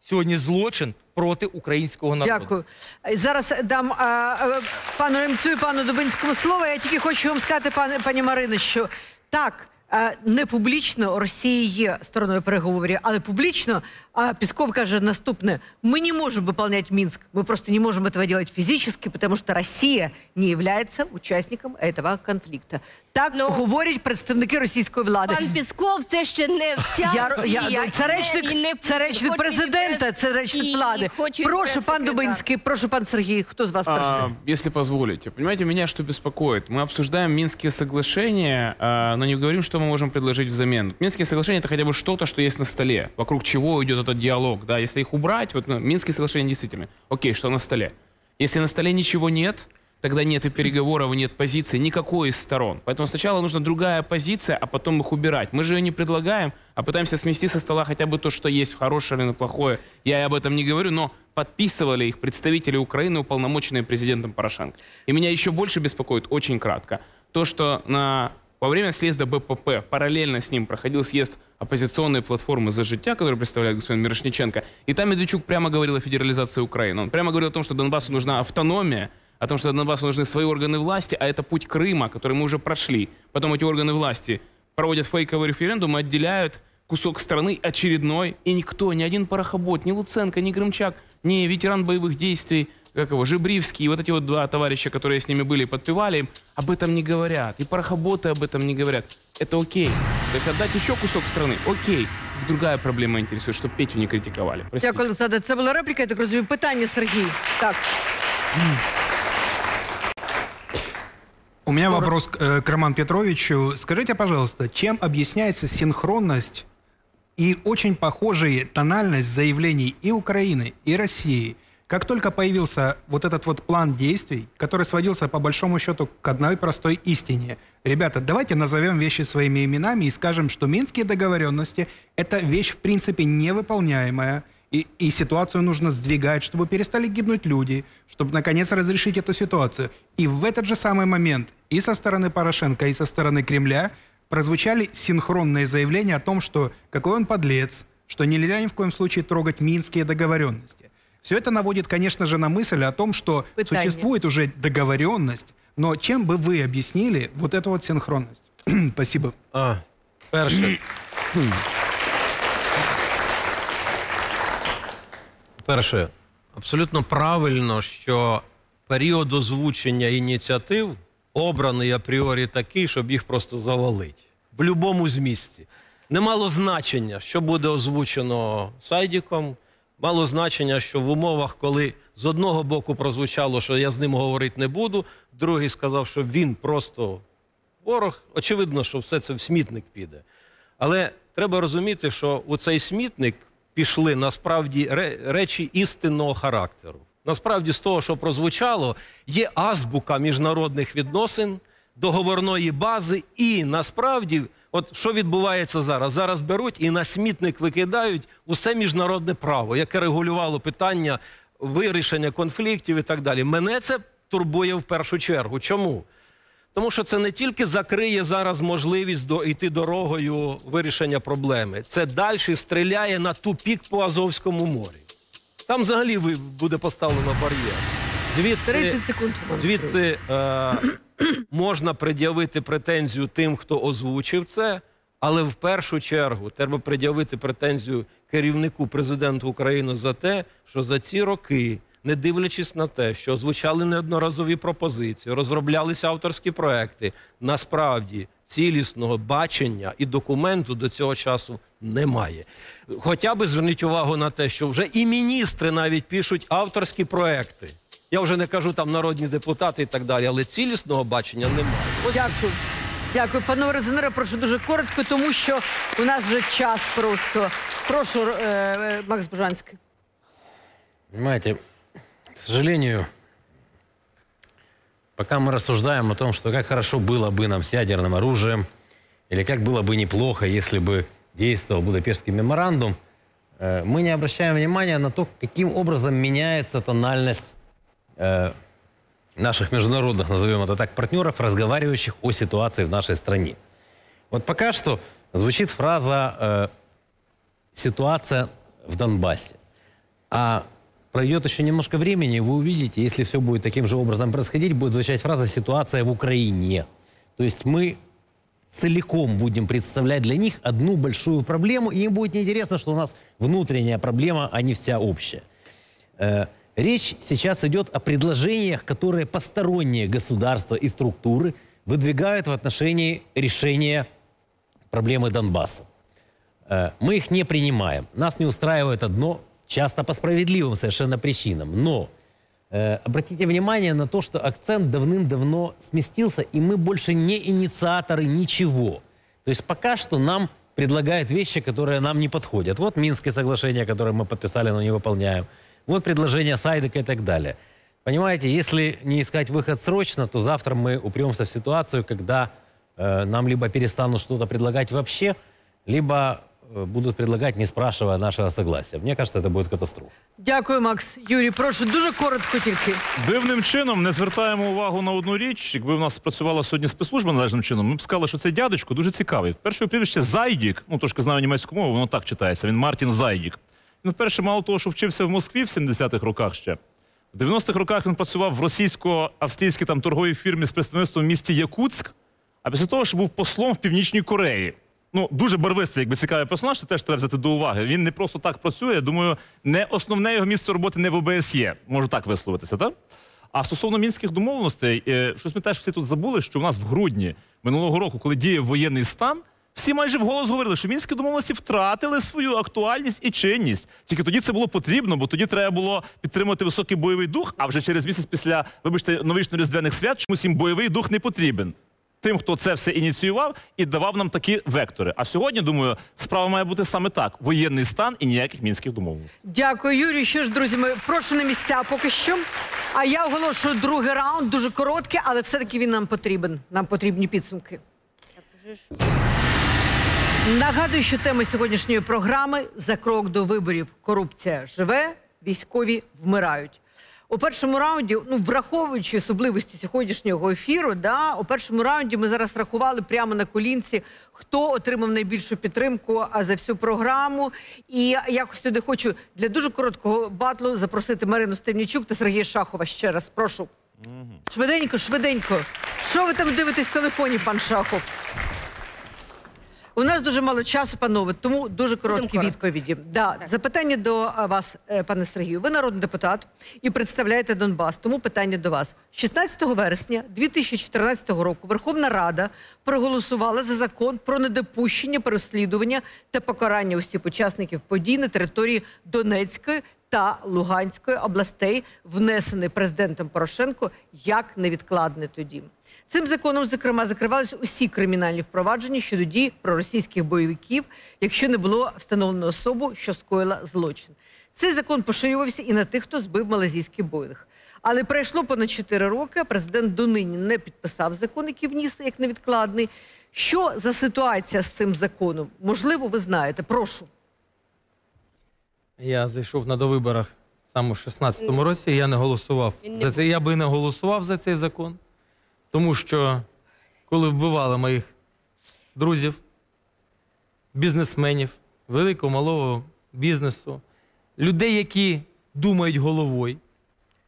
сьогодні злочин проти українського народу. Дякую. Зараз дам а, а, пану Ремцю і пану Дубинському слово. Я тільки хочу вам сказати, пане пані Марино, що так. а, Не публічно Росія є стороною переговорів, але публічно а, Песков каже наступне: ми не можемо виконувати Мінськ, ми просто не можемо этого делать физически, потому что Росія не является участником этого конфликту. Так говорять представники російської влади. Пан Пісков це ще не вся Я, Росія. я, це і не- речник, і не- це речник хоч і не президента, прес- це речник і- влади. і хоч і не Прошу, пан прес-секретар. Дубинський, прошу, пан Сергій, хто з вас перший? А, если позволите. Понимаете, меня что беспокоит? Мы обсуждаем Минские соглашения, а, но не говорим, что мы можем предложить взамен. Минские соглашения — это хотя бы что-то, что есть на столе, вокруг чего идет этот диалог. Да? Если их убрать, вот ну, Минские соглашения действительно, окей, что на столе. Если на столе ничего нет, тогда нет и переговоров, нет позиции никакой из сторон. Поэтому сначала нужна другая позиция, а потом их убирать. Мы же ее не предлагаем, а пытаемся смести со стола хотя бы то, что есть, хорошее или плохое. Я и об этом не говорю, но подписывали их представители Украины, уполномоченные президентом Порошенко. И меня еще больше беспокоит, очень кратко, то, что на, во время съезда БПП параллельно с ним проходил съезд оппозиционной платформы «За життя», которую представляет господин Мирошниченко. И там Медведчук прямо говорил о федерализации Украины. Он прямо говорил о том, что Донбассу нужна автономия, о том, что Донбассу нужны свои органы власти, а это путь Крыма, который мы уже прошли. Потом эти органы власти проводят фейковый референдум и отделяют кусок страны очередной, и никто, ни один парохобот, ни Луценко, ни Грымчак, ни ветеран боевых действий, как его, Жибривский, и вот эти вот два товарища, которые с ними были и подпевали им, об этом не говорят. И парохоботы об этом не говорят. Это окей. То есть отдать еще кусок страны, окей. Их другая проблема интересует, чтобы Петю не критиковали. Простите. Дякую, Олександр. Це була репліка, я так розумію. Питання, Сергій. Так. У меня вопрос к, э, к Роману Петровичу. Скажите, пожалуйста, чем объясняется синхронность и очень похожая тональность заявлений и Украины, и России? как только появился вот этот вот план действий, который сводился по большому счету к одной простой истине. Ребята, давайте назовем вещи своими именами и скажем, что минские договоренности – это вещь в принципе невыполняемая, и, и ситуацию нужно сдвигать, чтобы перестали гибнуть люди, чтобы наконец разрешить эту ситуацию. И в этот же самый момент и со стороны Порошенко, и со стороны Кремля прозвучали синхронные заявления о том, что какой он подлец, что нельзя ни в коем случае трогать минские договоренности. Все это наводит, конечно же, на мысль о том, что Пытание. существует уже договоренность, но чем бы вы объяснили вот эту вот синхронность? Спасибо. А, перше. Перше, абсолютно правильно, що період озвучення ініціатив обраний апріорі такий, щоб їх просто завалити. В будь-якому змісті. Не мало значення, що буде озвучено сайдіком. Мало значення, що в умовах, коли з одного боку прозвучало, що я з ним говорити не буду, другий сказав, що він просто ворог. Очевидно, що все це в смітник піде. Але треба розуміти, що у цей смітник пішли насправді ре- речі істинного характеру. Насправді, з того, що прозвучало, є азбука міжнародних відносин, договорної бази, і насправді, от що відбувається зараз? Зараз беруть і на смітник викидають усе міжнародне право, яке регулювало питання вирішення конфліктів і так далі. Мене це турбує в першу чергу. Чому? Тому що це не тільки закриє зараз можливість до йти дорогою вирішення проблеми, це далі стріляє на тупік по Азовському морі. Там взагалі буде поставлено бар'єр. Звідси, 30 секунд. звідси е, можна пред'явити претензію тим, хто озвучив це, але в першу чергу треба пред'явити претензію керівнику президенту України за те, що за ці роки, не дивлячись на те, що озвучали неодноразові пропозиції, розроблялися авторські проекти, насправді цілісного бачення і документу до цього часу немає. Хоча би зверніть увагу на те, що вже і міністри навіть пишуть авторські проекти. Я вже не кажу там народні депутати і так далі, але цілісного бачення немає. Дякую. Дякую, панове резонери, прошу дуже коротко, тому що у нас вже час просто. Прошу, е, е, Макс Бужанський. Понимаете, к сожалению, пока мы рассуждаем о том, что как хорошо было бы нам с ядерным оружием, или как было бы неплохо, если бы действовал Будапештский меморандум, э, мы не обращаем внимания на то, каким образом меняется тональность э, наших международных, назовем это так, партнеров, разговаривающих о ситуации в нашей стране. Вот пока что звучит фраза э, «ситуация в Донбассе». А пройдет еще немножко времени, и вы увидите, если все будет таким же образом происходить, будет звучать фраза «ситуация в Украине». То есть мы целиком будем представлять для них одну большую проблему, и им будет неинтересно, что у нас внутренняя проблема, а не вся общая. Речь сейчас идет о предложениях, которые посторонние государства и структуры выдвигают в отношении решения проблемы Донбасса. Э, Мы их не принимаем. Нас не устраивает одно, часто по справедливым совершенно причинам. Но э, обратите внимание на то, что акцент давным-давно сместился, и мы больше не инициаторы ничего. То есть пока что нам предлагают вещи, которые нам не подходят. Вот Минское соглашение, которое мы подписали, но не выполняем. Вот предложение Сайдека и так далее. Понимаете, если не искать выход срочно, то завтра мы упремся в ситуацию, когда э, нам либо перестанут что-то предлагать вообще, либо э, будут предлагать, не спрашивая нашего согласия. Мне кажется, это будет катастрофа. Дякую, Макс. Юрій, прошу дуже коротко тільки. Дивним чином не звертаємо увагу на одну річ. Якби в нас працювала сьогодні спецслужба належним чином, ми б сказали, що цей дядечко дуже цікавий. Перше його прізвище Зайдік, ну трошки знаю німецьку мову, воно так читається. Він Мартін Зайдік. Він перше, мало того, що вчився в Москві в 70-х роках ще. В 90-х роках він працював в російсько-австрійській там торговій фірмі з представництвом в місті Якутськ, а після того, що був послом в Північній Кореї. Ну, дуже барвистий, якби цікавий персонаж, це теж треба взяти до уваги. Він не просто так працює. Думаю, не основне його місце роботи не в ОБСЄ. Можу так висловитися, так? А стосовно мінських домовленостей, е, щось ми теж всі тут забули, що в нас в грудні минулого року, коли діяв воєнний стан, всі майже вголос говорили, що мінські домовленості втратили свою актуальність і чинність. Тільки тоді це було потрібно, бо тоді треба було підтримувати високий бойовий дух. А вже через місяць після, вибачте, новорічно-різдвяних свят чомусь їм бойовий дух не потрібен. Тим, хто це все ініціював і давав нам такі вектори. А сьогодні, думаю, справа має бути саме так: воєнний стан і ніяких мінських домовленостей. Дякую, Юрій. Що ж, друзі, ми прошу на місця поки що. А я оголошую другий раунд, дуже короткий, але все-таки він нам потрібен. Нам потрібні підсумки. Нагадую, що тема сьогоднішньої програми за крок до виборів. Корупція живе, військові вмирають. У першому раунді, ну враховуючи особливості сьогоднішнього ефіру, да, у першому раунді ми зараз рахували прямо на колінці, хто отримав найбільшу підтримку за всю програму. І я сюди хочу для дуже короткого батлу запросити Марину Стемнічук та Сергія Шахова ще раз. Прошу. Швиденько, швиденько. Що ви там дивитесь в телефоні, пан Шахов? У нас дуже мало часу, панове, тому дуже короткі коротко. відповіді. Да, запитання до вас, е, пане Сергію. Ви народний депутат і представляєте Донбас. Тому питання до вас. 16 вересня 2014 року Верховна Рада проголосувала за закон про недопущення переслідування та покарання усіх учасників подій на території Донецької та Луганської областей, внесений президентом Порошенко як невідкладний тоді. Цим законом, зокрема, закривалися усі кримінальні впровадження щодо дій проросійських бойовиків, якщо не було встановлено особу, що скоїла злочин. Цей закон поширювався і на тих, хто збив малазійський боїнг. Але пройшло понад 4 роки. а Президент донині не підписав закон, який вніс як невідкладний. Що за ситуація з цим законом? Можливо, ви знаєте. Прошу. Я зайшов на довиборах саме в 16-му році, я не голосував Він не за це. Я би не голосував за цей закон, тому що коли вбивали моїх друзів, бізнесменів, великого малого бізнесу, людей, які думають головою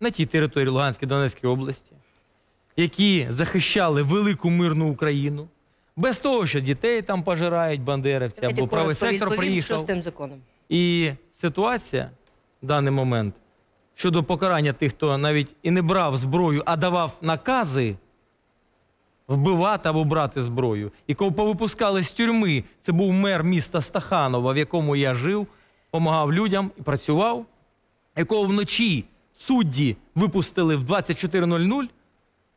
на тій території Луганської Донецької області, які захищали велику мирну Україну, без того, що дітей там пожирають бандерівці, Давайте або правий сектор відповім, що приїхав. з тим законом. І ситуація в даний момент щодо покарання тих, хто навіть і не брав зброю, а давав накази вбивати або брати зброю. І кого повипускали з тюрми, це був мер міста Стаханова, в якому я жив, допомагав людям і працював, якого вночі судді випустили в 24.00,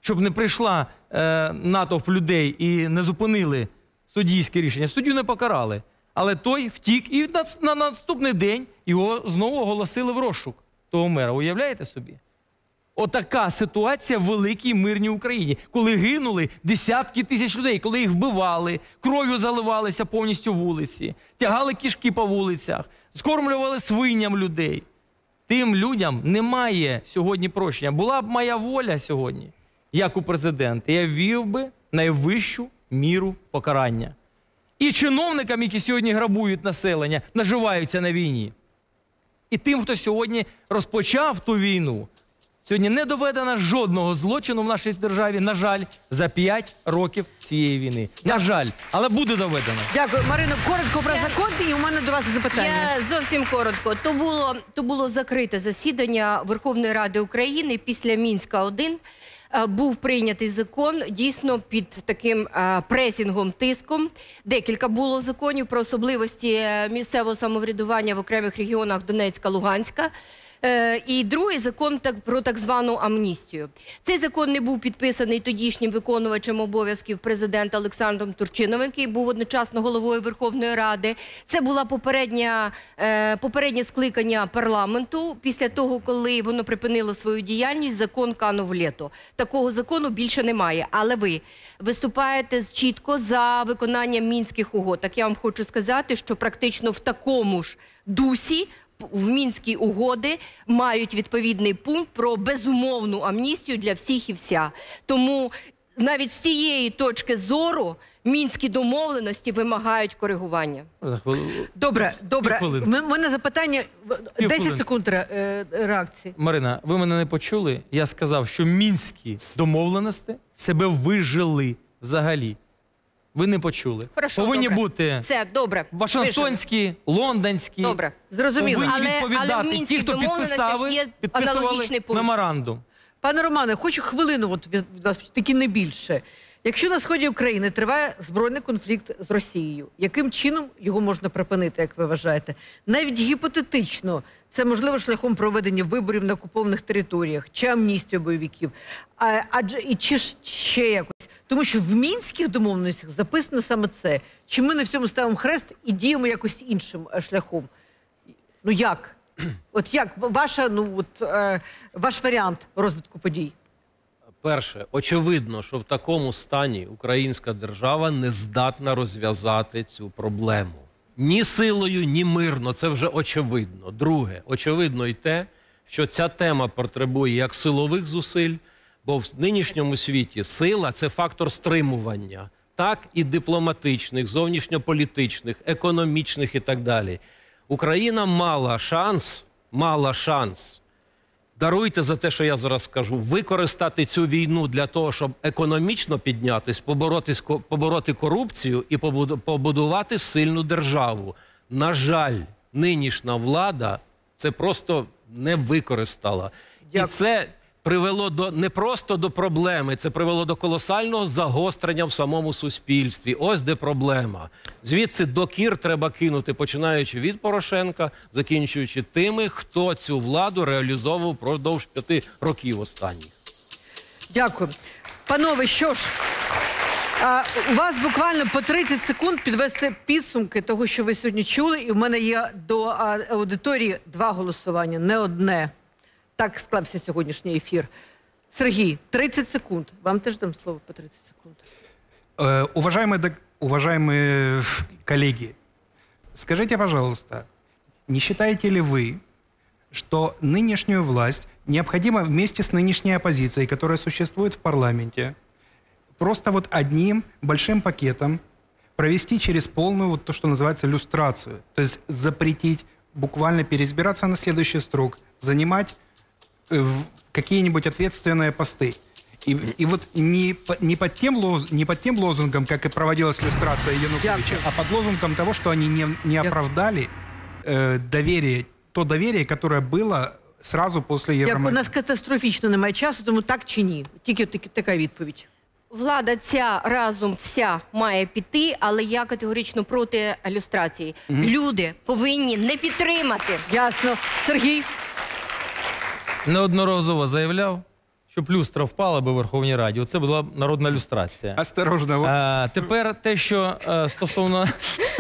щоб не прийшла е, натовп людей і не зупинили суддійське рішення. Суддю не покарали. Але той втік, і на, на наступний день його знову оголосили в розшук того мера. Уявляєте собі? Отака ситуація в великій мирній Україні, коли гинули десятки тисяч людей, коли їх вбивали, кров'ю заливалися повністю вулиці, тягали кішки по вулицях, скормлювали свиням людей. Тим людям немає сьогодні прощення. Була б моя воля сьогодні, як у президента, я ввів би найвищу міру покарання. І чиновникам, які сьогодні грабують населення, наживаються на війні. І тим, хто сьогодні розпочав ту війну, сьогодні не доведено жодного злочину в нашій державі, на жаль, за 5 років цієї війни. На жаль, але буде доведено. Дякую, Марино. Коротко про закон, і у мене до вас запитання. Я зовсім коротко. То було, то було закрите засідання Верховної Ради України після Мінська 1 Е, Був прийнятий закон дійсно під таким е, пресінгом, тиском. Декілька було законів про особливості е, місцевого самоврядування в окремих регіонах Донецька, Луганська. Е, І другий закон про так звану амністію. Цей закон не був підписаний тодішнім виконувачем обов'язків президента Олександром Турчиновим, який був одночасно головою Верховної Ради. Це була е, попереднє скликання парламенту. Після того, коли воно припинило свою діяльність, закон канув літо. Такого закону більше немає. Але ви виступаєте чітко за виконанням мінських угод. Так я вам хочу сказати, що практично в такому ж дусі в мінські угоди мають відповідний пункт про безумовну амністію для всіх і вся. Тому навіть з цієї точки зору мінські домовленості вимагають коригування. Добре, добре. У мене запитання. 10 секунд е, реакції. Марина, ви мене не почули. Я сказав, що мінські домовленості себе вижили взагалі. Ви не почули. Хорошо, Повинні добре. бути Все, добре. Вашингтонські, лондонські. Добре, зрозуміло. Повинні Але- відповідати але в ті, хто домовленостях підписали, є підписували аналогічний пункт. меморандум. Пане Романе, хочу хвилину от від від вас, таки не більше. Якщо на сході України триває збройний конфлікт з Росією, яким чином його можна припинити, як ви вважаєте? Навіть гіпотетично, це можливо шляхом проведення виборів на окупованих територіях чи амністію бойовиків. А, адже і чи ще якось, тому що в мінських домовленостях записано саме це. Чи ми на всьому ставимо хрест і діємо якось іншим е, шляхом? Ну як? От як ваша, ну от е, ваш варіант розвитку подій? Перше, очевидно, що в такому стані українська держава не здатна розв'язати цю проблему. Ні силою, ні мирно. Це вже очевидно. Друге, очевидно й те, що ця тема потребує як силових зусиль, бо в нинішньому світі сила це фактор стримування, так і дипломатичних, зовнішньополітичних, економічних і так далі. Україна мала шанс, мала шанс даруйте за те, що я зараз скажу, використати цю війну для того, щоб економічно піднятись, поборотись, побороти корупцію і побудувати сильну державу. На жаль, нинішня влада це просто не використала. І це привело до не просто до проблеми, це привело до колосального загострення в самому суспільстві. Ось де проблема. Звідси докір треба кинути, починаючи від Порошенка, закінчуючи тими, хто цю владу реалізовував впродовж п'яти років останніх. Дякую. Панове, що ж, а, у вас буквально по 30 секунд підвести підсумки того, що ви сьогодні чули. І в мене є до а, аудиторії два голосування, не одне. Так склався сьогоднішній ефір. Сергій, 30 секунд. Вам теж дам слово по 30 секунд. Э, уважаемые, док- уважаемые коллеги, скажите, пожалуйста, не считаете ли вы, что нынешнюю власть необходимо вместе с нынешней оппозицией, которая существует в парламенте, просто вот одним большим пакетом провести через полную вот то, что называется люстрацию, то есть запретить буквально переизбираться на следующий срок, занимать э, в- какие-нибудь ответственные посты. И, и вот не, по- не, под тем лоз, не под тем лозунгом, как и проводилась иллюстрация Януковича, а под лозунгом того, что они не, не оправдали э, доверие, то доверие, которое было сразу после Як у Евромайдана. нас катастрофічно немає часу, тому так чи ні? Тільки таки- така відповідь. Влада ця разом вся має піти, але я категорично проти люстрації. Мгм. Люди повинні не підтримати. Ясно. Сергій. Неодноразово заявляв, щоб люстра впала би в Верховній Раді. Оце була б народна люстрація. Осторожно. А, тепер те, що е, стосовно.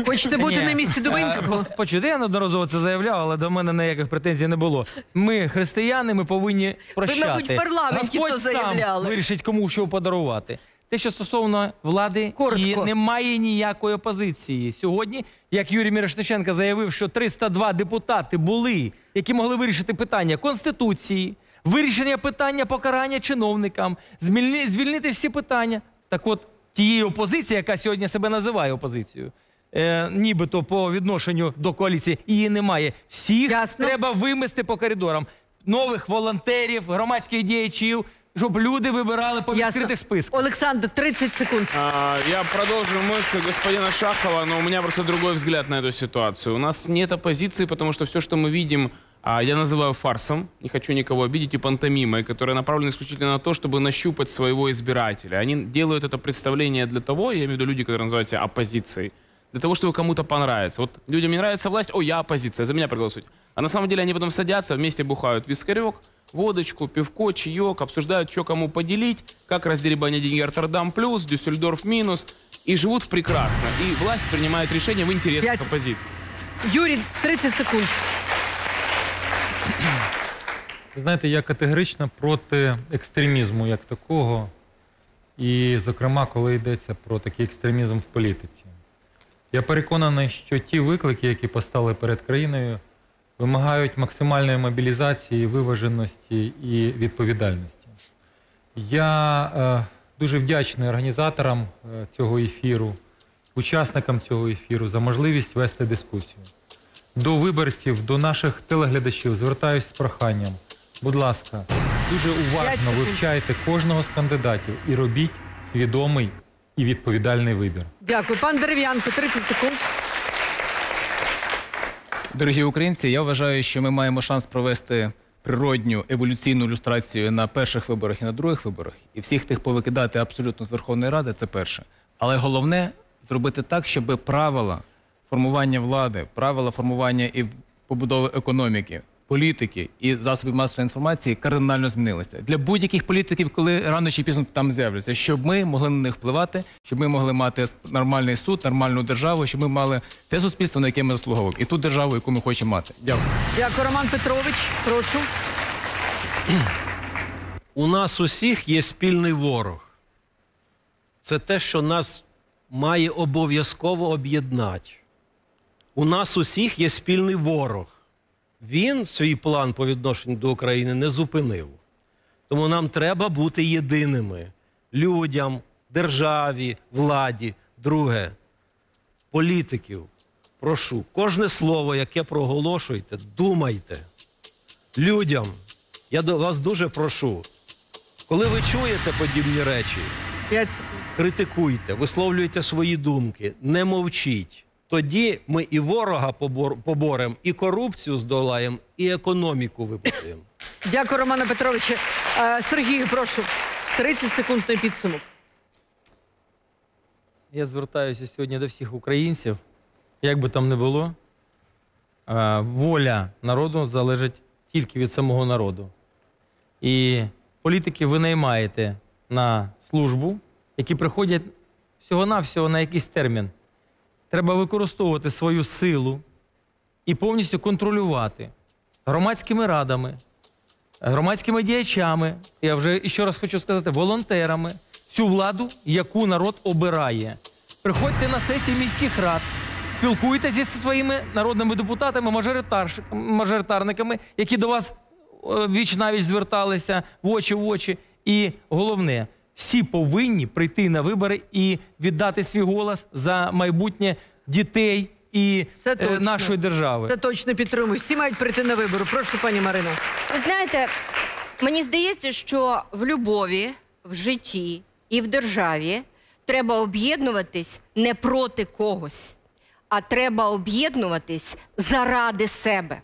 Хочете бути Ні. на місці Дубинського? Е, пос- Почуйте, я неодноразово це заявляв, але до мене ніяких претензій не було. Ми, християни, ми повинні прощати. мабуть, в парламенті Господь то заявляли. сам вирішить, кому що подарувати. Те, що стосовно влади, і немає ніякої опозиції. Сьогодні, як Юрій Мірошниченко заявив, що 302 депутати були, які могли вирішити питання Конституції, вирішення питання покарання чиновникам, звільнити всі питання. Так от, тієї опозиції, яка сьогодні себе називає опозицією, е, нібито по відношенню до коаліції, її немає. Всіх треба вимести по коридорам. Нових волонтерів, громадських діячів, щоб люди вибирали по відкритих списках. Олександр, 30 секунд. А, Я продолжу мысль господина Шахова, но у меня просто другой взгляд на эту ситуацию. У нас нет оппозиции, потому что все, что мы видим, а, я называю фарсом, не хочу никого обидеть, и пантомимой, которая направлена исключительно на то, чтобы нащупать своего избирателя. Они делают это представление для того, я имею в виду люди, которые называют себя оппозицией, для того, чтобы кому-то понравиться. Вот людям не нравится власть, о, я оппозиция, за меня проголосуйте. А на самом деле они потом садятся, вместе бухают вискарек, водочку, пивко, чаек, обсуждают, что кому поделить, как раздеребанить деньги Роттердам плюс, Дюссельдорф минус, и живут прекрасно. И власть принимает решения в интересах оппозиции. Юрій, 30 секунд. Ви знаєте, я категорично проти екстремізму як такого, і, зокрема, коли йдеться про такий екстремізм в політиці. Я переконаний, що ті виклики, які постали перед країною, вимагають максимальної мобілізації, виваженості і відповідальності. Я е, дуже вдячний організаторам е, цього ефіру, учасникам цього ефіру за можливість вести дискусію. До виборців, до наших телеглядачів звертаюсь з проханням. Будь ласка, дуже уважно вивчайте кожного з кандидатів і робіть свідомий і відповідальний вибір. Дякую. Пан Дерев'янко, 30 секунд. Дорогі українці, я вважаю, що ми маємо шанс провести природню еволюційну ілюстрацію на перших виборах і на других виборах, і всіх тих повикидати абсолютно з Верховної Ради це перше. Але головне зробити так, щоб правила формування влади, правила формування і побудови економіки, політики і засобів масової інформації кардинально змінилися для будь-яких політиків, коли рано чи пізно там з'являться, щоб ми могли на них впливати, щоб ми могли мати нормальний суд, нормальну державу, щоб ми мали те суспільство, на яке ми заслуговуємо, і ту державу, яку ми хочемо мати. Дякую. Дякую, Роман Петрович. Прошу. У нас усіх є спільний ворог. Це те, що нас має обов'язково об'єднати. У нас усіх є спільний ворог. Він свій план по відношенню до України не зупинив. Тому нам треба бути єдиними людям, державі, владі. Друге, політиків. Прошу, кожне слово, яке проголошуєте, думайте. Людям Я до вас дуже прошу, коли ви чуєте подібні речі, критикуйте, висловлюйте свої думки, не мовчіть. Тоді ми і ворога побор- поборемо, і корупцію здолаємо, і економіку випустимо. Дякую, Романе Петровичу. Е, Сергію, прошу. 30 секунд на підсумок. Я звертаюся сьогодні до всіх українців. Як би там не було, е, воля народу залежить тільки від самого народу. І політики ви наймаєте на службу, які приходять всього-навсього на якийсь термін. Треба використовувати свою силу і повністю контролювати громадськими радами, громадськими діячами, я вже ще раз хочу сказати, волонтерами, цю владу, яку народ обирає. Приходьте на сесії міських рад, спілкуйтеся зі своїми народними депутатами, мажоритарниками, які до вас е, віч навіть зверталися в очі в очі. І головне, всі повинні прийти на вибори і віддати свій голос за майбутнє дітей і Це е, точно. нашої держави. Це точно підтримую. Всі мають прийти на вибори. Прошу, пані Марино. Ви знаєте, мені здається, що в любові, в житті і в державі треба об'єднуватись не проти когось, а треба об'єднуватись заради себе.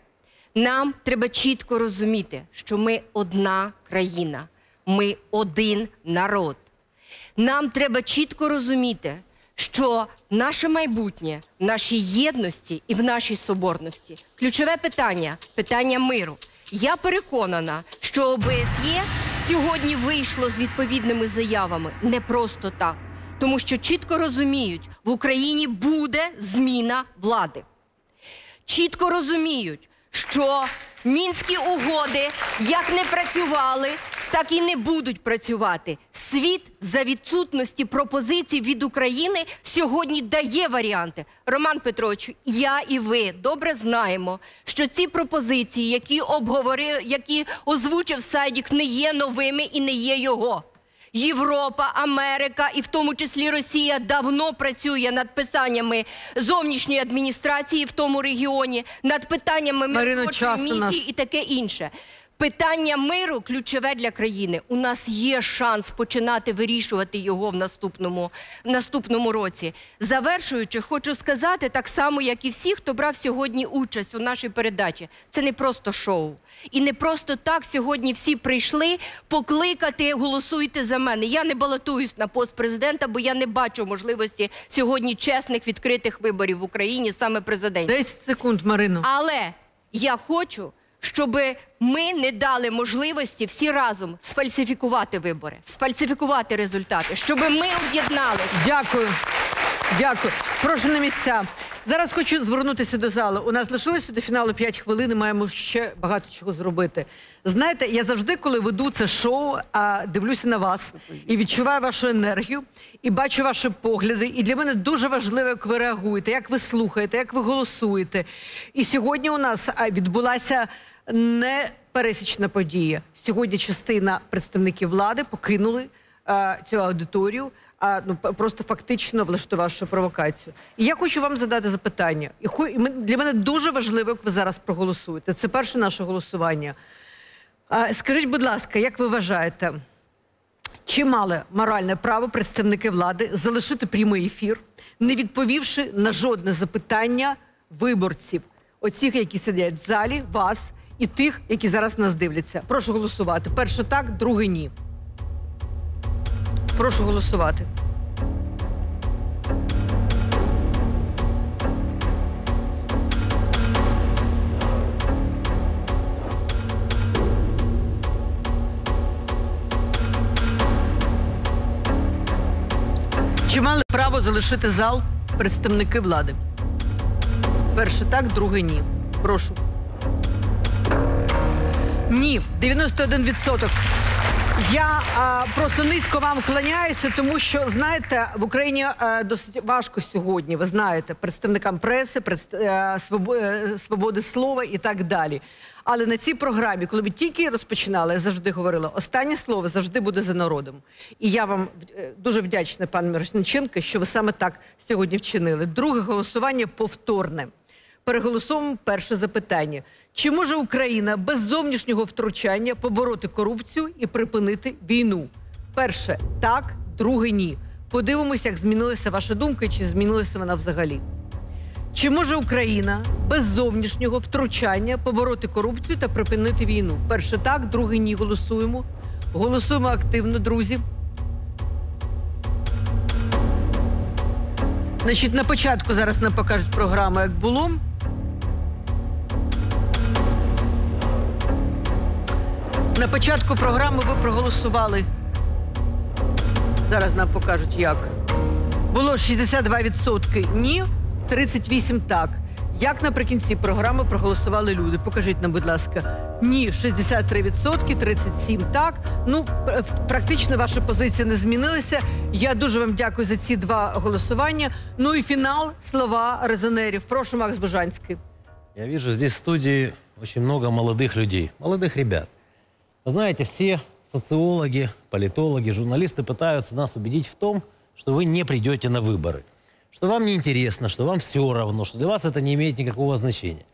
Нам треба чітко розуміти, що ми одна країна, ми один народ. Нам треба чітко розуміти, що наше майбутнє в нашій єдності і в нашій соборності. Ключове питання питання миру. Я переконана, що ОБСЄ сьогодні вийшло з відповідними заявами не просто так, тому що чітко розуміють, в Україні буде зміна влади чітко розуміють, що мінські угоди як не працювали, так і не будуть працювати. Світ за відсутності пропозицій від України сьогодні дає варіанти. Роман Петрович, я і ви добре знаємо, що ці пропозиції, які обговорив, які озвучив Сайдік, не є новими і не є його. Європа, Америка і в тому числі Росія давно працює над питаннями зовнішньої адміністрації в тому регіоні, над питаннями місії і таке інше. Питання миру ключове для країни. У нас є шанс починати вирішувати його в наступному, в наступному році. Завершуючи, хочу сказати так само, як і всі, хто брав сьогодні участь у нашій передачі. Це не просто шоу. І не просто так сьогодні всі прийшли покликати, голосуйте за мене. Я не балотуюсь на пост президента, бо я не бачу можливості сьогодні чесних відкритих виборів в Україні, саме президентів. 10 секунд, Марино. Але я хочу, щоб ми не дали можливості всі разом сфальсифікувати вибори, сфальсифікувати результати, щоб ми об'єдналися. Дякую. Дякую. Прошу на місця. Зараз хочу звернутися до залу. У нас лишилося до фіналу 5 хвилин. і Маємо ще багато чого зробити. Знаєте, я завжди, коли веду це шоу, дивлюся на вас і відчуваю вашу енергію, і бачу ваші погляди. І для мене дуже важливо, як ви реагуєте, як ви слухаєте, як ви голосуєте. І сьогодні у нас відбулася непересічна подія. Сьогодні частина представників влади покинули е, цю аудиторію, а ну просто фактично влаштувавши провокацію. І я хочу вам задати запитання. І хо- і для мене дуже важливо, як ви зараз проголосуєте. Це перше наше голосування. А, скажіть, будь ласка, як ви вважаєте, чи мали моральне право представники влади залишити прямий ефір, не відповівши на жодне запитання виборців, оцих, які сидять в залі, вас і тих, які зараз нас дивляться? Прошу голосувати. Перше так, друге ні. Прошу голосувати. Чи мали право залишити зал представники влади? Перше так, друге ні. Прошу. Ні, 91%. Я а, просто низько вам вклоняюся, тому що знаєте, в Україні е, досить важко сьогодні. Ви знаєте, представникам преси, представ... е, свобо- е, свободи слова і так далі. Але на цій програмі, коли ми тільки розпочинали, я завжди говорила, останнє слово завжди буде за народом. І я вам е, дуже вдячна, пан Мирошниченко, що ви саме так сьогодні вчинили. Друге голосування повторне. Переголосуємо перше запитання. Чи може Україна без зовнішнього втручання побороти корупцію і припинити війну? Перше так, друге ні. Подивимося, як змінилася ваша думка, чи змінилася вона взагалі. Чи може Україна без зовнішнього втручання побороти корупцію та припинити війну? Перше так, друге ні. Голосуємо. Голосуємо активно, друзі. Значить, на початку зараз нам покажуть програму, як було. На початку програми ви проголосували. Зараз нам покажуть як. Було 62% ні, 38% так. Як наприкінці програми проголосували люди? Покажіть нам, будь ласка. Ні, 63%, 37 так. Ну, практично ваша позиція не змінилася. Я дуже вам дякую за ці два голосування. Ну і фінал слова резонерів. Прошу, Макс Бужанський. Я вижу здесь в студии очень много молодых людей, молодых ребят. Знаете, все социологи, политологи, журналисты пытаются нас убедить в том, что вы не придете на выборы, что вам не интересно, что вам все равно, что для вас это не имеет никакого значения.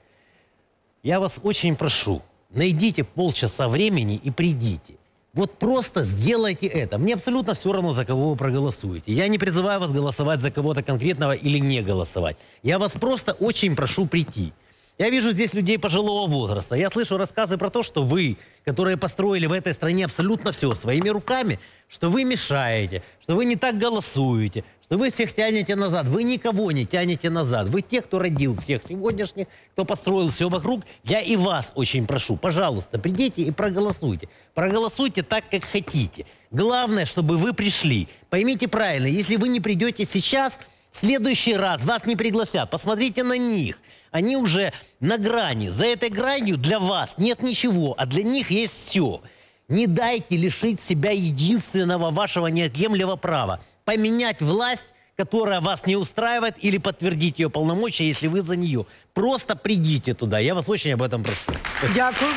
Я вас очень прошу, найдите полчаса времени и придите. Вот просто сделайте это. Мне абсолютно все равно, за кого вы проголосуете. Я не призываю вас голосовать за кого-то конкретного или не голосовать. Я вас просто очень прошу прийти. Я вижу здесь людей пожилого возраста. Я слышу рассказы про то, что вы, которые построили в этой стране абсолютно все своими руками, что вы мешаете, что вы не так голосуете, что вы всех тянете назад. Вы никого не тянете назад. Вы те, кто родил всех сегодняшних, кто построил все вокруг. Я и вас очень прошу, пожалуйста, придите и проголосуйте. Проголосуйте так, как хотите. Главное, чтобы вы пришли. Поймите правильно, если вы не придете сейчас, в следующий раз вас не пригласят. Посмотрите на них Они уже на грани. За этой гранью для вас нет ничего, а для них есть все. Не дайте лишить себя единственного вашего неотъемлемого права. Поменять власть, которая вас не устраивает, или подтвердить ее полномочия, если вы за нее. Просто придите туда. Я вас очень об этом прошу. Дякую.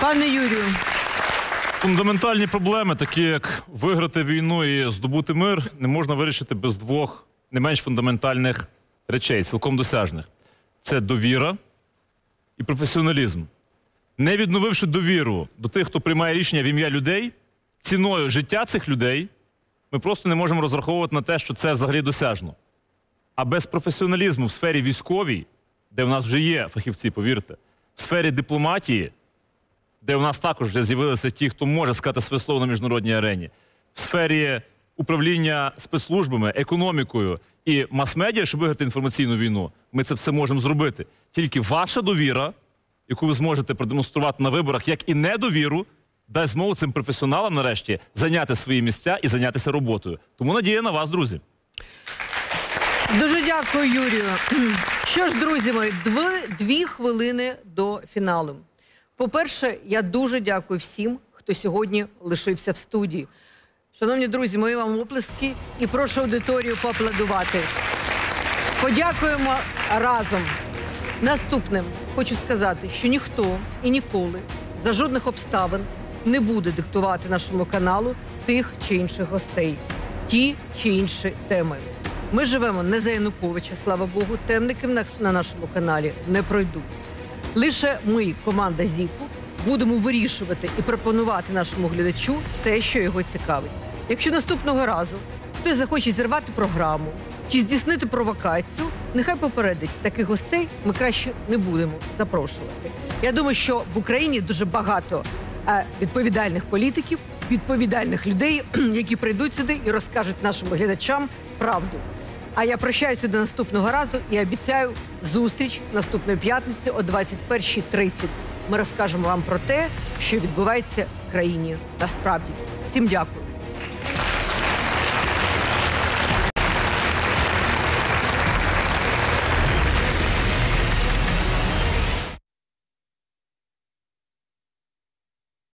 Пане Юрію, Фундаментальні проблеми, такі як виграти війну і здобути мир, не можна вирішити без двох не менш фундаментальних речей, цілком досяжних: це довіра і професіоналізм. Не відновивши довіру до тих, хто приймає рішення в ім'я людей, ціною життя цих людей, ми просто не можемо розраховувати на те, що це взагалі досяжно. А без професіоналізму в сфері військовій, де в нас вже є фахівці, повірте, в сфері дипломатії, де у нас також вже з'явилися ті, хто може сказати своє слово на міжнародній арені, в сфері управління спецслужбами, економікою і мас-медіа, щоб виграти інформаційну війну, ми це все можемо зробити. Тільки ваша довіра, яку ви зможете продемонструвати на виборах, як і недовіру, дасть змогу цим професіоналам нарешті зайняти свої місця і зайнятися роботою. Тому надія на вас, друзі. дуже дякую, Юрію. Що ж, друзі мої, дві, дві хвилини до фіналу. По-перше, я дуже дякую всім, хто сьогодні лишився в студії. Шановні друзі, мої вам оплески і прошу аудиторію поаплодувати. Подякуємо разом. Наступним хочу сказати, що ніхто і ніколи за жодних обставин не буде диктувати нашому каналу тих чи інших гостей, ті чи інші теми. Ми живемо не за Януковича, слава Богу, темники на- на нашому каналі не пройдуть. Лише ми, команда Зіку, будемо вирішувати і пропонувати нашому глядачу те, що його цікавить. Якщо наступного разу хтось захоче зірвати програму чи здійснити провокацію, нехай попередить таких гостей ми краще не будемо запрошувати. Я думаю, що в Україні дуже багато е, відповідальних політиків, відповідальних людей, які прийдуть сюди і розкажуть нашим глядачам правду. А я прощаюся до наступного разу і обіцяю зустріч наступної п'ятниці о 21.30. Ми розкажемо вам про те, що відбувається в країні насправді. Всім дякую.